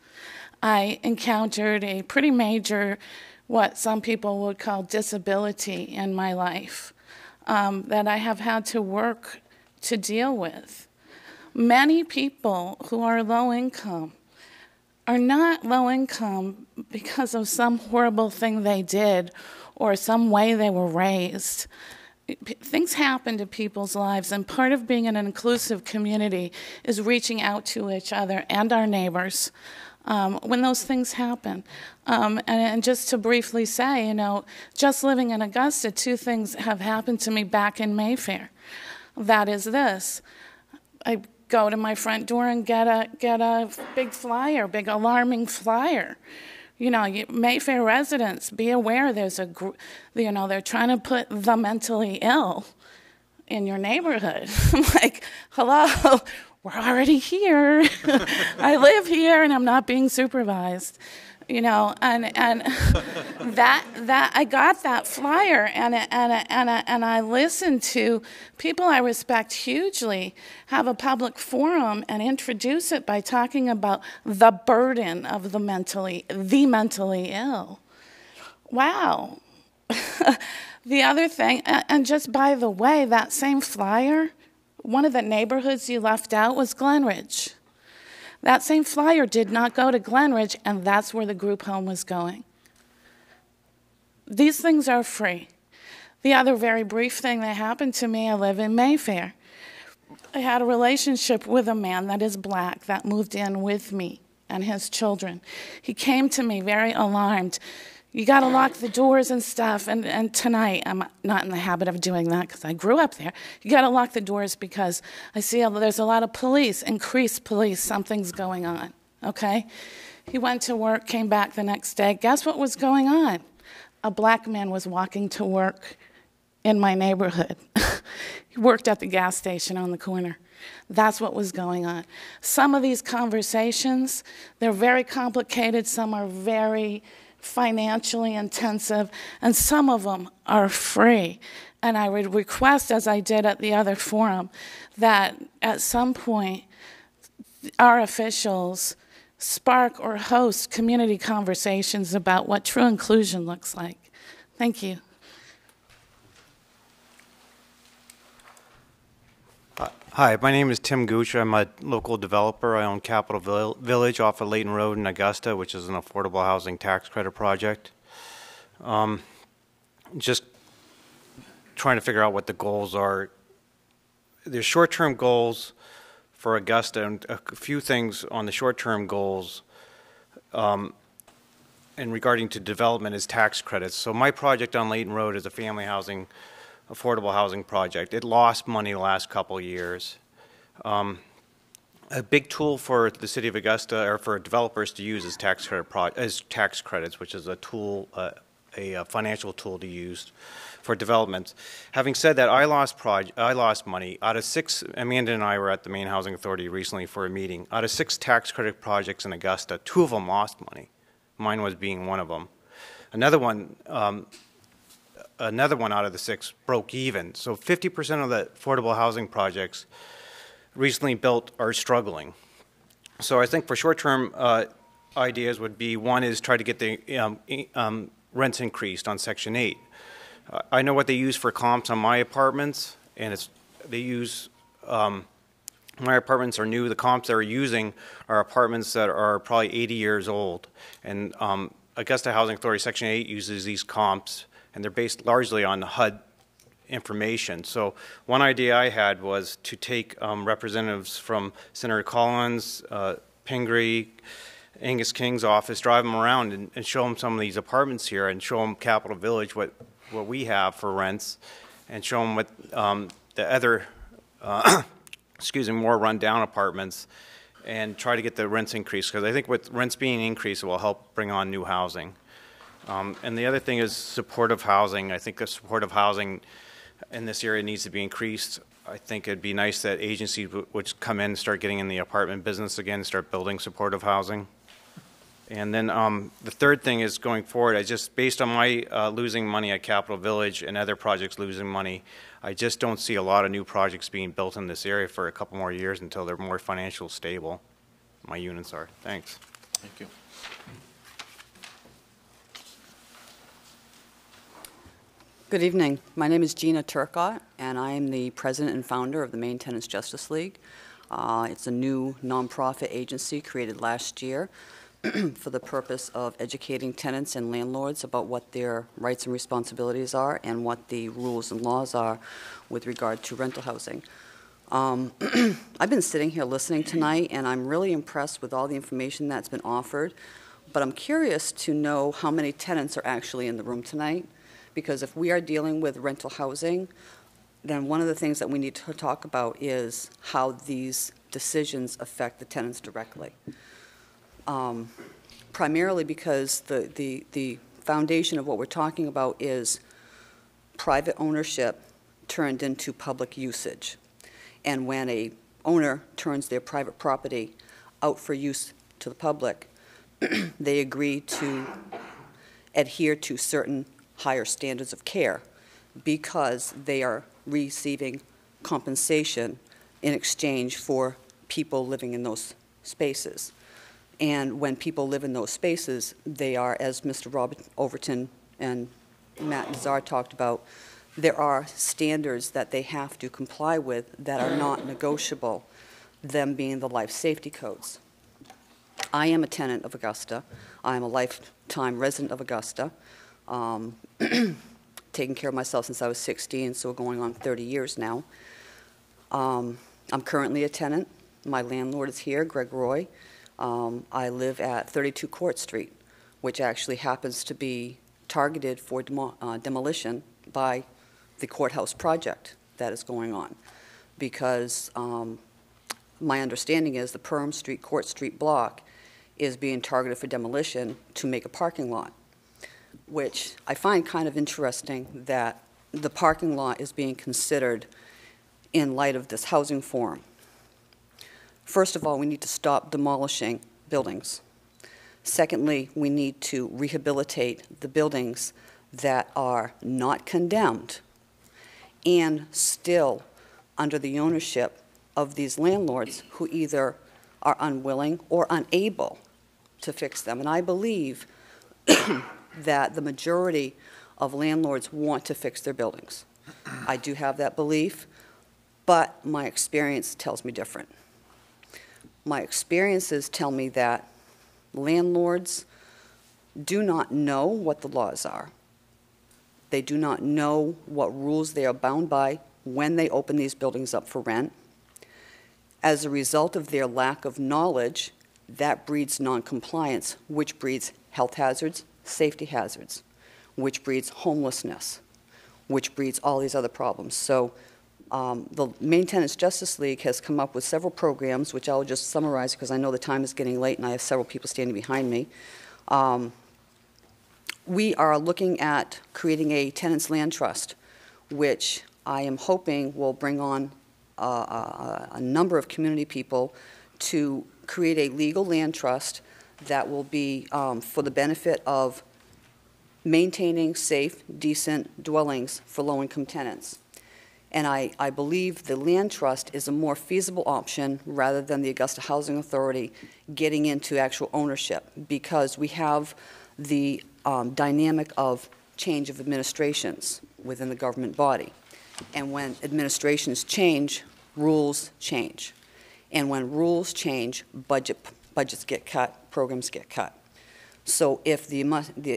I encountered a pretty major, what some people would call disability in my life um, that I have had to work to deal with. Many people who are low income are not low income because of some horrible thing they did or some way they were raised. Things happen to people's lives, and part of being an inclusive community is reaching out to each other and our neighbors um, when those things happen. Um, and, and, just to briefly say, you know, just living in Augusta, two things have happened to me back in Mayfair that is this. I go to my front door and get a get a big flyer, big alarming flyer. You know, Mayfair residents, be aware there's a group, you know, they're trying to put the mentally ill in your neighborhood. Like, hello, we're already here. I live here and I'm not being supervised you know and and that that I got that flyer and and and and I listened to people I respect hugely have a public forum and introduce it by talking about the burden of the mentally the mentally ill wow The other thing, and just by the way, that same flyer, one of the neighborhoods you left out was Glenridge. That same flyer did not go to Glenridge, and that's where the group home was going. These things are free. The other very brief thing that happened to me, I live in Mayfair. I had a relationship with a man that is black that moved in with me and his children. He came to me very alarmed. You got to lock the doors and stuff. And, and tonight, I'm not in the habit of doing that because I grew up there. You got to lock the doors because I see a, there's a lot of police, increased police. Something's going on. Okay? He went to work, came back the next day. Guess what was going on? A black man was walking to work in my neighborhood. he worked at the gas station on the corner. That's what was going on. Some of these conversations, they're very complicated, some are very financially intensive, and some of them are free. And I would request, as I did at the other forum, that at some point our officials spark or host community conversations about what true inclusion looks like. Thank you. Hi, my name is Tim Gooch. I'm a local developer. I own Capital Vill- Village off of Leighton Road in Augusta, which is an affordable housing tax credit project. Um, just trying to figure out what the goals are. There's short-term goals for Augusta, and a few things on the short-term goals. Um, and regarding to development is tax credits. So my project on Leighton Road is a family housing affordable housing project. It lost money the last couple years. Um, a big tool for the city of Augusta or for developers to use is tax credit pro- is tax credits, which is a tool, uh, a, a financial tool to use for development. Having said that, I lost proj- I lost money out of six. Amanda and I were at the Maine Housing Authority recently for a meeting. Out of six tax credit projects in Augusta, two of them lost money. Mine was being one of them. Another one, um, another one out of the six broke even. So 50% of the affordable housing projects recently built are struggling. So I think for short-term uh, ideas would be one is try to get the um, um, rents increased on Section 8. Uh, I know what they use for comps on my apartments, and it's they use um, my apartments are new. The comps they're using are apartments that are probably 80 years old, and um, Augusta Housing Authority Section 8 uses these comps and they're based largely on the HUD information. So one idea I had was to take um, representatives from Senator Collins, uh, Pingree, Angus King's office, drive them around and, and, show them some of these apartments here and show them Capital Village, what, what we have for rents, and show them what um, the other, uh, excuse me, more rundown apartments and try to get the rents increased because I think with rents being increased, it will help bring on new housing. Um, and the other thing is supportive housing. I think the supportive housing in this area needs to be increased. I think it'd be nice that agencies would come in start getting in the apartment business again, start building supportive housing. And then um, the third thing is going forward, I just, based on my uh, losing money at Capital Village and other projects losing money, I just don't see a lot of new projects being built in this area for a couple more years until they're more financial stable. My units are. Thanks. Thank you. Good evening. My name is Gina Turcott, and I am the president and founder of the Maine Tenants Justice League. Uh, it's a new nonprofit agency created last year for the purpose of educating tenants and landlords about what their rights and responsibilities are and what the rules and laws are with regard to rental housing. Um, I've been sitting here listening tonight, and I'm really impressed with all the information that's been offered, but I'm curious to know how many tenants are actually in the room tonight because if we are dealing with rental housing, then one of the things that we need to talk about is how these decisions affect the tenants directly. Um, primarily because the, the, the foundation of what we're talking about is private ownership turned into public usage. And when a owner turns their private property out for use to the public, they agree to adhere to certain higher standards of care because they are receiving compensation in exchange for people living in those spaces. And when people live in those spaces, they are, as Mr. Robert Overton and Matt Nazar talked about, there are standards that they have to comply with that are not negotiable, them being the life safety codes. I am a tenant of Augusta. I'm a lifetime resident of Augusta. Um, taking care of myself since I was 16, so going on 30 years now. Um, I'm currently a tenant. My landlord is here, Greg Roy. Um, I live at 32 Court Street, which actually happens to be targeted for demo- uh, demolition by the courthouse project that is going on. Because um, my understanding is the Perham Street, Court Street block is being targeted for demolition to make a parking lot, which I find kind of interesting that the parking lot is being considered in light of this housing forum. First of all, we need to stop demolishing buildings. Secondly, we need to rehabilitate the buildings that are not condemned and still under the ownership of these landlords who either are unwilling or unable to fix them. And I believe that the majority of landlords want to fix their buildings. I do have that belief, but my experience tells me different. My experiences tell me that landlords do not know what the laws are. They do not know what rules they are bound by when they open these buildings up for rent. As a result of their lack of knowledge, that breeds noncompliance, which breeds health hazards, safety hazards, which breeds homelessness, which breeds all these other problems. So um, the Maine Tenants Justice League has come up with several programs, which I'll just summarize because I know the time is getting late and I have several people standing behind me. Um, we are looking at creating a tenants land trust, which I am hoping will bring on uh, a, a number of community people to create a legal land trust that will be um, for the benefit of maintaining safe, decent dwellings for low-income tenants. And I, I believe the land trust is a more feasible option rather than the Augusta Housing Authority getting into actual ownership because we have the um, dynamic of change of administrations within the government body. And when administrations change, rules change. And when rules change, budget, budgets get cut, programs get cut. So if the,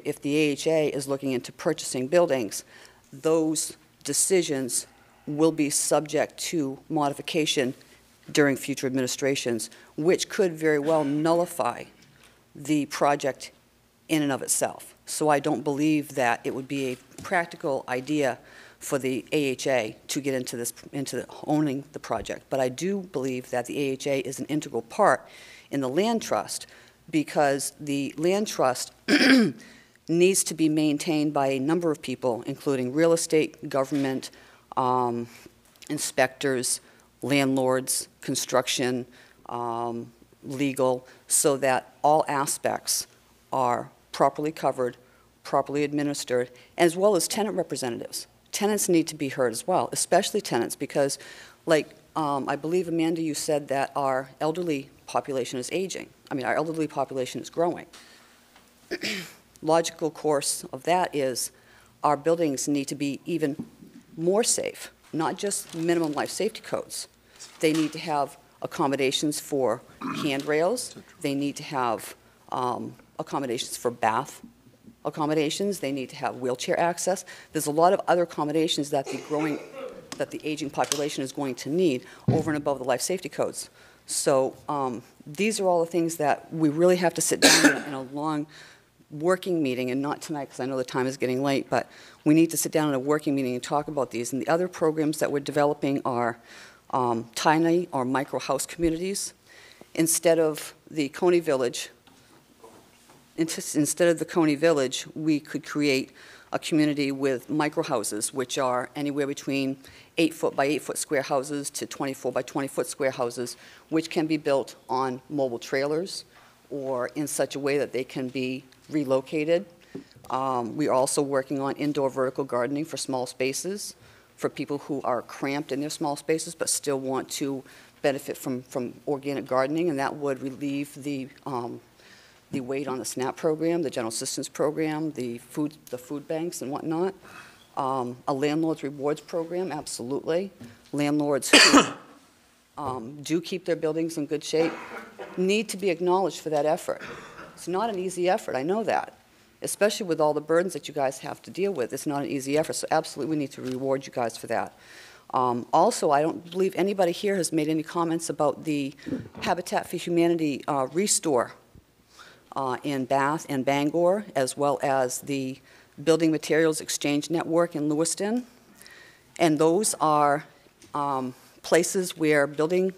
if the AHA is looking into purchasing buildings, those decisions will be subject to modification during future administrations, which could very well nullify the project in and of itself. So I don't believe that it would be a practical idea for the AHA to get into this, into the, owning the project. But I do believe that the AHA is an integral part in the land trust because the land trust needs to be maintained by a number of people, including real estate, government, um, inspectors, landlords, construction, um, legal, so that all aspects are properly covered, properly administered, as well as tenant representatives tenants need to be heard as well, especially tenants, because, like, um, I believe, Amanda, you said that our elderly population is aging. I mean, our elderly population is growing. Logical course of that is our buildings need to be even more safe, not just minimum life safety codes. They need to have accommodations for handrails. They need to have um, accommodations for bath accommodations, they need to have wheelchair access. There's a lot of other accommodations that the growing, that the aging population is going to need over and above the life safety codes. So um, these are all the things that we really have to sit down in, a long working meeting, and not tonight because I know the time is getting late, but we need to sit down in a working meeting and talk about these. And the other programs that we're developing are um, tiny or micro house communities. Instead of the Cony Village, instead of the Cony Village, we could create a community with micro houses, which are anywhere between eight foot by eight foot square houses to 24 by 20 foot square houses, which can be built on mobile trailers or in such a way that they can be relocated. Um, we are also working on indoor vertical gardening for small spaces for people who are cramped in their small spaces but still want to benefit from, from organic gardening, and that would relieve the um, the weight on the SNAP program, the general assistance program, the food, the food banks and whatnot. Um, A landlord's rewards program, absolutely. Landlords who um, do keep their buildings in good shape need to be acknowledged for that effort. It's not an easy effort, I know that, especially with all the burdens that you guys have to deal with. It's not an easy effort, so absolutely, we need to reward you guys for that. Um, Also, I don't believe anybody here has made any comments about the Habitat for Humanity uh, Restore uh, in Bath and Bangor, as well as the Building Materials Exchange Network in Lewiston. And those are um, places where building,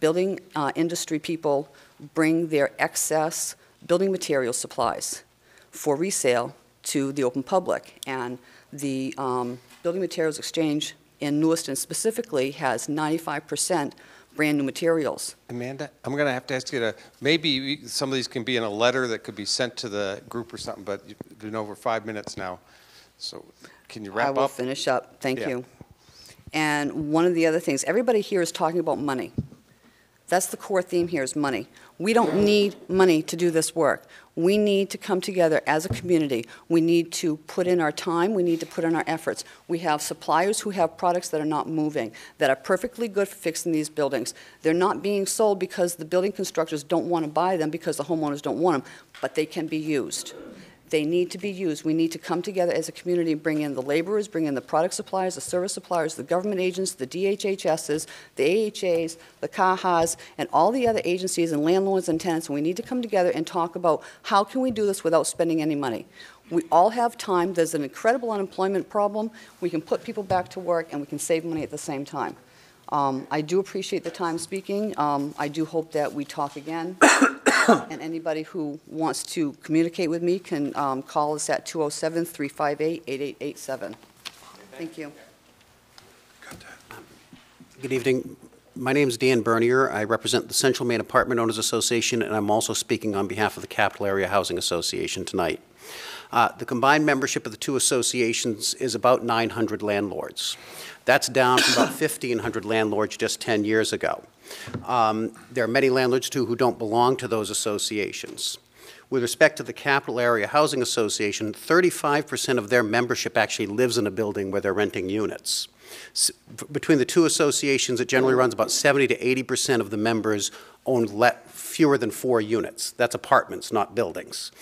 building uh, industry people bring their excess building material supplies for resale to the open public. And the um, Building Materials Exchange in Lewiston specifically has 95% brand-new materials. Amanda, I'm going to have to ask you to, maybe some of these can be in a letter that could be sent to the group or something, but you've been over five minutes now. So can you wrap up? I will up? finish up, thank Yeah. you. And one of the other things, everybody here is talking about money. That's the core theme here is money. We don't need money to do this work. We need to come together as a community. We need to put in our time, we need to put in our efforts. We have suppliers who have products that are not moving, that are perfectly good for fixing these buildings. They're not being sold because the building constructors don't want to buy them because the homeowners don't want them, but they can be used. They need to be used. We need to come together as a community, and bring in the laborers, bring in the product suppliers, the service suppliers, the government agents, the DHHSs, the AHAs, the CAHAs, and all the other agencies and landlords and tenants. And we need to come together and talk about how can we do this without spending any money. We all have time. There's an incredible unemployment problem. We can put people back to work, and we can save money at the same time. Um, I do appreciate the time speaking. Um, I do hope that we talk again. And anybody who wants to communicate with me can um, call us at 207-358-8887. Thank you. Good evening. My name is Dan Bernier. I represent the Central Maine Apartment Owners Association, and I'm also speaking on behalf of the Capital Area Housing Association tonight. Uh, The combined membership of the two associations is about 900 landlords. That's down from about 1,500 landlords just 10 years ago. Um, There are many landlords, too, who don't belong to those associations. With respect to the Capital Area Housing Association, 35% of their membership actually lives in a building where they're renting units. Between the two associations, it generally runs about 70 to 80% of the members own fewer than four units. That's apartments, not buildings.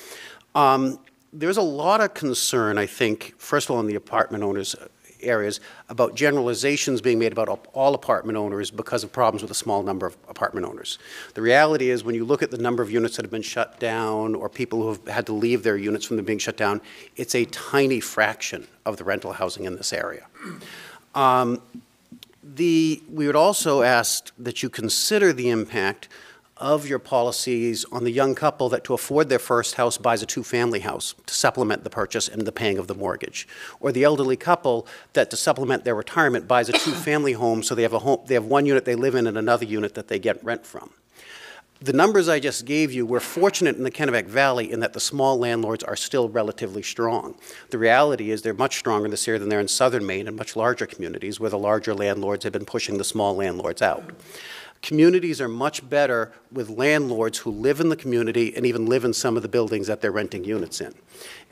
Um, There's a lot of concern, I think, first of all, in the apartment owners areas, about generalizations being made about all apartment owners because of problems with a small number of apartment owners. The reality is, when you look at the number of units that have been shut down, or people who have had to leave their units from them being shut down, it's a tiny fraction of the rental housing in this area. Um, The, we would also ask that you consider the impact of your policies on the young couple that to afford their first house buys a two-family house to supplement the purchase and the paying of the mortgage. Or the elderly couple that to supplement their retirement buys a two-family home so they have a home, they have one unit they live in and another unit that they get rent from. The numbers I just gave you, we're fortunate in the Kennebec Valley in that the small landlords are still relatively strong. The reality is they're much stronger in this area than they are in southern Maine and much larger communities where the larger landlords have been pushing the small landlords out. Communities are much better with landlords who live in the community and even live in some of the buildings that they're renting units in.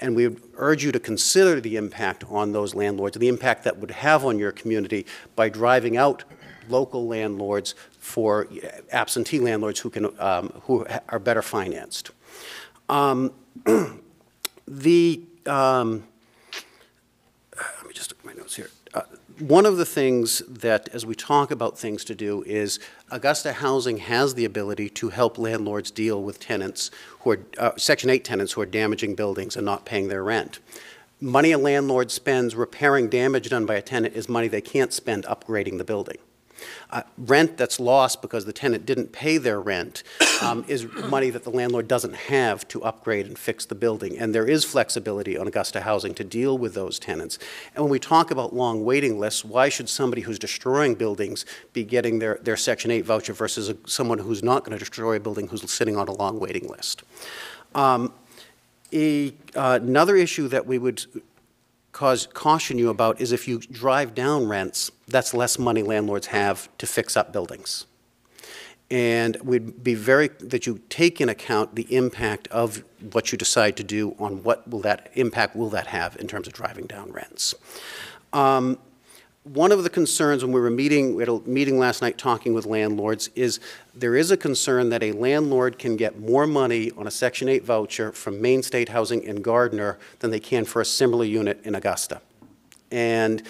And we urge you to consider the impact on those landlords, the impact that would have on your community by driving out local landlords for absentee landlords who can, um, who are better financed. Um, The, um, let me just look at my notes here. Uh, One of the things that, as we talk about things to do, is Augusta Housing has the ability to help landlords deal with tenants who are, uh, Section 8 tenants who are damaging buildings and not paying their rent. Money a landlord spends repairing damage done by a tenant is money they can't spend upgrading the building. Uh, Rent that's lost because the tenant didn't pay their rent um, is money that the landlord doesn't have to upgrade and fix the building. And there is flexibility on Augusta Housing to deal with those tenants. And when we talk about long waiting lists, why should somebody who's destroying buildings be getting their, their Section 8 voucher versus a- someone who's not going to destroy a building who's sitting on a long waiting list? Um, a- uh, Another issue that we would cause caution you about is if you drive down rents, that's less money landlords have to fix up buildings. And we'd be very, that you take in account the impact of what you decide to do on what will that, impact will that have in terms of driving down rents. Um, one of the concerns when we were meeting, we had a meeting last night talking with landlords, is there is a concern that a landlord can get more money on a Section 8 voucher from Maine State Housing in Gardiner than they can for a similar unit in Augusta. And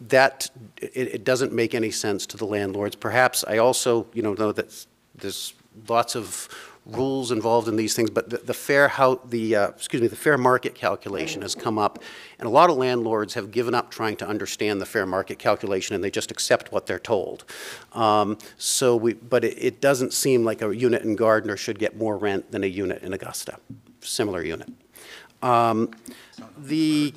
that, it, it doesn't make any sense to the landlords. Perhaps I also, you know, know that there's lots of rules involved in these things, but the, the fair how the uh, excuse me the fair market calculation has come up, and a lot of landlords have given up trying to understand the fair market calculation, and they just accept what they're told. Um, so we, but it, it doesn't seem like a unit in Gardiner should get more rent than a unit in Augusta, similar unit. Um, the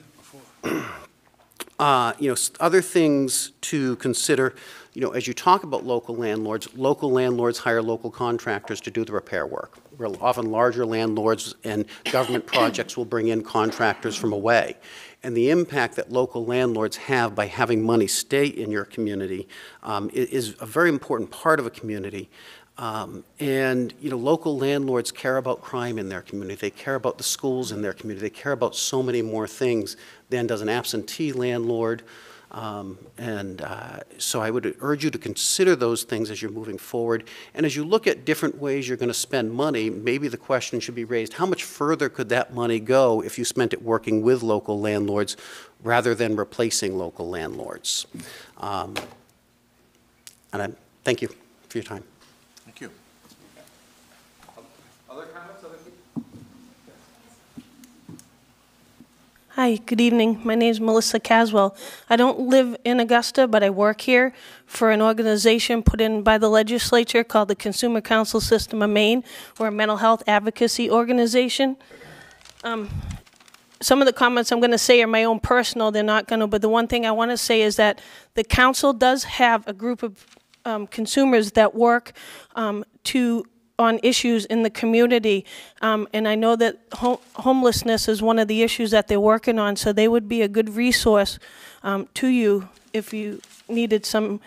uh, you know other things to consider you know, as you talk about local landlords, local landlords hire local contractors to do the repair work. We're often larger landlords and government projects will bring in contractors from away. And the impact that local landlords have by having money stay in your community um, is a very important part of a community. Um, and you know, local landlords care about crime in their community. They care about the schools in their community. They care about so many more things than does an absentee landlord um, and uh, so I would urge you to consider those things as you're moving forward. And as you look at different ways you're going to spend money, maybe the question should be raised, how much further could that money go if you spent it working with local landlords rather than replacing local landlords? Um, and I thank you for your time. Thank you. Other comments, other people? Hi, good evening. My name is Melissa Caswell. I don't live in Augusta, but I work here for an organization put in by the legislature called the Consumer Council System of Maine. We're a mental health advocacy organization. Um, some of the comments I'm going to say are my own personal, they're not going to, but the one thing I want to say is that the council does have a group of um, consumers that work um, to on issues in the community. Um, and I know that ho homelessness is one of the issues that they're working on, so they would be a good resource um, to you if you needed some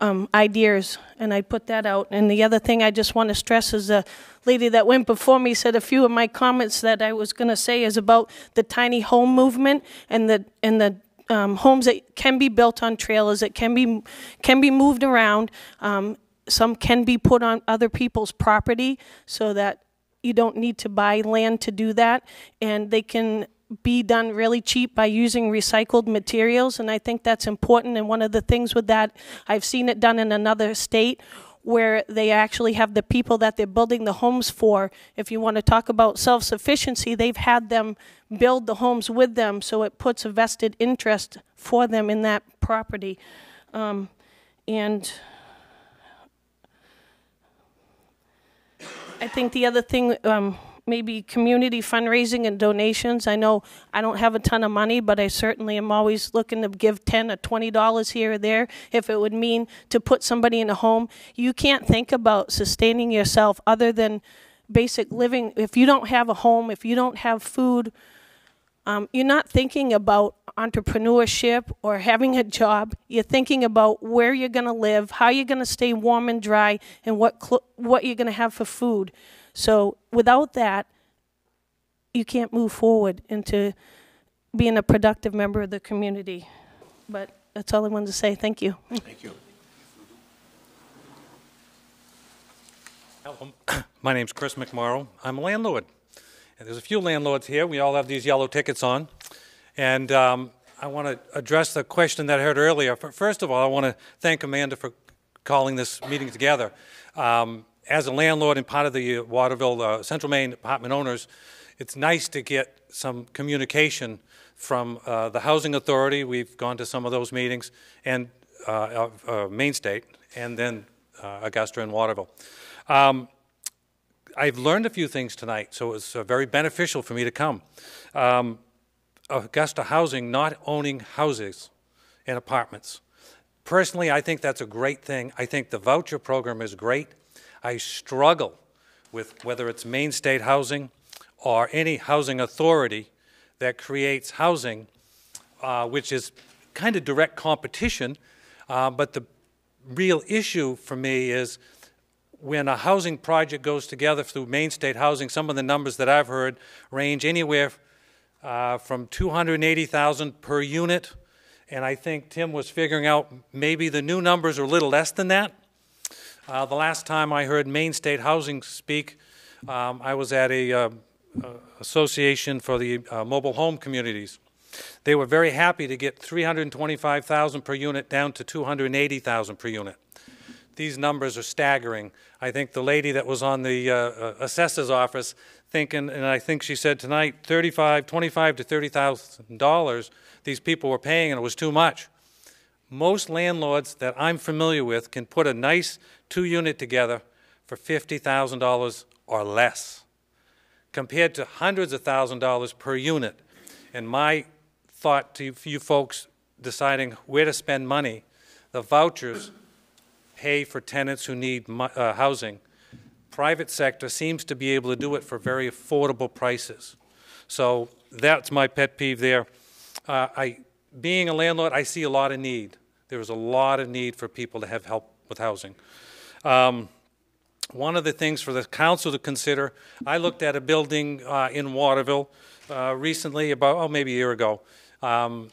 um, ideas. And I put that out. And the other thing I just want to stress is the lady that went before me said a few of my comments that I was going to say is about the tiny home movement and the and the um, homes that can be built on trailers that can be can be moved around. Some can be put on other people's property so that you don't need to buy land to do that. And they can be done really cheap by using recycled materials. And I think that's important. And one of the things with that, I've seen it done in another state where they actually have the people that they're building the homes for. If you want to talk about self sufficiency, they've had them build the homes with them, so it puts a vested interest for them in that property. Um, and I think the other thing, um, maybe community fundraising and donations. I know I don't have a ton of money, but I certainly am always looking to give 10 or 20 dollars here or there if it would mean to put somebody in a home. You can't think about sustaining yourself other than basic living. If you don't have a home, if you don't have food, um, you're not thinking about entrepreneurship or having a job. You're thinking about where you're going to live, how you're going to stay warm and dry, and what what you're going to have for food. So without that, you can't move forward into being a productive member of the community. But that's all I wanted to say. Thank you. Thank you. Hello, my name's Chris McMorrow. I'm a landlord. And there's a few landlords here. We all have these yellow tickets on. And um, I want to address the question that I heard earlier. First of all, I want to thank Amanda for calling this meeting together. Um, as a landlord and part of the Waterville uh, Central Maine apartment owners, it's nice to get some communication from uh, the Housing Authority. We've gone to some of those meetings, and uh, uh Maine State, and then uh, Augusta and Waterville. Um, I've learned a few things tonight, so it was uh, very beneficial for me to come. Um, Augusta Housing not owning houses and apartments. Personally, I think that's a great thing. I think the voucher program is great. I struggle with whether it's Maine State Housing or any housing authority that creates housing, uh, which is kind of direct competition. Uh, but the real issue for me is when a housing project goes together through Maine State Housing, some of the numbers that I've heard range anywhere uh, from 280,000 per unit, and I think Tim was figuring out maybe the new numbers are a little less than that. Uh, the last time I heard Maine State Housing speak, um, I was at a uh, uh, association for the uh, mobile home communities. They were very happy to get 325,000 per unit down to 280,000 per unit. These numbers are staggering. I think the lady that was on the uh, uh, assessor's office thinking, and I think she said tonight, 35, 25 to 30,000 dollars these people were paying, and it was too much. Most landlords that I'm familiar with can put a nice two-unit together for $50,000 or less, compared to hundreds of thousand dollars per unit. And my thought to you folks deciding where to spend money, the vouchers pay for tenants who need uh, housing. Private sector seems to be able to do it for very affordable prices. So that's my pet peeve there. Uh, I, being a landlord, I see a lot of need. There is a lot of need for people to have help with housing. Um, one of the things for the council to consider, I looked at a building uh, in Waterville uh, recently, about, oh, maybe a year ago. Um,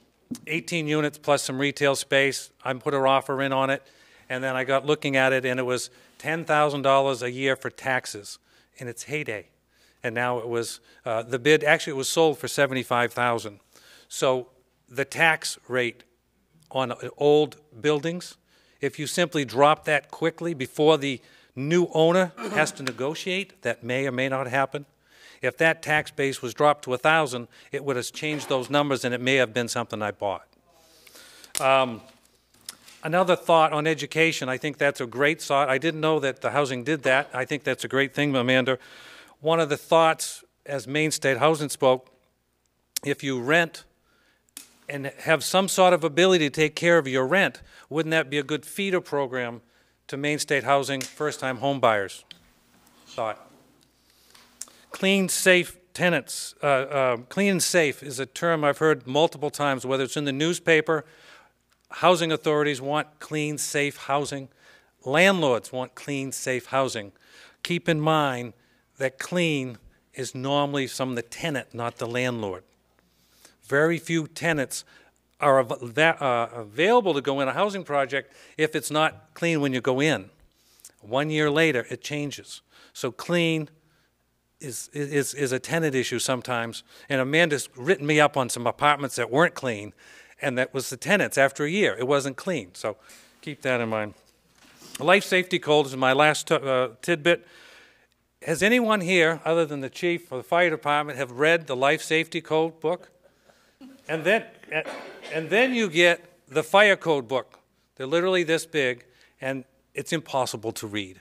18 units plus some retail space. I put an offer in on it. And then I got looking at it, and it was $10,000 a year for taxes in its heyday. And now it was, uh, the bid, actually, it was sold for 75000 So the tax rate on old buildings, if you simply drop that quickly before the new owner has to negotiate, that may or may not happen. If that tax base was dropped to 1000 it would have changed those numbers, and it may have been something I bought. Um, Another thought on education, I think that's a great thought. I didn't know that the housing did that. I think that's a great thing, Amanda. One of the thoughts, as Maine State Housing spoke, if you rent and have some sort of ability to take care of your rent, wouldn't that be a good feeder program to Maine State Housing first-time home buyers? Thought. Clean, safe tenants. Uh, uh, clean and safe is a term I've heard multiple times, whether it's in the newspaper housing authorities want clean, safe housing. Landlords want clean, safe housing. Keep in mind that clean is normally from the tenant, not the landlord. Very few tenants are av uh, available to go in a housing project if it's not clean when you go in. One year later, it changes. So clean is, is, is a tenant issue sometimes. And Amanda's written me up on some apartments that weren't clean, and that was the tenants after a year. It wasn't clean, so keep that in mind. Life safety code is my last uh, tidbit. Has anyone here, other than the chief or the fire department, have read the life safety code book? And then, and then you get the fire code book. They're literally this big, and it's impossible to read.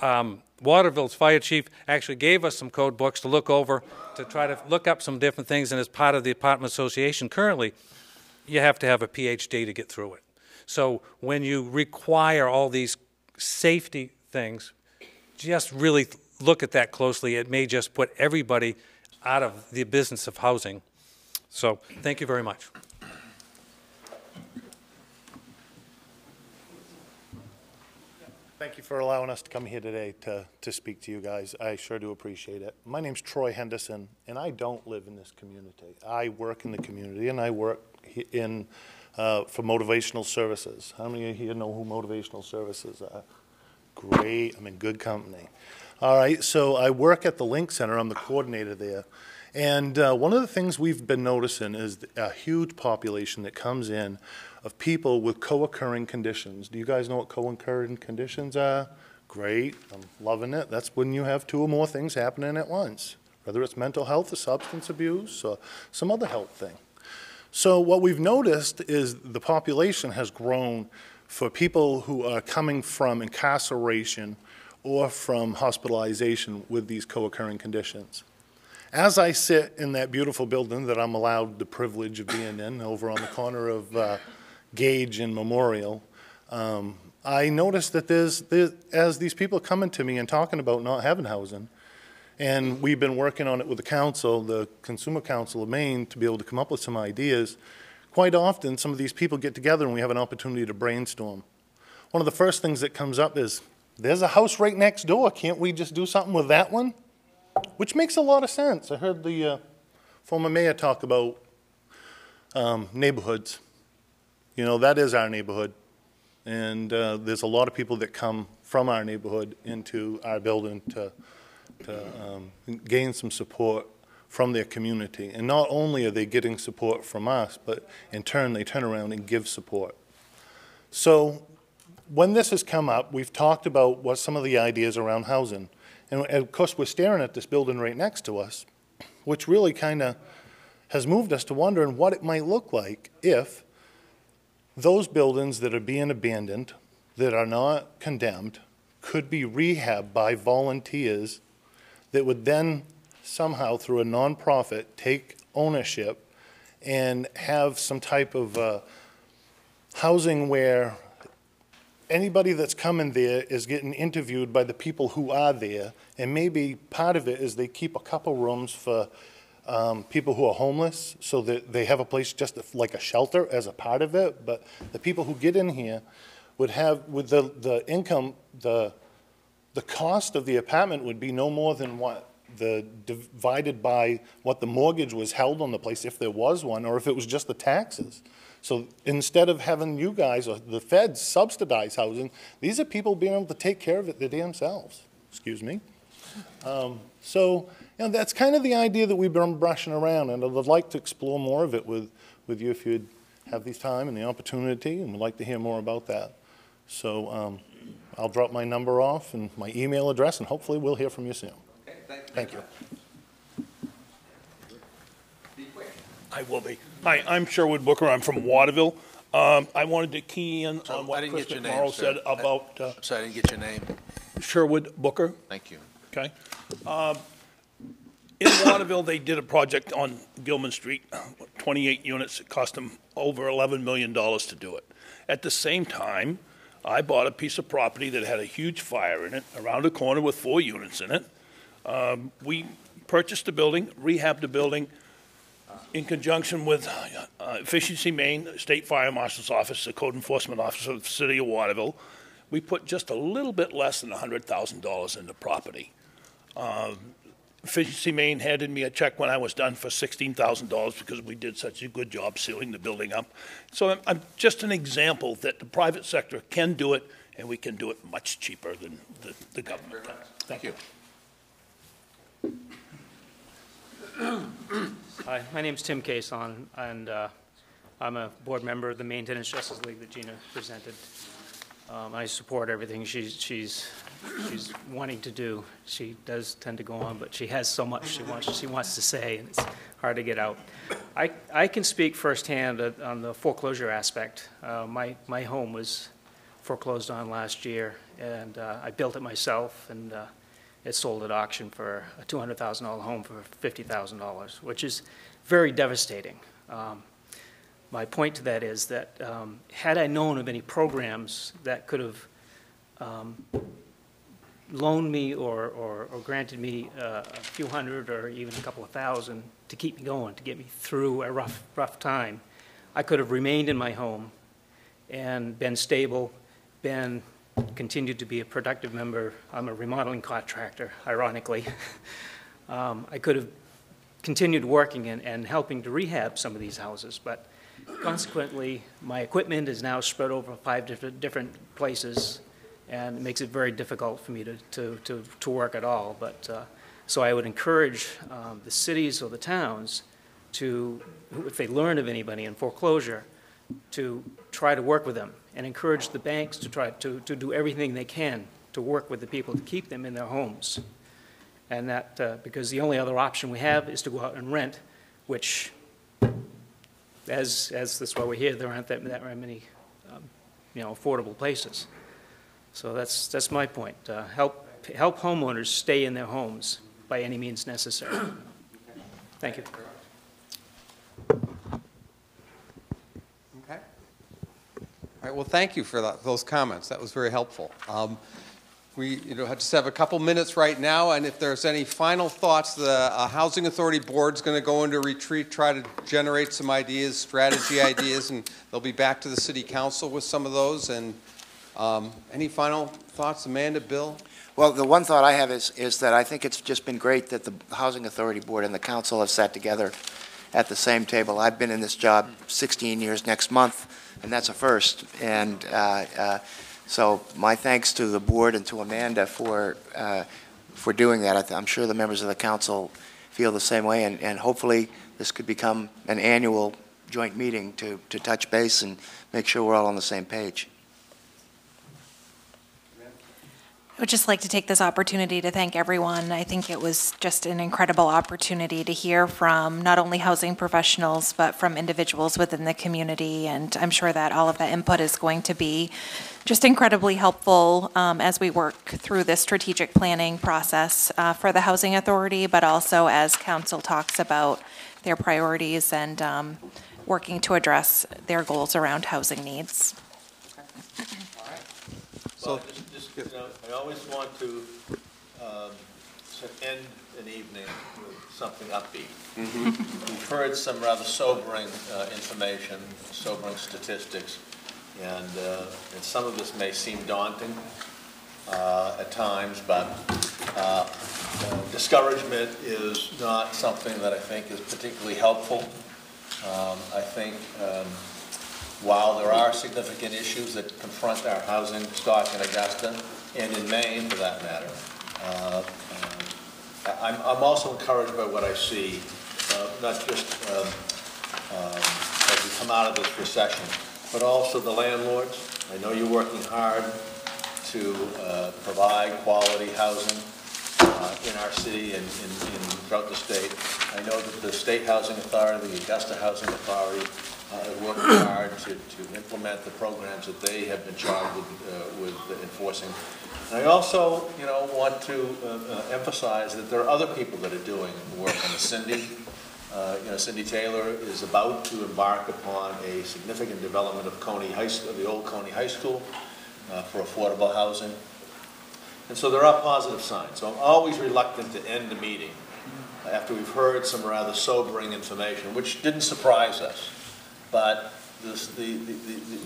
Um, Waterville's fire chief actually gave us some code books to look over to try to look up some different things, and as part of the apartment association currently, you have to have a PhD to get through it. So when you require all these safety things, just really look at that closely. It may just put everybody out of the business of housing. So thank you very much. Thank you for allowing us to come here today to, to speak to you guys. I sure do appreciate it. My name's Troy Henderson, and I don't live in this community. I work in the community, and I work in uh, for motivational services. How many of you here know who motivational services are? Great, I'm in good company. All right, so I work at the Link Center. I'm the coordinator there. And uh, one of the things we've been noticing is a huge population that comes in of people with co-occurring conditions. Do you guys know what co-occurring conditions are? Great, I'm loving it. That's when you have two or more things happening at once, whether it's mental health or substance abuse or some other health thing. So what we've noticed is the population has grown for people who are coming from incarceration or from hospitalization with these co-occurring conditions. As I sit in that beautiful building that I'm allowed the privilege of being in over on the corner of uh, Gage and Memorial, um, I notice that there's, as these people coming to me and talking about not having housing, and we've been working on it with the council, the Consumer Council of Maine, to be able to come up with some ideas. Quite often, some of these people get together and we have an opportunity to brainstorm. One of the first things that comes up is, there's a house right next door. Can't we just do something with that one? Which makes a lot of sense. I heard the uh, former mayor talk about um, neighborhoods. You know, that is our neighborhood. And uh, there's a lot of people that come from our neighborhood into our building to, to um, gain some support from their community. And not only are they getting support from us, but in turn, they turn around and give support. So when this has come up, we've talked about what some of the ideas around housing. And of course, we're staring at this building right next to us, which really kind of has moved us to wondering what it might look like if those buildings that are being abandoned, that are not condemned, could be rehabbed by volunteers that would then somehow, through a nonprofit, take ownership and have some type of uh, housing where anybody that's coming there is getting interviewed by the people who are there, and maybe part of it is they keep a couple rooms for um, people who are homeless, so that they have a place just like a shelter as a part of it. But the people who get in here would have, with the, the income, the, the cost of the apartment would be no more than what? The divided by what the mortgage was held on the place, if there was one, or if it was just the taxes. So instead of having you guys or the feds subsidize housing, these are people being able to take care of it their damn selves. Excuse me. Um, so you know, that's kind of the idea that we've been brushing around, and I'd like to explore more of it with, with you if you'd have the time and the opportunity, and would like to hear more about that. So um, I'll drop my number off and my email address, and hopefully we'll hear from you soon. Okay, Thank you. I will be. Hi, I'm Sherwood Booker. I'm from Waterville. Um, I wanted to key in So on what Chris get your name, sir. said about uh, I'm sorry, I didn't get your name. Sherwood Booker. Thank you. Okay. Um, In Waterville, they did a project on Gilman Street, 28 units. It cost them over $11 million to do it. At the same time, I bought a piece of property that had a huge fire in it, around the corner with four units in it. Um, We purchased the building, rehabbed the building in conjunction with uh, Efficiency Maine, State Fire Marshal's Office, the Code Enforcement Office of the City of Waterville. We put just a little bit less than $100,000 in the property. Um, Efficiency Maine handed me a check when I was done for $16,000 because we did such a good job sealing the building up. So I'm, I'm just an example that the private sector can do it, and we can do it much cheaper than the, the government. Thank you. Hi, my name is Tim Cason, and uh, I'm a board member of the Maine Tenants Justice League that Gina presented. Um, I support everything she's, she's, she's wanting to do. She does tend to go on, but she has so much she wants, she wants to say, and it's hard to get out. I, I can speak firsthand on the foreclosure aspect. Uh, My, my home was foreclosed on last year, and uh, I built it myself, and uh, it sold at auction for a $200,000 home for $50,000, which is very devastating. Um, My point to that is that um, had I known of any programs that could have um, loaned me or, or or granted me uh, a few hundred or even a couple of thousand to keep me going, to get me through a rough, rough time, I could have remained in my home and been stable, been, continued to be a productive member. I'm a remodeling contractor, ironically. Um, I could have continued working and, and helping to rehab some of these houses, but consequently, my equipment is now spread over five different, different places, and it makes it very difficult for me to, to, to, to work at all. But, uh, so I would encourage um, the cities or the towns to, if they learn of anybody in foreclosure, to try to work with them and encourage the banks to try to, to do everything they can to work with the people to keep them in their homes. And that, uh, because the only other option we have is to go out and rent, which, as, as that's why we're here, there aren't that, that many, um, you know, affordable places. So that's, that's my point. Uh, Help, help homeowners stay in their homes by any means necessary. Thank you. Okay. All right, well, thank you for that- those comments. That was very helpful. Um, We, you know, just have a couple minutes right now, and if there's any final thoughts, the uh, Housing Authority Board's going to go into retreat, try to generate some ideas, strategy ideas, and they'll be back to the City Council with some of those, and Um, Any final thoughts, Amanda, Bill? Well, the one thought I have is, is that I think it's just been great that the Housing Authority Board and the council have sat together at the same table. I've been in this job 16 years next month, and that's a first. And uh, uh, so my thanks to the board and to Amanda for, uh, for doing that. I I'm sure the members of the council feel the same way, and, and hopefully this could become an annual joint meeting to, to touch base and make sure we're all on the same page. I would just like to take this opportunity to thank everyone. I think it was just an incredible opportunity to hear from not only housing professionals, but from individuals within the community. And I'm sure that all of that input is going to be just incredibly helpful um, as we work through this strategic planning process uh, for the Housing Authority, but also as council talks about their priorities and um, working to address their goals around housing needs. Well, just, just, you know, I always want to, um, to end an evening with something upbeat. We've heard some rather sobering, uh, information, sobering statistics, and, uh, and some of this may seem daunting, uh, at times, but, uh, uh, discouragement is not something that I think is particularly helpful. Um, I think, um, while there are significant issues that confront our housing stock in Augusta and in Maine, for that matter, uh, uh, I'm, I'm also encouraged by what I see, uh, not just um, um, as we come out of this recession, but also the landlords. I know you're working hard to uh, provide quality housing uh, in our city and in, in throughout the state. I know that the State Housing Authority, the Augusta Housing Authority, uh, working hard to, to implement the programs that they have been charged with, uh, with enforcing. And I also, you know, want to uh, uh, emphasize that there are other people that are doing work on the Cindy. Uh, you know, Cindy Taylor is about to embark upon a significant development of Cony High School, the old Cony High School, uh, for affordable housing. And so there are positive signs. So I'm always reluctant to end the meeting after we've heard some rather sobering information, which didn't surprise us. But this, the, the, the,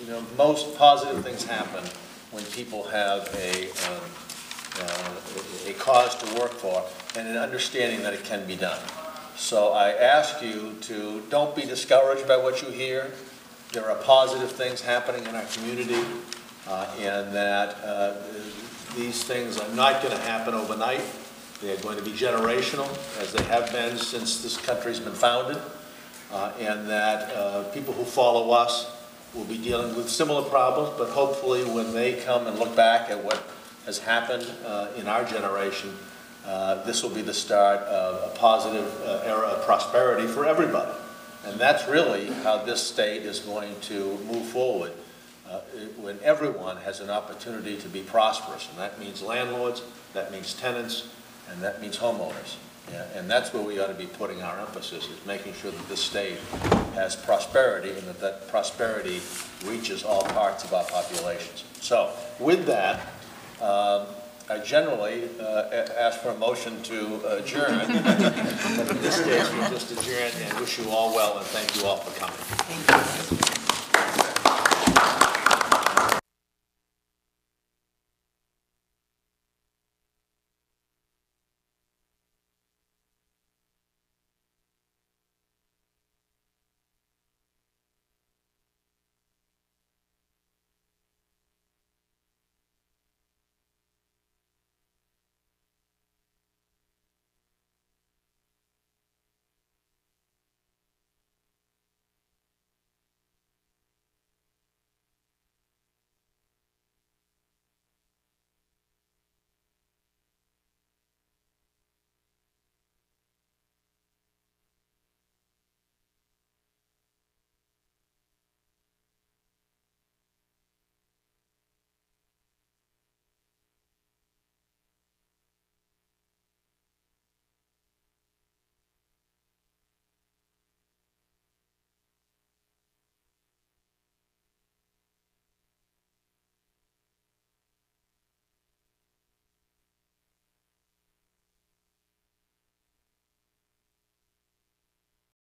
you know, most positive things happen when people have a, um, uh, a cause to work for and an understanding that it can be done. So I ask you to don't be discouraged by what you hear. There are positive things happening in our community, uh, and that uh, these things are not going to happen overnight. They are going to be generational, as they have been since this country's been founded uh, and that uh, people who follow us will be dealing with similar problems, but hopefully when they come and look back at what has happened uh, in our generation, uh, this will be the start of a positive uh, era of prosperity for everybody. And that's really how this state is going to move forward, uh, when everyone has an opportunity to be prosperous. And that means landlords, that means tenants, and that means homeowners. Yeah, and that's where we ought to be putting our emphasis, is making sure that this state has prosperity and that that prosperity reaches all parts of our populations. So with that, um, I generally uh, a- ask for a motion to adjourn. But in this case, we just adjourn and wish you all well and thank you all for coming.